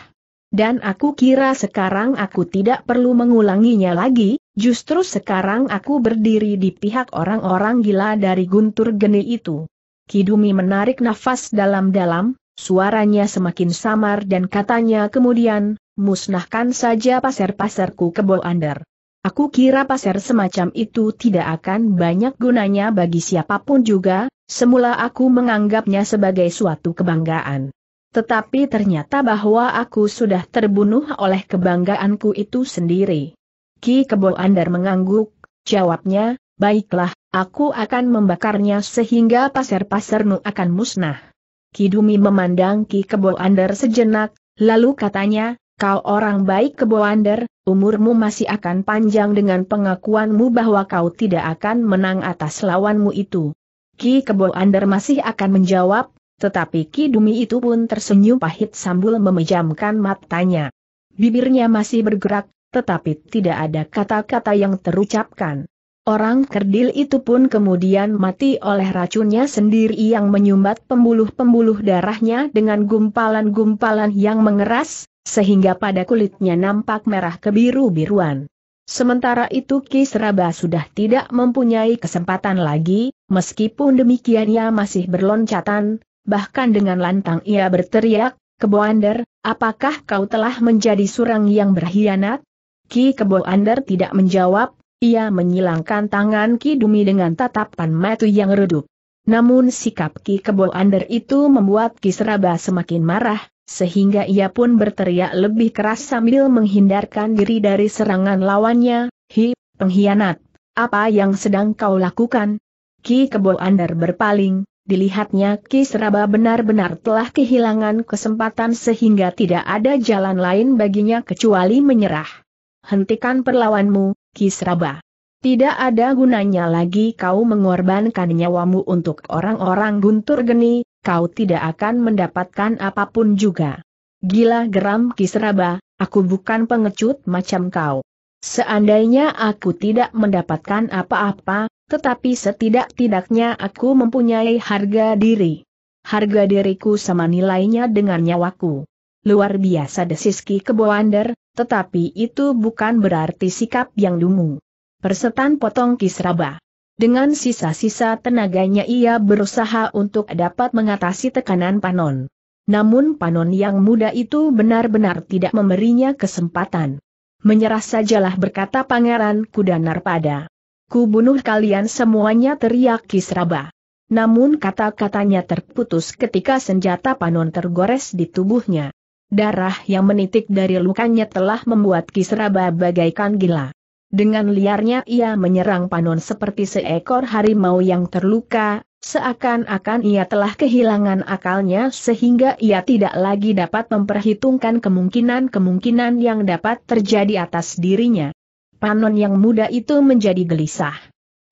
Dan aku kira sekarang aku tidak perlu mengulanginya lagi, justru sekarang aku berdiri di pihak orang-orang gila dari Guntur Geni itu. Kidumi menarik nafas dalam-dalam, Suaranya semakin samar dan katanya kemudian, musnahkan saja pasar-pasarku kebo Ander. Aku kira pasar semacam itu tidak akan banyak gunanya bagi siapa pun juga, semula aku menganggapnya sebagai suatu kebanggaan. Tetapi ternyata bahwa aku sudah terbunuh oleh kebanggaanku itu sendiri. Ki Kebo Ander mengangguk, jawabnya, baiklah, aku akan membakarnya sehingga pasar-pasarmu akan musnah. Kidumi memandang Ki Kebo Ander sejenak, lalu katanya, kau orang baik Kebo Ander, umurmu masih akan panjang dengan pengakuanmu bahwa kau tidak akan menang atas lawanmu itu. Ki Kebo Ander masih akan menjawab, tetapi Ki Dumi itu pun tersenyum pahit sambil memejamkan matanya. Bibirnya masih bergerak, tetapi tidak ada kata-kata yang terucapkan. Orang kerdil itu pun kemudian mati oleh racunnya sendiri yang menyumbat pembuluh-pembuluh darahnya dengan gumpalan-gumpalan yang mengeras, sehingga pada kulitnya nampak merah kebiru-biruan. Sementara itu Ki Seraba sudah tidak mempunyai kesempatan lagi, meskipun demikian ia masih berloncatan, bahkan dengan lantang ia berteriak, Keboander, apakah kau telah menjadi surang yang berkhianat? Ki Keboander tidak menjawab, ia menyilangkan tangan Ki Dumi dengan tatapan mata yang redup. Namun sikap Ki Kebo Ander itu membuat Ki Seraba semakin marah, sehingga ia pun berteriak lebih keras sambil menghindarkan diri dari serangan lawannya, Hi, pengkhianat, apa yang sedang kau lakukan? Ki Kebo Ander berpaling, dilihatnya Ki Seraba benar-benar telah kehilangan kesempatan sehingga tidak ada jalan lain baginya kecuali menyerah. Hentikan perlawanmu, Kisraba. Tidak ada gunanya lagi kau mengorbankan nyawamu untuk orang-orang guntur geni, kau tidak akan mendapatkan apa pun juga. Gila geram Kisraba, aku bukan pengecut macam kau. Seandainya aku tidak mendapatkan apa-apa, tetapi setidak-tidaknya aku mempunyai harga diri. Harga diriku sama nilainya dengan nyawaku. Luar biasa desis Ki Kebowander, tetapi itu bukan berarti sikap yang dungu. Persetan potong Kisraba. Dengan sisa-sisa tenaganya ia berusaha untuk dapat mengatasi tekanan Panon. Namun Panon yang muda itu benar-benar tidak memberinya kesempatan. Menyerah sajalah berkata Pangeran Kuda Narpada. Ku bunuh kalian semuanya teriak Kisraba. Namun kata-katanya terputus ketika senjata Panon tergores di tubuhnya. Darah yang menitik dari lukanya telah membuat Kisraba bagaikan gila. Dengan liarnya ia menyerang Panon seperti seekor harimau yang terluka, seakan-akan ia telah kehilangan akalnya sehingga ia tidak lagi dapat memperhitungkan kemungkinan-kemungkinan yang dapat terjadi atas dirinya. Panon yang muda itu menjadi gelisah.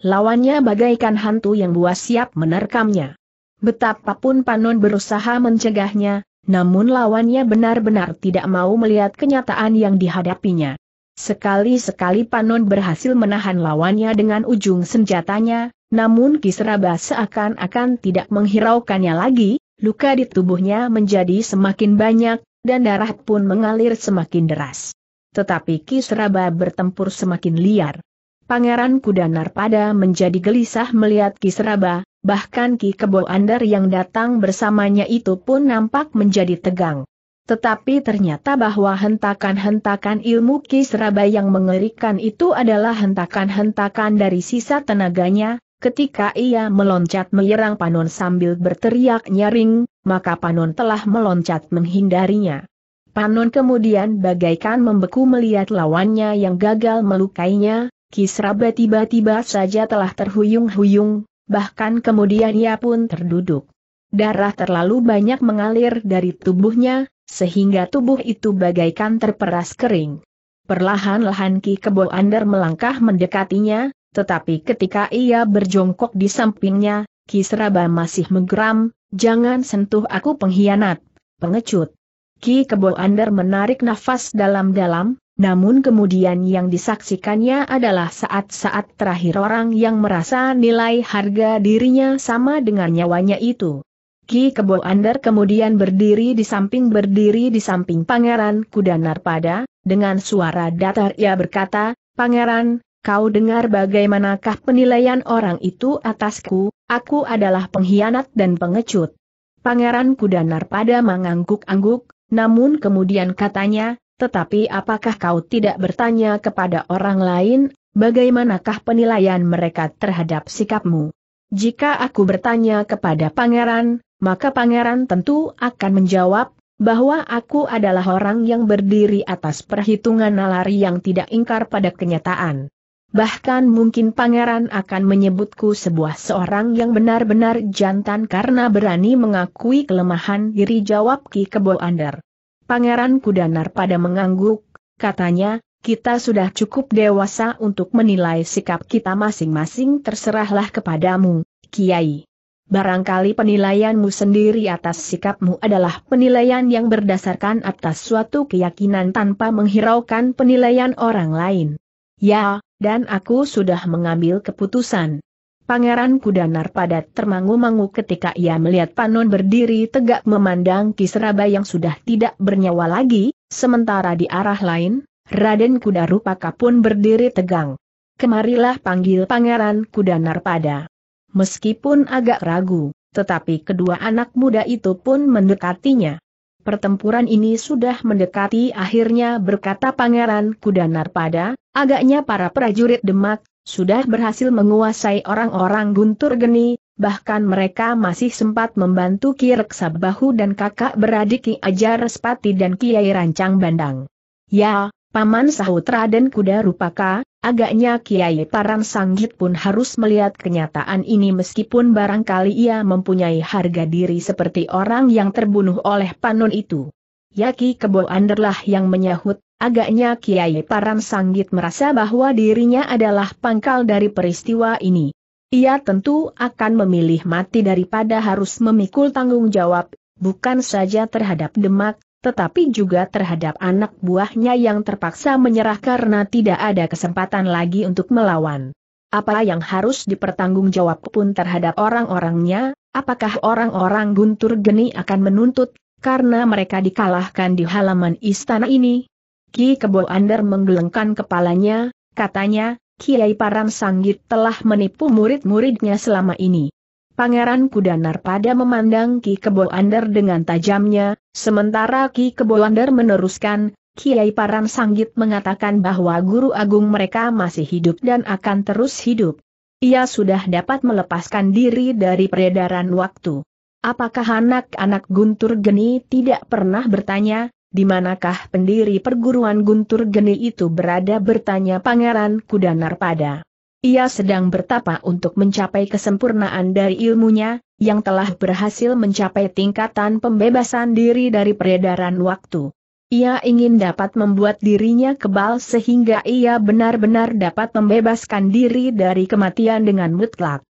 lawannya bagaikan hantu yang buas siap menerkamnya. Betapapun Panon berusaha mencegahnya, namun lawannya benar-benar tidak mau melihat kenyataan yang dihadapinya. Sekali-sekali Panon berhasil menahan lawannya dengan ujung senjatanya, namun Kisraba seakan-akan tidak menghiraukannya lagi, luka di tubuhnya menjadi semakin banyak, dan darah pun mengalir semakin deras. Tetapi Kisraba bertempur semakin liar. Pangeran Kuda Narpada menjadi gelisah melihat Kisraba, bahkan Ki Kebo Andar yang datang bersamanya itu pun nampak menjadi tegang. Tetapi ternyata bahwa hentakan-hentakan ilmu Ki Seraba yang mengerikan itu adalah hentakan-hentakan dari sisa tenaganya, ketika ia meloncat menyerang Panon sambil berteriak nyaring, maka Panon telah meloncat menghindarinya. Panon kemudian bagaikan membeku melihat lawannya yang gagal melukainya, Ki Seraba tiba-tiba saja telah terhuyung-huyung, bahkan kemudian ia pun terduduk. Darah terlalu banyak mengalir dari tubuhnya, sehingga tubuh itu bagaikan terperas kering. Perlahan-lahan Ki Kebo Andar melangkah mendekatinya, tetapi ketika ia berjongkok di sampingnya, Ki Seraba masih menggeram, jangan sentuh aku pengkhianat, pengecut. Ki Kebo Andar menarik nafas dalam-dalam, namun kemudian yang disaksikannya adalah saat-saat terakhir orang yang merasa nilai harga dirinya sama dengan nyawanya itu. Ki Kebo Andar kemudian berdiri di samping berdiri di samping Pangeran Kuda Narpada, dengan suara datar ia berkata, Pangeran, kau dengar bagaimanakah penilaian orang itu atasku, aku adalah pengkhianat dan pengecut. Pangeran Kuda Narpada mengangguk-angguk, namun kemudian katanya, tetapi apakah kau tidak bertanya kepada orang lain, bagaimanakah penilaian mereka terhadap sikapmu? Jika aku bertanya kepada pangeran, maka pangeran tentu akan menjawab, bahwa aku adalah orang yang berdiri atas perhitungan nalari yang tidak ingkar pada kenyataan. Bahkan mungkin pangeran akan menyebutku sebuah seorang yang benar-benar jantan karena berani mengakui kelemahan diri jawab Ki Kebo Andar. Pangeran Kudanar pada mengangguk, katanya, kita sudah cukup dewasa untuk menilai sikap kita masing-masing terserahlah kepadamu, Kiai. Barangkali penilaianmu sendiri atas sikapmu adalah penilaian yang berdasarkan atas suatu keyakinan tanpa menghiraukan penilaian orang lain. Ya, dan aku sudah mengambil keputusan. Pangeran Kudanar pada termangu-mangu ketika ia melihat Panon berdiri tegak memandang Kisraba yang sudah tidak bernyawa lagi, sementara di arah lain, Raden Kudarupaka pun berdiri tegang. Kemarilah panggil Pangeran Kudanar pada. Meskipun agak ragu, tetapi kedua anak muda itu pun mendekatinya. Pertempuran ini sudah mendekati akhirnya berkata Pangeran Kudanar pada, agaknya para prajurit Demak, sudah berhasil menguasai orang-orang Guntur Geni, bahkan mereka masih sempat membantu Ki Reksabahu dan kakak beradik Ki Ajar Spati dan Kiai Rancang Bandang. Ya, Paman sahut Raden Kuda Rupaka, Agaknya Kiai Paran Sanggit pun harus melihat kenyataan ini meskipun barangkali ia mempunyai harga diri seperti orang yang terbunuh oleh Panon itu. Yaki Kebo Anderlah yang menyahut, agaknya Kiai Paran Sanggit merasa bahwa dirinya adalah pangkal dari peristiwa ini. Ia tentu akan memilih mati daripada harus memikul tanggung jawab, bukan saja terhadap Demak, tetapi juga terhadap anak buahnya yang terpaksa menyerah karena tidak ada kesempatan lagi untuk melawan. Apa yang harus dipertanggungjawab pun terhadap orang-orangnya, apakah orang-orang Guntur Geni akan menuntut, karena mereka dikalahkan di halaman istana ini? Ki Kebo Andar menggelengkan kepalanya, katanya, Kiai Paran Sanggit telah menipu murid-muridnya selama ini. Pangeran Kudanar pada memandang Ki Kebo Andar dengan tajamnya, sementara Ki Kebo Andar meneruskan, Kiai Paran Sanggit mengatakan bahwa guru agung mereka masih hidup dan akan terus hidup. Ia sudah dapat melepaskan diri dari peredaran waktu. Apakah anak-anak Guntur Geni tidak pernah bertanya, di manakah pendiri perguruan Guntur Geni itu berada bertanya Pangeran Kudanar pada. Ia sedang bertapa untuk mencapai kesempurnaan dari ilmunya, yang telah berhasil mencapai tingkatan pembebasan diri dari peredaran waktu. Ia ingin dapat membuat dirinya kebal sehingga ia benar-benar dapat membebaskan diri dari kematian dengan mutlak.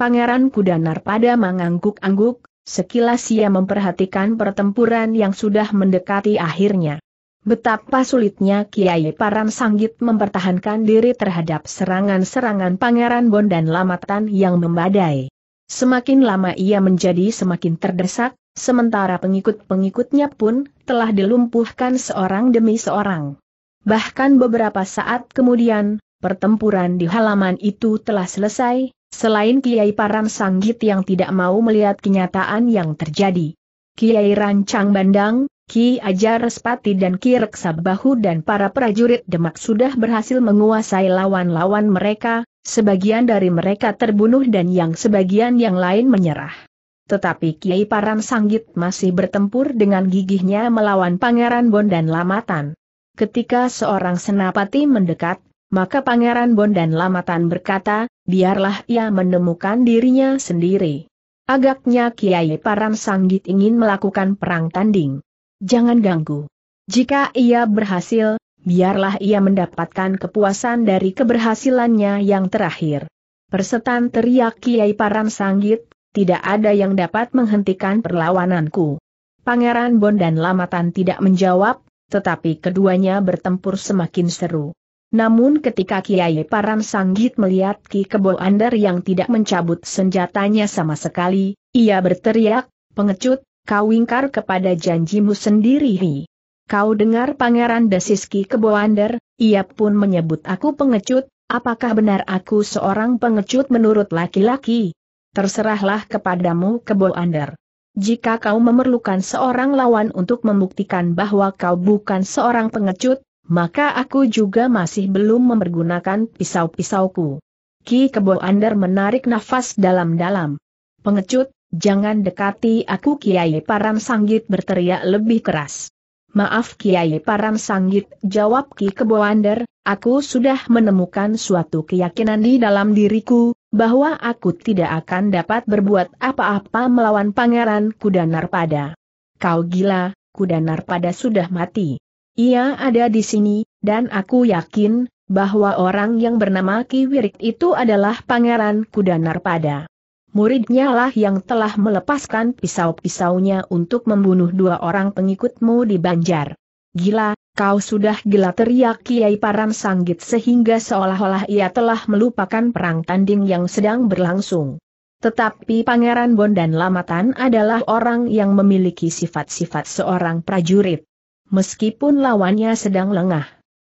Pangeran Kudanar pada mengangguk-angguk, sekilas ia memperhatikan pertempuran yang sudah mendekati akhirnya. Betapa sulitnya Kiai Paran Sanggit mempertahankan diri terhadap serangan-serangan Pangeran Bon dan Lamatan yang membadai. Semakin lama ia menjadi semakin terdesak, sementara pengikut-pengikutnya pun telah dilumpuhkan seorang demi seorang. Bahkan beberapa saat kemudian, pertempuran di halaman itu telah selesai, Selain Kiai Paran Sanggit yang tidak mau melihat kenyataan yang terjadi. Kiai Rancang Bandang, Ki Ajar Respati dan Ki Reksabahu dan para prajurit Demak sudah berhasil menguasai lawan-lawan mereka, sebagian dari mereka terbunuh dan yang sebagian yang lain menyerah. Tetapi Kiai Paran Sanggit masih bertempur dengan gigihnya melawan Pangeran Bon dan Lamatan. Ketika seorang senapati mendekat, maka Pangeran Bon dan Lamatan berkata, biarlah ia menemukan dirinya sendiri. Agaknya Kiai Paran Sanggit ingin melakukan perang tanding. Jangan ganggu. Jika ia berhasil, biarlah ia mendapatkan kepuasan dari keberhasilannya yang terakhir. Persetan teriak Kiai Paran Sanggit, tidak ada yang dapat menghentikan perlawananku. Pangeran Bon dan Lamatan tidak menjawab, tetapi keduanya bertempur semakin seru. Namun ketika Kiai Paran Sanggit melihat Ki Kebo Ander yang tidak mencabut senjatanya sama sekali, ia berteriak, pengecut, kau ingkar kepada janjimu sendiri. Kau dengar pangeran desis Ki Kebo Ander, ia pun menyebut aku pengecut, apakah benar aku seorang pengecut menurut laki-laki? Terserahlah kepadamu Kebo Ander. Jika kau memerlukan seorang lawan untuk membuktikan bahwa kau bukan seorang pengecut, maka aku juga masih belum mempergunakan pisau-pisauku. Ki Kebo Ander menarik nafas dalam-dalam. Pengecut, jangan dekati aku Kiai Paran Sanggit berteriak lebih keras. Maaf Kiai Paran Sanggit, jawab Ki Kebo Ander, aku sudah menemukan suatu keyakinan di dalam diriku, bahwa aku tidak akan dapat berbuat apa-apa melawan Pangeran Kudanar pada. Kau gila, Kudanar pada sudah mati. Ia ada di sini, dan aku yakin, bahwa orang yang bernama Ki Wirik itu adalah Pangeran Kudanar pada. Muridnya lah yang telah melepaskan pisau-pisaunya untuk membunuh dua orang pengikutmu di Banjar. Gila, kau sudah gila teriak Kiai Paran Sanggit sehingga seolah-olah ia telah melupakan perang tanding yang sedang berlangsung. Tetapi Pangeran Bon dan Lamatan adalah orang yang memiliki sifat-sifat seorang prajurit. Meskipun lawannya sedang lengah.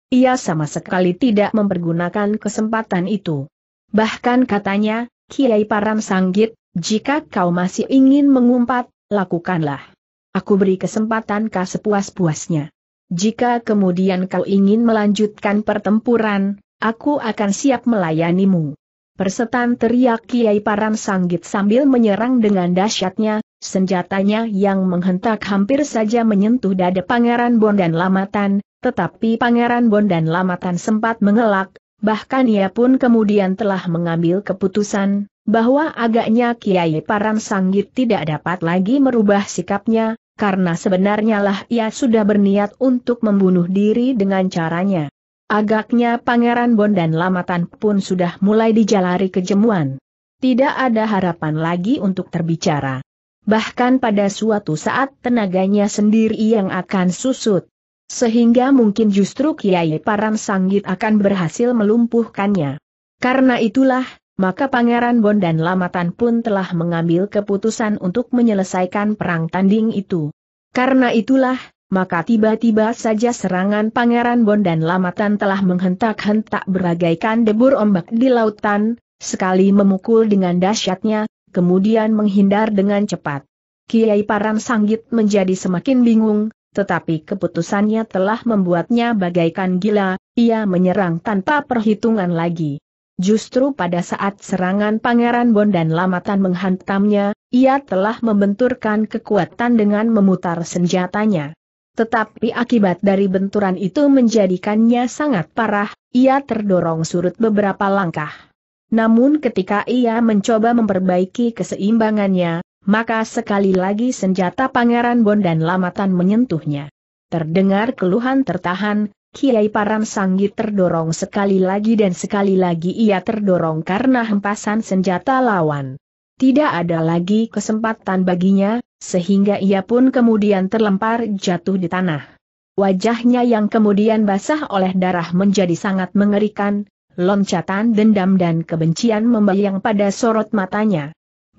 Ia sama sekali tidak mempergunakan kesempatan itu. Bahkan katanya, Kiai Paran Sanggit, jika kau masih ingin mengumpat, lakukanlah. Aku beri kesempatan kau sepuas-puasnya. Jika kemudian kau ingin melanjutkan pertempuran, aku akan siap melayanimu. Persetan teriak Kiai Paran Sanggit sambil menyerang dengan dahsyatnya, senjatanya yang menghentak hampir saja menyentuh dada Pangeran Bon dan Lamatan, tetapi Pangeran Bon dan Lamatan sempat mengelak, bahkan ia pun kemudian telah mengambil keputusan, bahwa agaknya Kiai Paran Sanggit tidak dapat lagi merubah sikapnya, karena sebenarnya lah ia sudah berniat untuk membunuh diri dengan caranya. Agaknya Pangeran Bon dan Lamatan pun sudah mulai dijalari kejemuan. Tidak ada harapan lagi untuk terbicara. Bahkan pada suatu saat tenaganya sendiri yang akan susut. Sehingga mungkin justru Kiai Paran Sanggit akan berhasil melumpuhkannya. Karena itulah, maka Pangeran Bon dan Lamatan pun telah mengambil keputusan untuk menyelesaikan perang tanding itu. Karena itulah, maka tiba-tiba saja serangan Pangeran Bon dan Lamatan telah menghentak-hentak beragaikan debur ombak di lautan, sekali memukul dengan dahsyatnya, kemudian menghindar dengan cepat. Kiai Paran Sanggit menjadi semakin bingung, tetapi keputusannya telah membuatnya bagaikan gila, ia menyerang tanpa perhitungan lagi. Justru pada saat serangan Pangeran Bon dan Lamatan menghantamnya, ia telah membenturkan kekuatan dengan memutar senjatanya. Tetapi akibat dari benturan itu menjadikannya sangat parah, ia terdorong surut beberapa langkah. Namun ketika ia mencoba memperbaiki keseimbangannya, maka sekali lagi senjata Pangeran Bon dan Lamatan menyentuhnya. terdengar keluhan tertahan, Kiai Param Sanggit terdorong sekali lagi dan sekali lagi ia terdorong karena hempasan senjata lawan. Tidak ada lagi kesempatan baginya, sehingga ia pun kemudian terlempar jatuh di tanah. Wajahnya yang kemudian basah oleh darah menjadi sangat mengerikan, loncatan dendam dan kebencian membayang pada sorot matanya.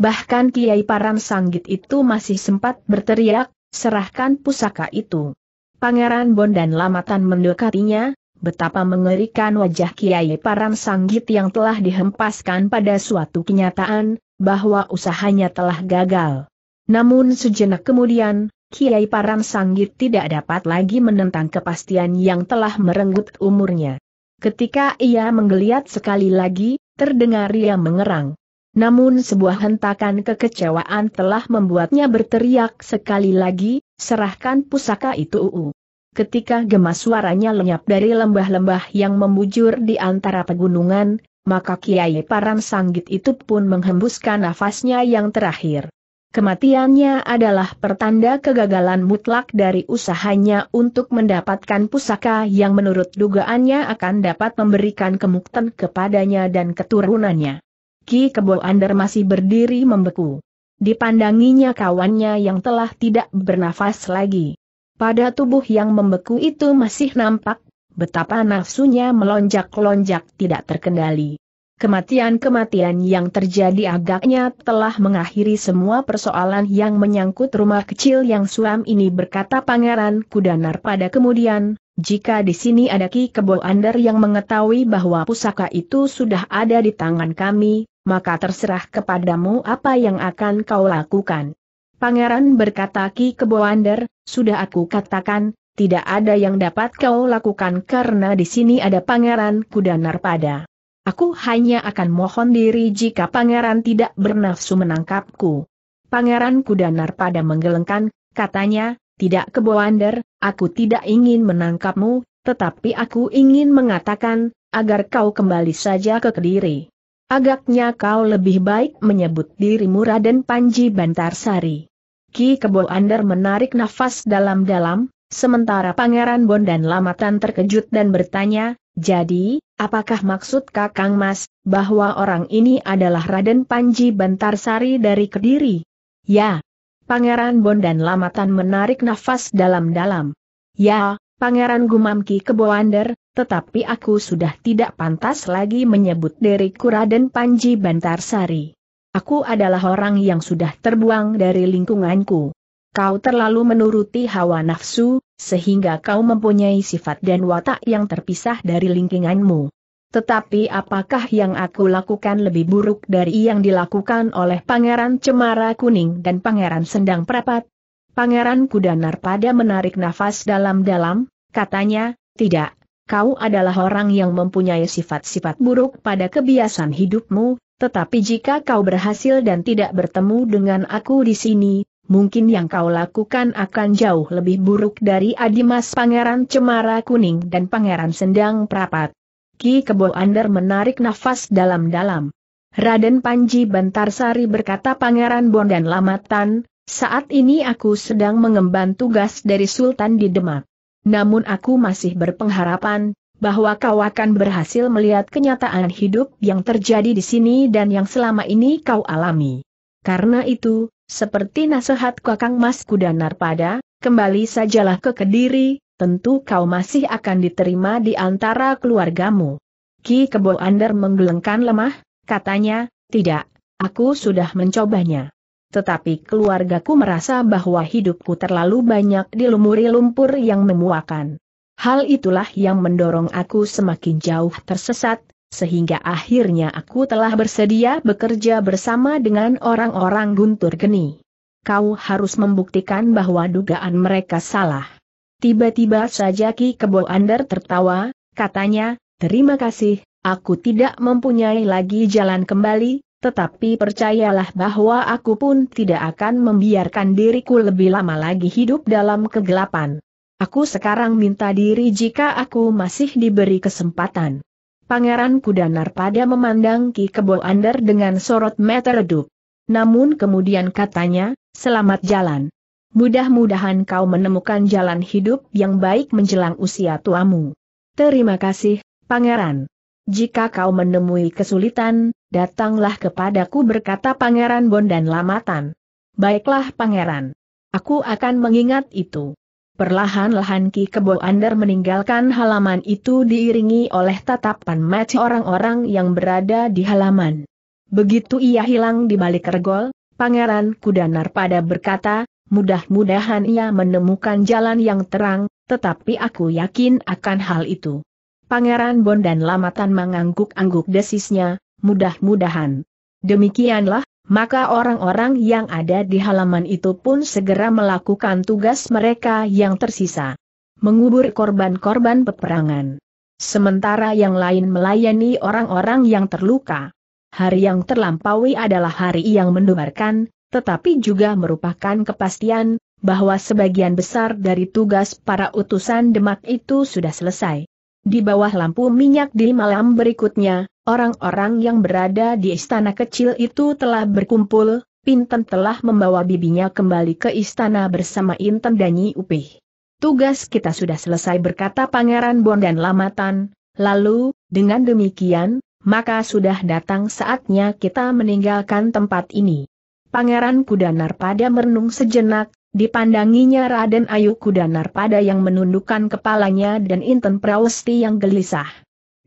Bahkan Kiai Param Sanggit itu masih sempat berteriak, serahkan pusaka itu. Pangeran Bon dan Lamatan mendekatinya, betapa mengerikan wajah Kiai Param Sanggit yang telah dihempaskan pada suatu kenyataan, bahwa usahanya telah gagal. Namun sejenak kemudian, Kiai Param Sanggit tidak dapat lagi menentang kepastian yang telah merenggut umurnya. Ketika ia menggeliat sekali lagi, terdengar ia mengerang. Namun sebuah hentakan kekecewaan telah membuatnya berteriak sekali lagi, serahkan pusaka itu uu. Ketika gemas suaranya lenyap dari lembah-lembah yang membujur di antara pegunungan, maka Kiai Param Sanggit itu pun menghembuskan nafasnya yang terakhir. Kematiannya adalah pertanda kegagalan mutlak dari usahanya untuk mendapatkan pusaka yang menurut dugaannya akan dapat memberikan kemukten kepadanya dan keturunannya. Ki Kebo Ander masih berdiri membeku. Dipandanginya kawannya yang telah tidak bernafas lagi. Pada tubuh yang membeku itu masih nampak, betapa nafsunya melonjak-lonjak tidak terkendali. Kematian-kematian yang terjadi agaknya telah mengakhiri semua persoalan yang menyangkut rumah kecil yang suam ini berkata Pangeran Kudanar pada kemudian, jika di sini ada Ki Kebo Ander yang mengetahui bahwa pusaka itu sudah ada di tangan kami, maka terserah kepadamu apa yang akan kau lakukan. Pangeran berkata Ki Keboander, sudah aku katakan, tidak ada yang dapat kau lakukan karena di sini ada Pangeran Kudanar pada. Aku hanya akan mohon diri jika Pangeran tidak bernafsu menangkapku. Pangeran Kudanar pada menggelengkan, katanya, tidak Keboander, aku tidak ingin menangkapmu, tetapi aku ingin mengatakan, agar kau kembali saja ke Kediri. Agaknya kau lebih baik menyebut dirimu Raden Panji Bantarsari. Ki Kebo Ander menarik nafas dalam-dalam, sementara Pangeran Bon dan Lamatan terkejut dan bertanya, jadi, apakah maksud Kakang Mas, bahwa orang ini adalah Raden Panji Bantarsari dari Kediri? Ya. Pangeran Bon dan Lamatan menarik nafas dalam-dalam. Ya, Pangeran Gumam Ki Kebo Ander, tetapi aku sudah tidak pantas lagi menyebut diriku Raden Panji Bantarsari. Aku adalah orang yang sudah terbuang dari lingkunganku. Kau terlalu menuruti hawa nafsu, sehingga kau mempunyai sifat dan watak yang terpisah dari lingkunganmu. Tetapi apakah yang aku lakukan lebih buruk dari yang dilakukan oleh Pangeran Cemara Kuning dan Pangeran Sendang Prapat? Pangeran Kudanar pada menarik nafas dalam-dalam, katanya, tidak, kau adalah orang yang mempunyai sifat-sifat buruk pada kebiasaan hidupmu, tetapi jika kau berhasil dan tidak bertemu dengan aku di sini, mungkin yang kau lakukan akan jauh lebih buruk dari Adimas Pangeran Cemara Kuning dan Pangeran Sendang Prapat. Ki Kebo Ander menarik nafas dalam-dalam. Raden Panji Bantarsari berkata Pangeran Bon dan Lamatan, saat ini aku sedang mengemban tugas dari Sultan di Demak. Namun aku masih berpengharapan, bahwa kau akan berhasil melihat kenyataan hidup yang terjadi di sini dan yang selama ini kau alami. Karena itu, seperti nasihat Kakang Mas Kudanar pada, kembali sajalah ke Kediri, tentu kau masih akan diterima di antara keluargamu. Ki Kebo Ander menggelengkan lemah, katanya, tidak, aku sudah mencobanya tetapi keluargaku merasa bahwa hidupku terlalu banyak dilumuri lumpur yang memuakan. Hal itulah yang mendorong aku semakin jauh tersesat, sehingga akhirnya aku telah bersedia bekerja bersama dengan orang-orang guntur geni. Kau harus membuktikan bahwa dugaan mereka salah. Tiba-tiba saja Ki Kebo tertawa, katanya, terima kasih, aku tidak mempunyai lagi jalan kembali, tetapi percayalah bahwa aku pun tidak akan membiarkan diriku lebih lama lagi hidup dalam kegelapan. Aku sekarang minta diri jika aku masih diberi kesempatan. Pangeran Kudanar pada memandang Ki Kebo Ander dengan sorot mata redup. Namun kemudian katanya, selamat jalan. Mudah-mudahan kau menemukan jalan hidup yang baik menjelang usia tuamu. Terima kasih, Pangeran. Jika kau menemui kesulitan, datanglah kepadaku berkata Pangeran Bondan Lamatan. Baiklah Pangeran. Aku akan mengingat itu. Perlahan-lahan Ki Kebo Ander meninggalkan halaman itu diiringi oleh tatapan mata orang-orang yang berada di halaman. Begitu ia hilang di balik regol, Pangeran Kudanar pada berkata, mudah-mudahan ia menemukan jalan yang terang, tetapi aku yakin akan hal itu. Pangeran Bondan Lamatan mengangguk-angguk desisnya, mudah-mudahan. Demikianlah, maka orang-orang yang ada di halaman itu pun segera melakukan tugas mereka yang tersisa. Mengubur korban-korban peperangan. Sementara yang lain melayani orang-orang yang terluka. Hari yang terlampaui adalah hari yang mendebarkan, tetapi juga merupakan kepastian, bahwa sebagian besar dari tugas para utusan Demak itu sudah selesai. Di bawah lampu minyak di malam berikutnya, orang-orang yang berada di istana kecil itu telah berkumpul, Pinten telah membawa bibinya kembali ke istana bersama Inten Danyi Upih. Tugas kita sudah selesai berkata Pangeran Bondan Lamatan, lalu, dengan demikian, maka sudah datang saatnya kita meninggalkan tempat ini. Pangeran Kudanar pada merenung sejenak, dipandanginya Raden Ayu Kudanar pada yang menundukkan kepalanya dan Inten Prawesti yang gelisah.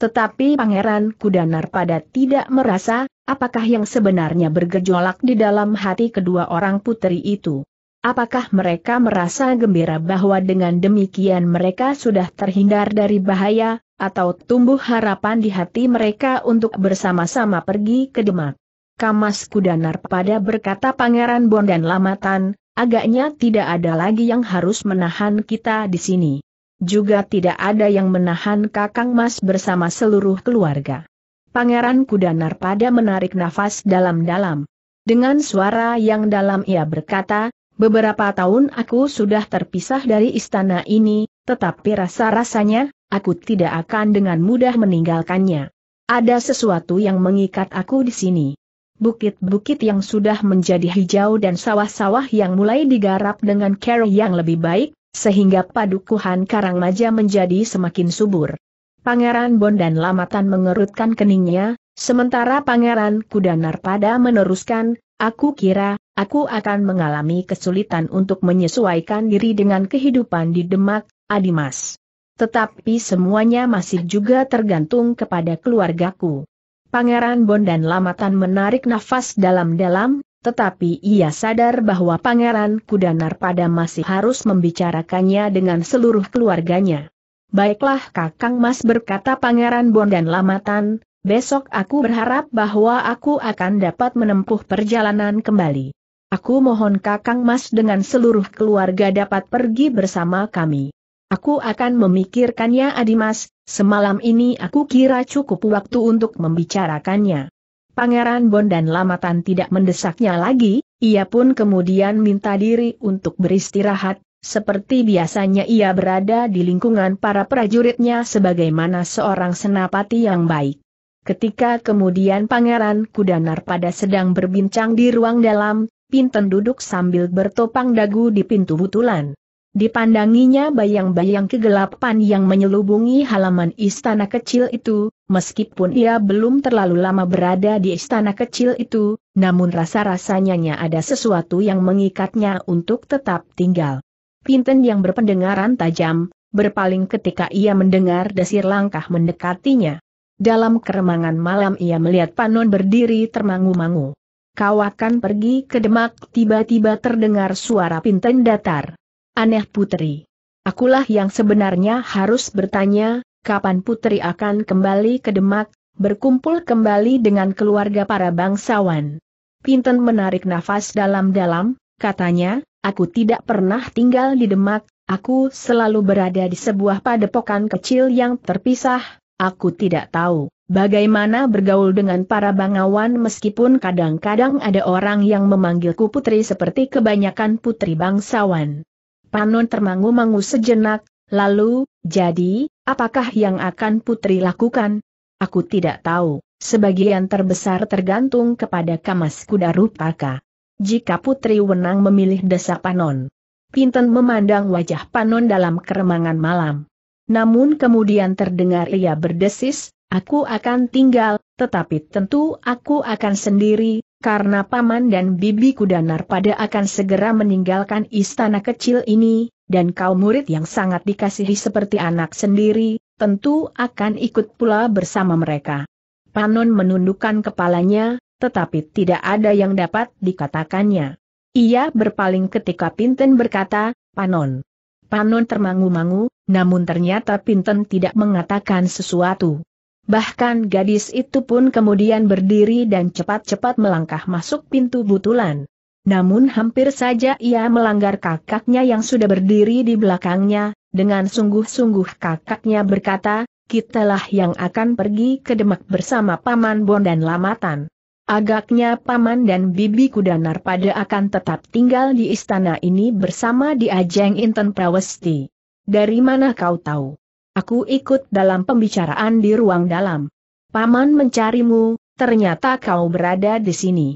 Tetapi Pangeran Kudanar pada tidak merasa, apakah yang sebenarnya bergejolak di dalam hati kedua orang putri itu. Apakah mereka merasa gembira bahwa dengan demikian mereka sudah terhindar dari bahaya, atau tumbuh harapan di hati mereka untuk bersama-sama pergi ke Demak? Kamas Kudanar pada berkata Pangeran Bondan Lamatan, agaknya tidak ada lagi yang harus menahan kita di sini. Juga tidak ada yang menahan Kakang Mas bersama seluruh keluarga. Pangeran Kudanar pada menarik nafas dalam-dalam. Dengan suara yang dalam ia berkata, beberapa tahun aku sudah terpisah dari istana ini, tetapi rasa-rasanya, aku tidak akan dengan mudah meninggalkannya. Ada sesuatu yang mengikat aku di sini bukit-bukit yang sudah menjadi hijau dan sawah-sawah yang mulai digarap dengan cara yang lebih baik, sehingga padukuhan Karangmaja menjadi semakin subur. Pangeran Bondan Lamatan mengerutkan keningnya, sementara Pangeran Kudanar pada meneruskan, aku kira, aku akan mengalami kesulitan untuk menyesuaikan diri dengan kehidupan di Demak, Adimas. Tetapi semuanya masih juga tergantung kepada keluargaku. Pangeran Bondan Lamatan menarik nafas dalam-dalam, tetapi ia sadar bahwa Pangeran Kudanar pada masih harus membicarakannya dengan seluruh keluarganya. Baiklah Kakang Mas berkata Pangeran Bondan Lamatan, besok aku berharap bahwa aku akan dapat menempuh perjalanan kembali. Aku mohon Kakang Mas dengan seluruh keluarga dapat pergi bersama kami. Aku akan memikirkannya Adimas, semalam ini aku kira cukup waktu untuk membicarakannya. Pangeran Bondan Lamatan tidak mendesaknya lagi, ia pun kemudian minta diri untuk beristirahat, seperti biasanya ia berada di lingkungan para prajuritnya sebagaimana seorang senapati yang baik. Ketika kemudian Pangeran Kudanar pada sedang berbincang di ruang dalam, Pinten duduk sambil bertopang dagu di pintu butulan. Dipandanginya bayang-bayang kegelapan yang menyelubungi halaman istana kecil itu, meskipun ia belum terlalu lama berada di istana kecil itu, namun rasa-rasanya ada sesuatu yang mengikatnya untuk tetap tinggal. Pinten yang berpendengaran tajam, berpaling ketika ia mendengar desir langkah mendekatinya. Dalam keremangan malam ia melihat Panon berdiri termangu-mangu. Kau akan pergi ke Demak tiba-tiba terdengar suara Pinten datar. Aneh putri. Akulah yang sebenarnya harus bertanya, kapan putri akan kembali ke Demak, berkumpul kembali dengan keluarga para bangsawan. Pinten menarik nafas dalam-dalam, katanya, aku tidak pernah tinggal di Demak, aku selalu berada di sebuah padepokan kecil yang terpisah, aku tidak tahu. Bagaimana bergaul dengan para bangawan meskipun kadang-kadang ada orang yang memanggilku putri seperti kebanyakan putri bangsawan. Panon termangu-mangu sejenak, lalu, jadi, apakah yang akan putri lakukan? Aku tidak tahu, sebagian terbesar tergantung kepada Kamas Kuda Rupaka. Jika putri wenang memilih desa Panon. Pinten memandang wajah Panon dalam keremangan malam. Namun kemudian terdengar ia berdesis, aku akan tinggal, tetapi tentu aku akan sendiri, karena Paman dan Bibi Kudanar pada akan segera meninggalkan istana kecil ini, dan kau murid yang sangat dikasihi seperti anak sendiri, tentu akan ikut pula bersama mereka. Panon menundukkan kepalanya, tetapi tidak ada yang dapat dikatakannya. Ia berpaling ketika Pinten berkata, Panon. Panon termangu-mangu, namun ternyata Pinten tidak mengatakan sesuatu. Bahkan gadis itu pun kemudian berdiri dan cepat-cepat melangkah masuk pintu butulan. Namun hampir saja ia melanggar kakaknya yang sudah berdiri di belakangnya, dengan sungguh-sungguh kakaknya berkata, kitalah yang akan pergi ke Demak bersama Paman Bon dan Lamatan. Agaknya Paman dan Bibi Kudanar pada akan tetap tinggal di istana ini bersama di Ajeng Inten Prawesti. Dari mana kau tahu? Aku ikut dalam pembicaraan di ruang dalam. Paman mencarimu, ternyata kau berada di sini.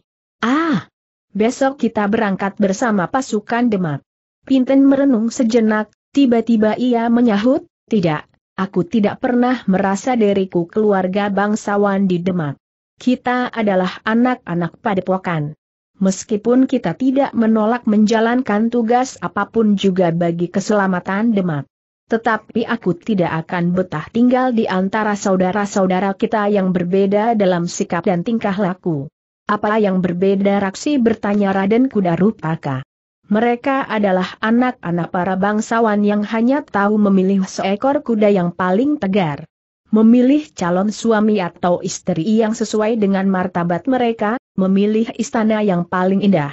Ah! Besok kita berangkat bersama pasukan Demak. Pinten merenung sejenak, tiba-tiba ia menyahut, tidak, aku tidak pernah merasa diriku keluarga bangsawan di Demak. Kita adalah anak-anak padepokan. Meskipun kita tidak menolak menjalankan tugas apa pun juga bagi keselamatan Demak. Tetapi aku tidak akan betah tinggal di antara saudara-saudara kita yang berbeda dalam sikap dan tingkah laku. Apa yang berbeda Raksi bertanya Raden Kudarupaka. Mereka adalah anak-anak para bangsawan yang hanya tahu memilih seekor kuda yang paling tegar memilih calon suami atau istri yang sesuai dengan martabat mereka, memilih istana yang paling indah.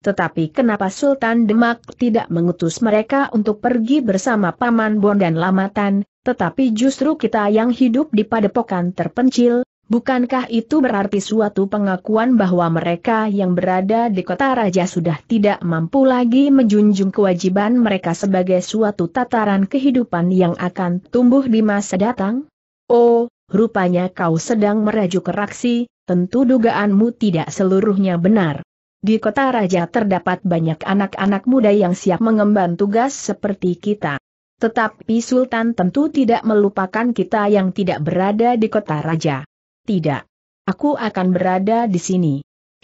Tetapi kenapa Sultan Demak tidak mengutus mereka untuk pergi bersama Paman Bon dan Lamatan, tetapi justru kita yang hidup di padepokan terpencil, bukankah itu berarti suatu pengakuan bahwa mereka yang berada di kota raja sudah tidak mampu lagi menjunjung kewajiban mereka sebagai suatu tataran kehidupan yang akan tumbuh di masa datang? Oh, rupanya kau sedang merajuk raksi, tentu dugaanmu tidak seluruhnya benar. Di kota raja terdapat banyak anak-anak muda yang siap mengemban tugas seperti kita. Tetapi Sultan tentu tidak melupakan kita yang tidak berada di kota raja. Tidak. Aku akan berada di sini.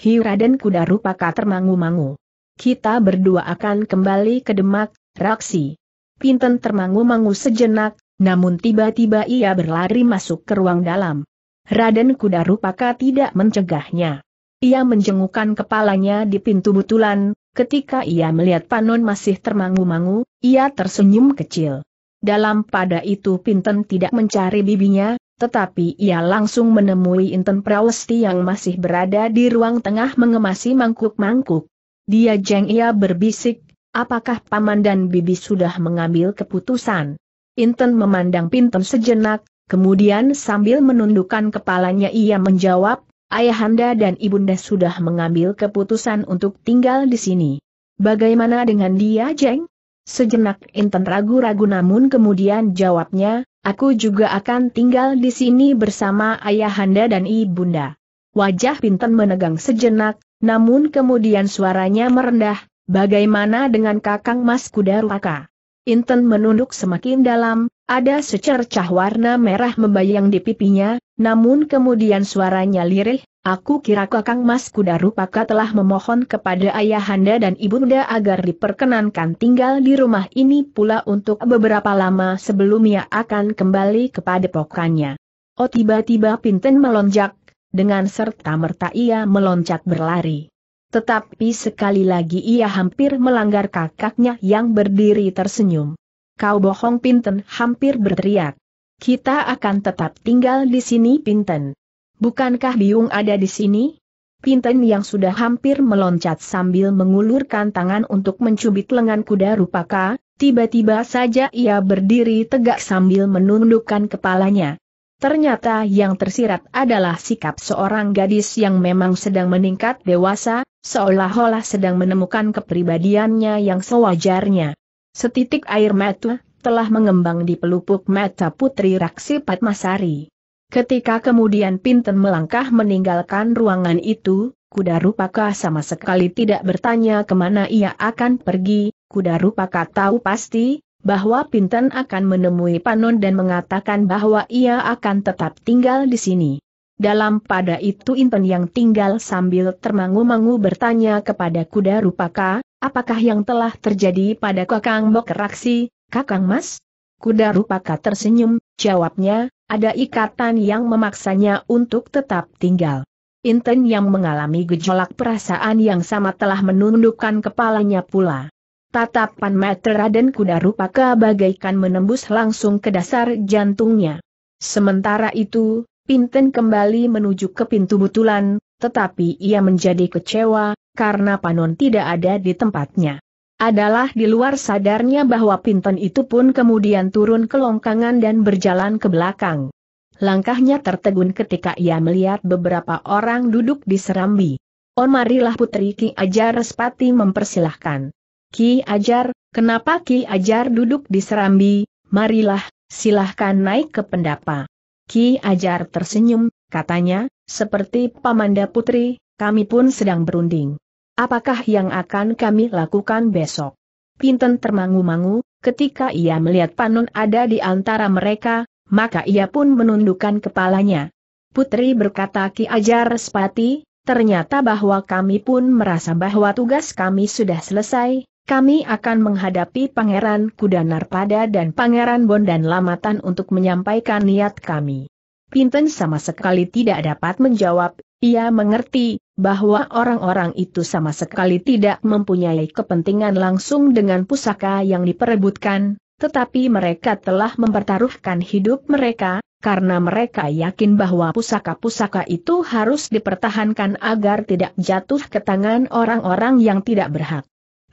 Hiu Raden Kuda Rupaka termangu-mangu. Kita berdua akan kembali ke Demak, Raksi. Pinten termangu-mangu sejenak, namun tiba-tiba ia berlari masuk ke ruang dalam. Raden Kuda Rupaka tidak mencegahnya. Ia menjengukkan kepalanya di pintu butulan, ketika ia melihat Panon masih termangu-mangu, ia tersenyum kecil. Dalam pada itu Pinten tidak mencari bibinya, tetapi ia langsung menemui Inten Prawesti yang masih berada di ruang tengah mengemasi mangkuk-mangkuk. Dia jeng ia berbisik, apakah paman dan bibi sudah mengambil keputusan? Inten memandang Pinten sejenak, kemudian sambil menundukkan kepalanya ia menjawab, Ayahanda dan Ibunda sudah mengambil keputusan untuk tinggal di sini. Bagaimana dengan dia, Jeng? Sejenak Inten ragu-ragu namun kemudian jawabnya, aku juga akan tinggal di sini bersama Ayahanda dan Ibunda. Wajah Pinten menegang sejenak, namun kemudian suaranya merendah, bagaimana dengan kakang Mas Kudarwaka? Inten menunduk semakin dalam, ada secercah warna merah membayang di pipinya, namun kemudian suaranya lirih, aku kira kakang mas kuda rupaka telah memohon kepada ayahanda dan ibunda agar diperkenankan tinggal di rumah ini pula untuk beberapa lama sebelum ia akan kembali kepada pokannya. Oh tiba-tiba Pinten melonjak, dengan serta-merta ia meloncat berlari. Tetapi sekali lagi ia hampir melanggar kakaknya yang berdiri tersenyum. Kau bohong Pinten hampir berteriak. Kita akan tetap tinggal di sini Pinten. Bukankah Biung ada di sini? Pinten yang sudah hampir meloncat sambil mengulurkan tangan untuk mencubit lengan kuda Rupaka, tiba-tiba saja ia berdiri tegak sambil menundukkan kepalanya. Ternyata yang tersirat adalah sikap seorang gadis yang memang sedang meningkat dewasa, seolah-olah sedang menemukan kepribadiannya yang sewajarnya. Setitik air mata telah mengembang di pelupuk mata Putri Raksi Patmasari. Ketika kemudian Pinten melangkah meninggalkan ruangan itu, kuda Rupaka sama sekali tidak bertanya ke mana ia akan pergi, Kuda Rupaka tahu pasti, bahwa Pinten akan menemui Panon dan mengatakan bahwa ia akan tetap tinggal di sini. Dalam pada itu Inten yang tinggal sambil termangu-mangu bertanya kepada kuda Rupaka, apakah yang telah terjadi pada Kakang Bokeraksi, Kakang Mas? Kuda Rupaka tersenyum, jawabnya, ada ikatan yang memaksanya untuk tetap tinggal. Inten yang mengalami gejolak perasaan yang sama telah menundukkan kepalanya pula. Tatapan mata Raden Kuda Rupaka bagaikan menembus langsung ke dasar jantungnya. Sementara itu, Pinten kembali menuju ke pintu butulan, tetapi ia menjadi kecewa, karena Panon tidak ada di tempatnya. Adalah di luar sadarnya bahwa Pinten itu pun kemudian turun ke longkangan dan berjalan ke belakang. Langkahnya tertegun ketika ia melihat beberapa orang duduk di serambi. On marilah Putri Ki Ajar Respati mempersilahkan. Ki Ajar, kenapa Ki Ajar duduk di serambi, marilah, silahkan naik ke pendapa. Ki Ajar tersenyum, katanya, seperti Pamanda Putri, kami pun sedang berunding. Apakah yang akan kami lakukan besok? Pinten termangu-mangu, ketika ia melihat Panon ada di antara mereka, maka ia pun menundukkan kepalanya. Putri berkata Ki Ajar Respati, ternyata bahwa kami pun merasa bahwa tugas kami sudah selesai, kami akan menghadapi Pangeran Kudanarpada dan Pangeran Bondan Lamatan untuk menyampaikan niat kami. Pinten sama sekali tidak dapat menjawab, ia mengerti, bahwa orang-orang itu sama sekali tidak mempunyai kepentingan langsung dengan pusaka yang diperebutkan, tetapi mereka telah mempertaruhkan hidup mereka, karena mereka yakin bahwa pusaka-pusaka itu harus dipertahankan agar tidak jatuh ke tangan orang-orang yang tidak berhak.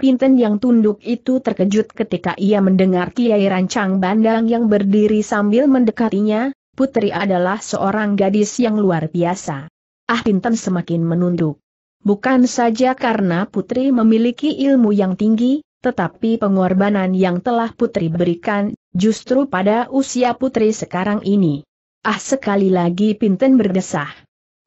Pinten yang tunduk itu terkejut ketika ia mendengar Kiai Rancang Bandang yang berdiri sambil mendekatinya, Putri adalah seorang gadis yang luar biasa. Ah Pinten semakin menunduk. Bukan saja karena Putri memiliki ilmu yang tinggi, tetapi pengorbanan yang telah Putri berikan, justru pada usia Putri sekarang ini. Ah sekali lagi Pinten berdesah.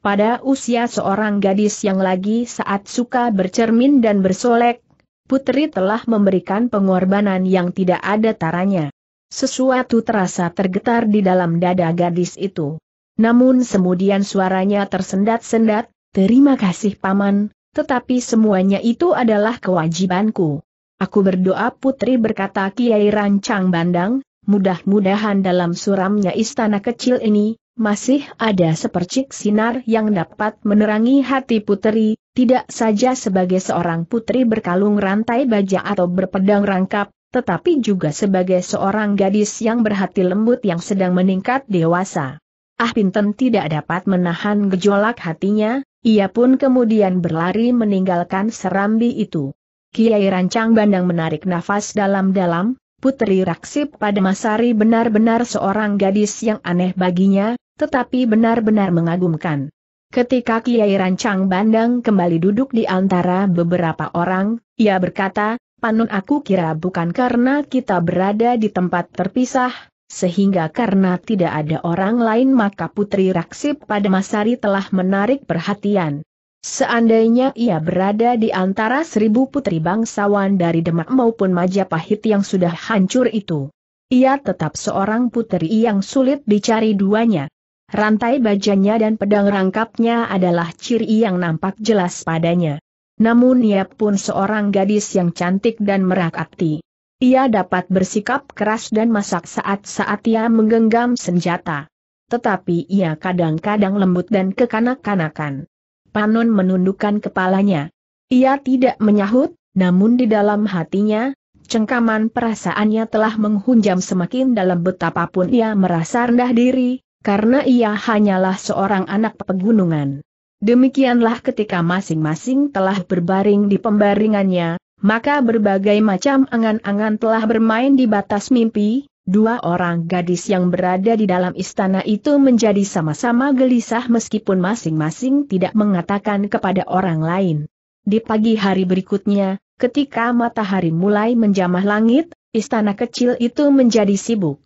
Pada usia seorang gadis yang lagi saat suka bercermin dan bersolek, Putri telah memberikan pengorbanan yang tidak ada taranya. Sesuatu terasa tergetar di dalam dada gadis itu. Namun kemudian suaranya tersendat-sendat, terima kasih paman, tetapi semuanya itu adalah kewajibanku. Aku berdoa putri berkata Kiai Rancang Bandang, mudah-mudahan dalam suramnya istana kecil ini, masih ada sepercik sinar yang dapat menerangi hati putri, tidak saja sebagai seorang putri berkalung rantai baja atau berpedang rangkap, tetapi juga sebagai seorang gadis yang berhati lembut yang sedang meningkat dewasa. Ah Pinten tidak dapat menahan gejolak hatinya, ia pun kemudian berlari meninggalkan serambi itu. Kiai Rancang Bandang menarik nafas dalam-dalam, Putri Raksip pada Masari benar-benar seorang gadis yang aneh baginya, tetapi benar-benar mengagumkan. Ketika Kiai Rancang Bandang kembali duduk di antara beberapa orang, ia berkata, Panun aku kira bukan karena kita berada di tempat terpisah, sehingga karena tidak ada orang lain maka Putri Raksip pada Masari telah menarik perhatian. Seandainya ia berada di antara seribu putri bangsawan dari Demak maupun Majapahit yang sudah hancur itu, ia tetap seorang putri yang sulit dicari duanya. Rantai bajanya dan pedang rangkapnya adalah ciri yang nampak jelas padanya. Namun ia pun seorang gadis yang cantik dan merakati. Ia dapat bersikap keras dan masak saat-saat ia menggenggam senjata. Tetapi ia kadang-kadang lembut dan kekanak-kanakan. Panon menundukkan kepalanya. Ia tidak menyahut, namun di dalam hatinya, cengkaman perasaannya telah menghunjam semakin dalam betapapun ia merasa rendah diri, karena ia hanyalah seorang anak pegunungan. Demikianlah ketika masing-masing telah berbaring di pembaringannya, maka berbagai macam angan-angan telah bermain di batas mimpi, dua orang gadis yang berada di dalam istana itu menjadi sama-sama gelisah meskipun masing-masing tidak mengatakan kepada orang lain. Di pagi hari berikutnya, ketika matahari mulai menjamah langit, istana kecil itu menjadi sibuk.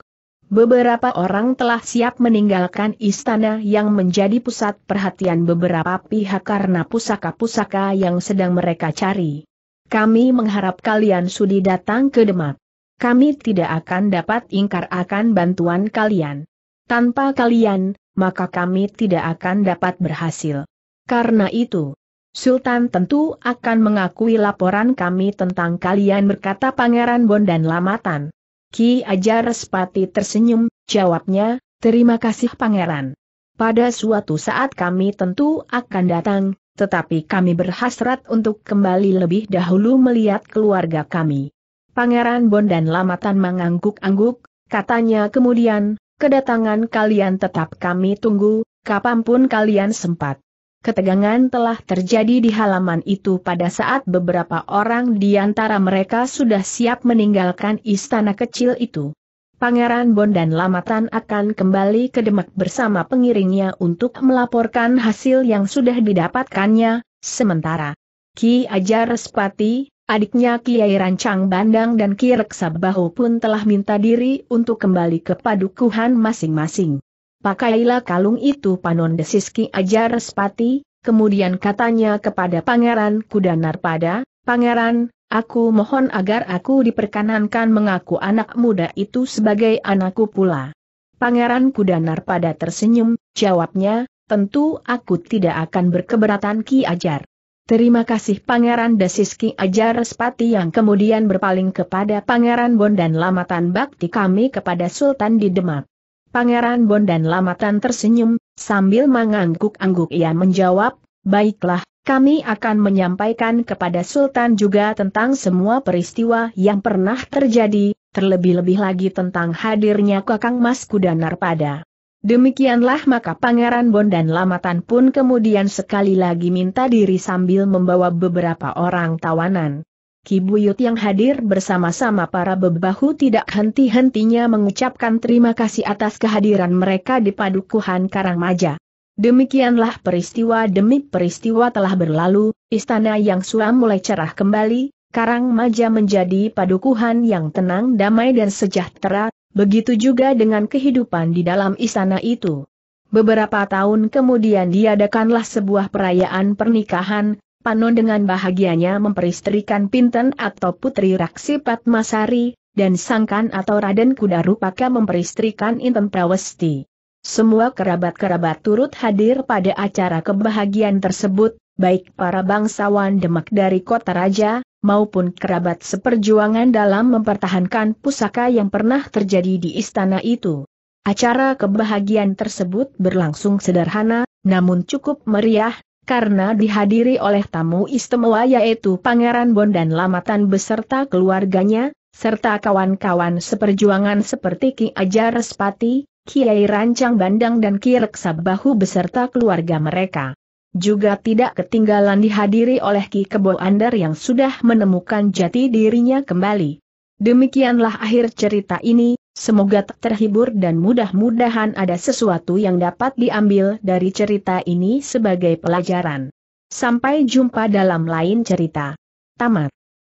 Beberapa orang telah siap meninggalkan istana yang menjadi pusat perhatian beberapa pihak karena pusaka-pusaka yang sedang mereka cari. kami mengharap kalian sudi datang ke Demak. Kami tidak akan dapat ingkar akan bantuan kalian. Tanpa kalian, maka kami tidak akan dapat berhasil. Karena itu, Sultan tentu akan mengakui laporan kami tentang kalian berkata Pangeran Bondan Lamatan. Ki Ajar Respati tersenyum, jawabnya, terima kasih Pangeran. Pada suatu saat kami tentu akan datang, tetapi kami berhasrat untuk kembali lebih dahulu melihat keluarga kami. Pangeran Bondan Lamatan mengangguk-angguk, katanya kemudian, kedatangan kalian tetap kami tunggu, kapan pun kalian sempat. Ketegangan telah terjadi di halaman itu pada saat beberapa orang di antara mereka sudah siap meninggalkan istana kecil itu. Pangeran Bondan Lamatan akan kembali ke Demak bersama pengiringnya untuk melaporkan hasil yang sudah didapatkannya, sementara Ki Ajar Respati, adiknya Kiai Rancang Bandang dan Ki Reksa Bahu pun telah minta diri untuk kembali ke padukuhan masing-masing. Pakailah kalung itu panon desis Ki Ajar Respati, kemudian katanya kepada Pangeran Kudanar pada, Pangeran, Aku mohon agar aku diperkenankan mengaku anak muda itu sebagai anakku pula. Pangeran Kudanar pada tersenyum, jawabnya, tentu aku tidak akan berkeberatan Ki Ajar. Terima kasih Pangeran Desis Ki Ajar Spati yang kemudian berpaling kepada Pangeran Bondan Lamatan Bakti kami kepada Sultan di Demak. Pangeran Bondan Lamatan tersenyum, sambil mengangguk-angguk ia menjawab, baiklah, kami akan menyampaikan kepada Sultan juga tentang semua peristiwa yang pernah terjadi, terlebih-lebih lagi tentang hadirnya Kakang Mas Kudanar pada. Demikianlah maka Pangeran Bondan Lamatan pun kemudian sekali lagi minta diri sambil membawa beberapa orang tawanan. Kibuyut yang hadir bersama-sama para bebahu tidak henti-hentinya mengucapkan terima kasih atas kehadiran mereka di Padukuhan Karangmaja. Demikianlah peristiwa demi peristiwa telah berlalu, istana yang suam mulai cerah kembali, Karang Maja menjadi padukuhan yang tenang damai dan sejahtera, begitu juga dengan kehidupan di dalam istana itu. Beberapa tahun kemudian diadakanlah sebuah perayaan pernikahan, Panon dengan bahagianya memperistrikan Pinten atau Putri Raksi Patmasari, dan Sangkan atau Raden Kudarupaka memperistrikan Inten Prawesti. Semua kerabat-kerabat turut hadir pada acara kebahagiaan tersebut, baik para bangsawan Demak dari kota raja, maupun kerabat seperjuangan dalam mempertahankan pusaka yang pernah terjadi di istana itu. Acara kebahagiaan tersebut berlangsung sederhana, namun cukup meriah, karena dihadiri oleh tamu istimewa yaitu Pangeran Bondan Lamatan beserta keluarganya, serta kawan-kawan seperjuangan seperti Ki Ajar Respati, Kiai Rancang Bandang dan Ki Reksa Bahu beserta keluarga mereka. Juga tidak ketinggalan dihadiri oleh Ki Kebo Andar yang sudah menemukan jati dirinya kembali. Demikianlah akhir cerita ini, semoga terhibur dan mudah-mudahan ada sesuatu yang dapat diambil dari cerita ini sebagai pelajaran. Sampai jumpa dalam lain cerita. Tamat.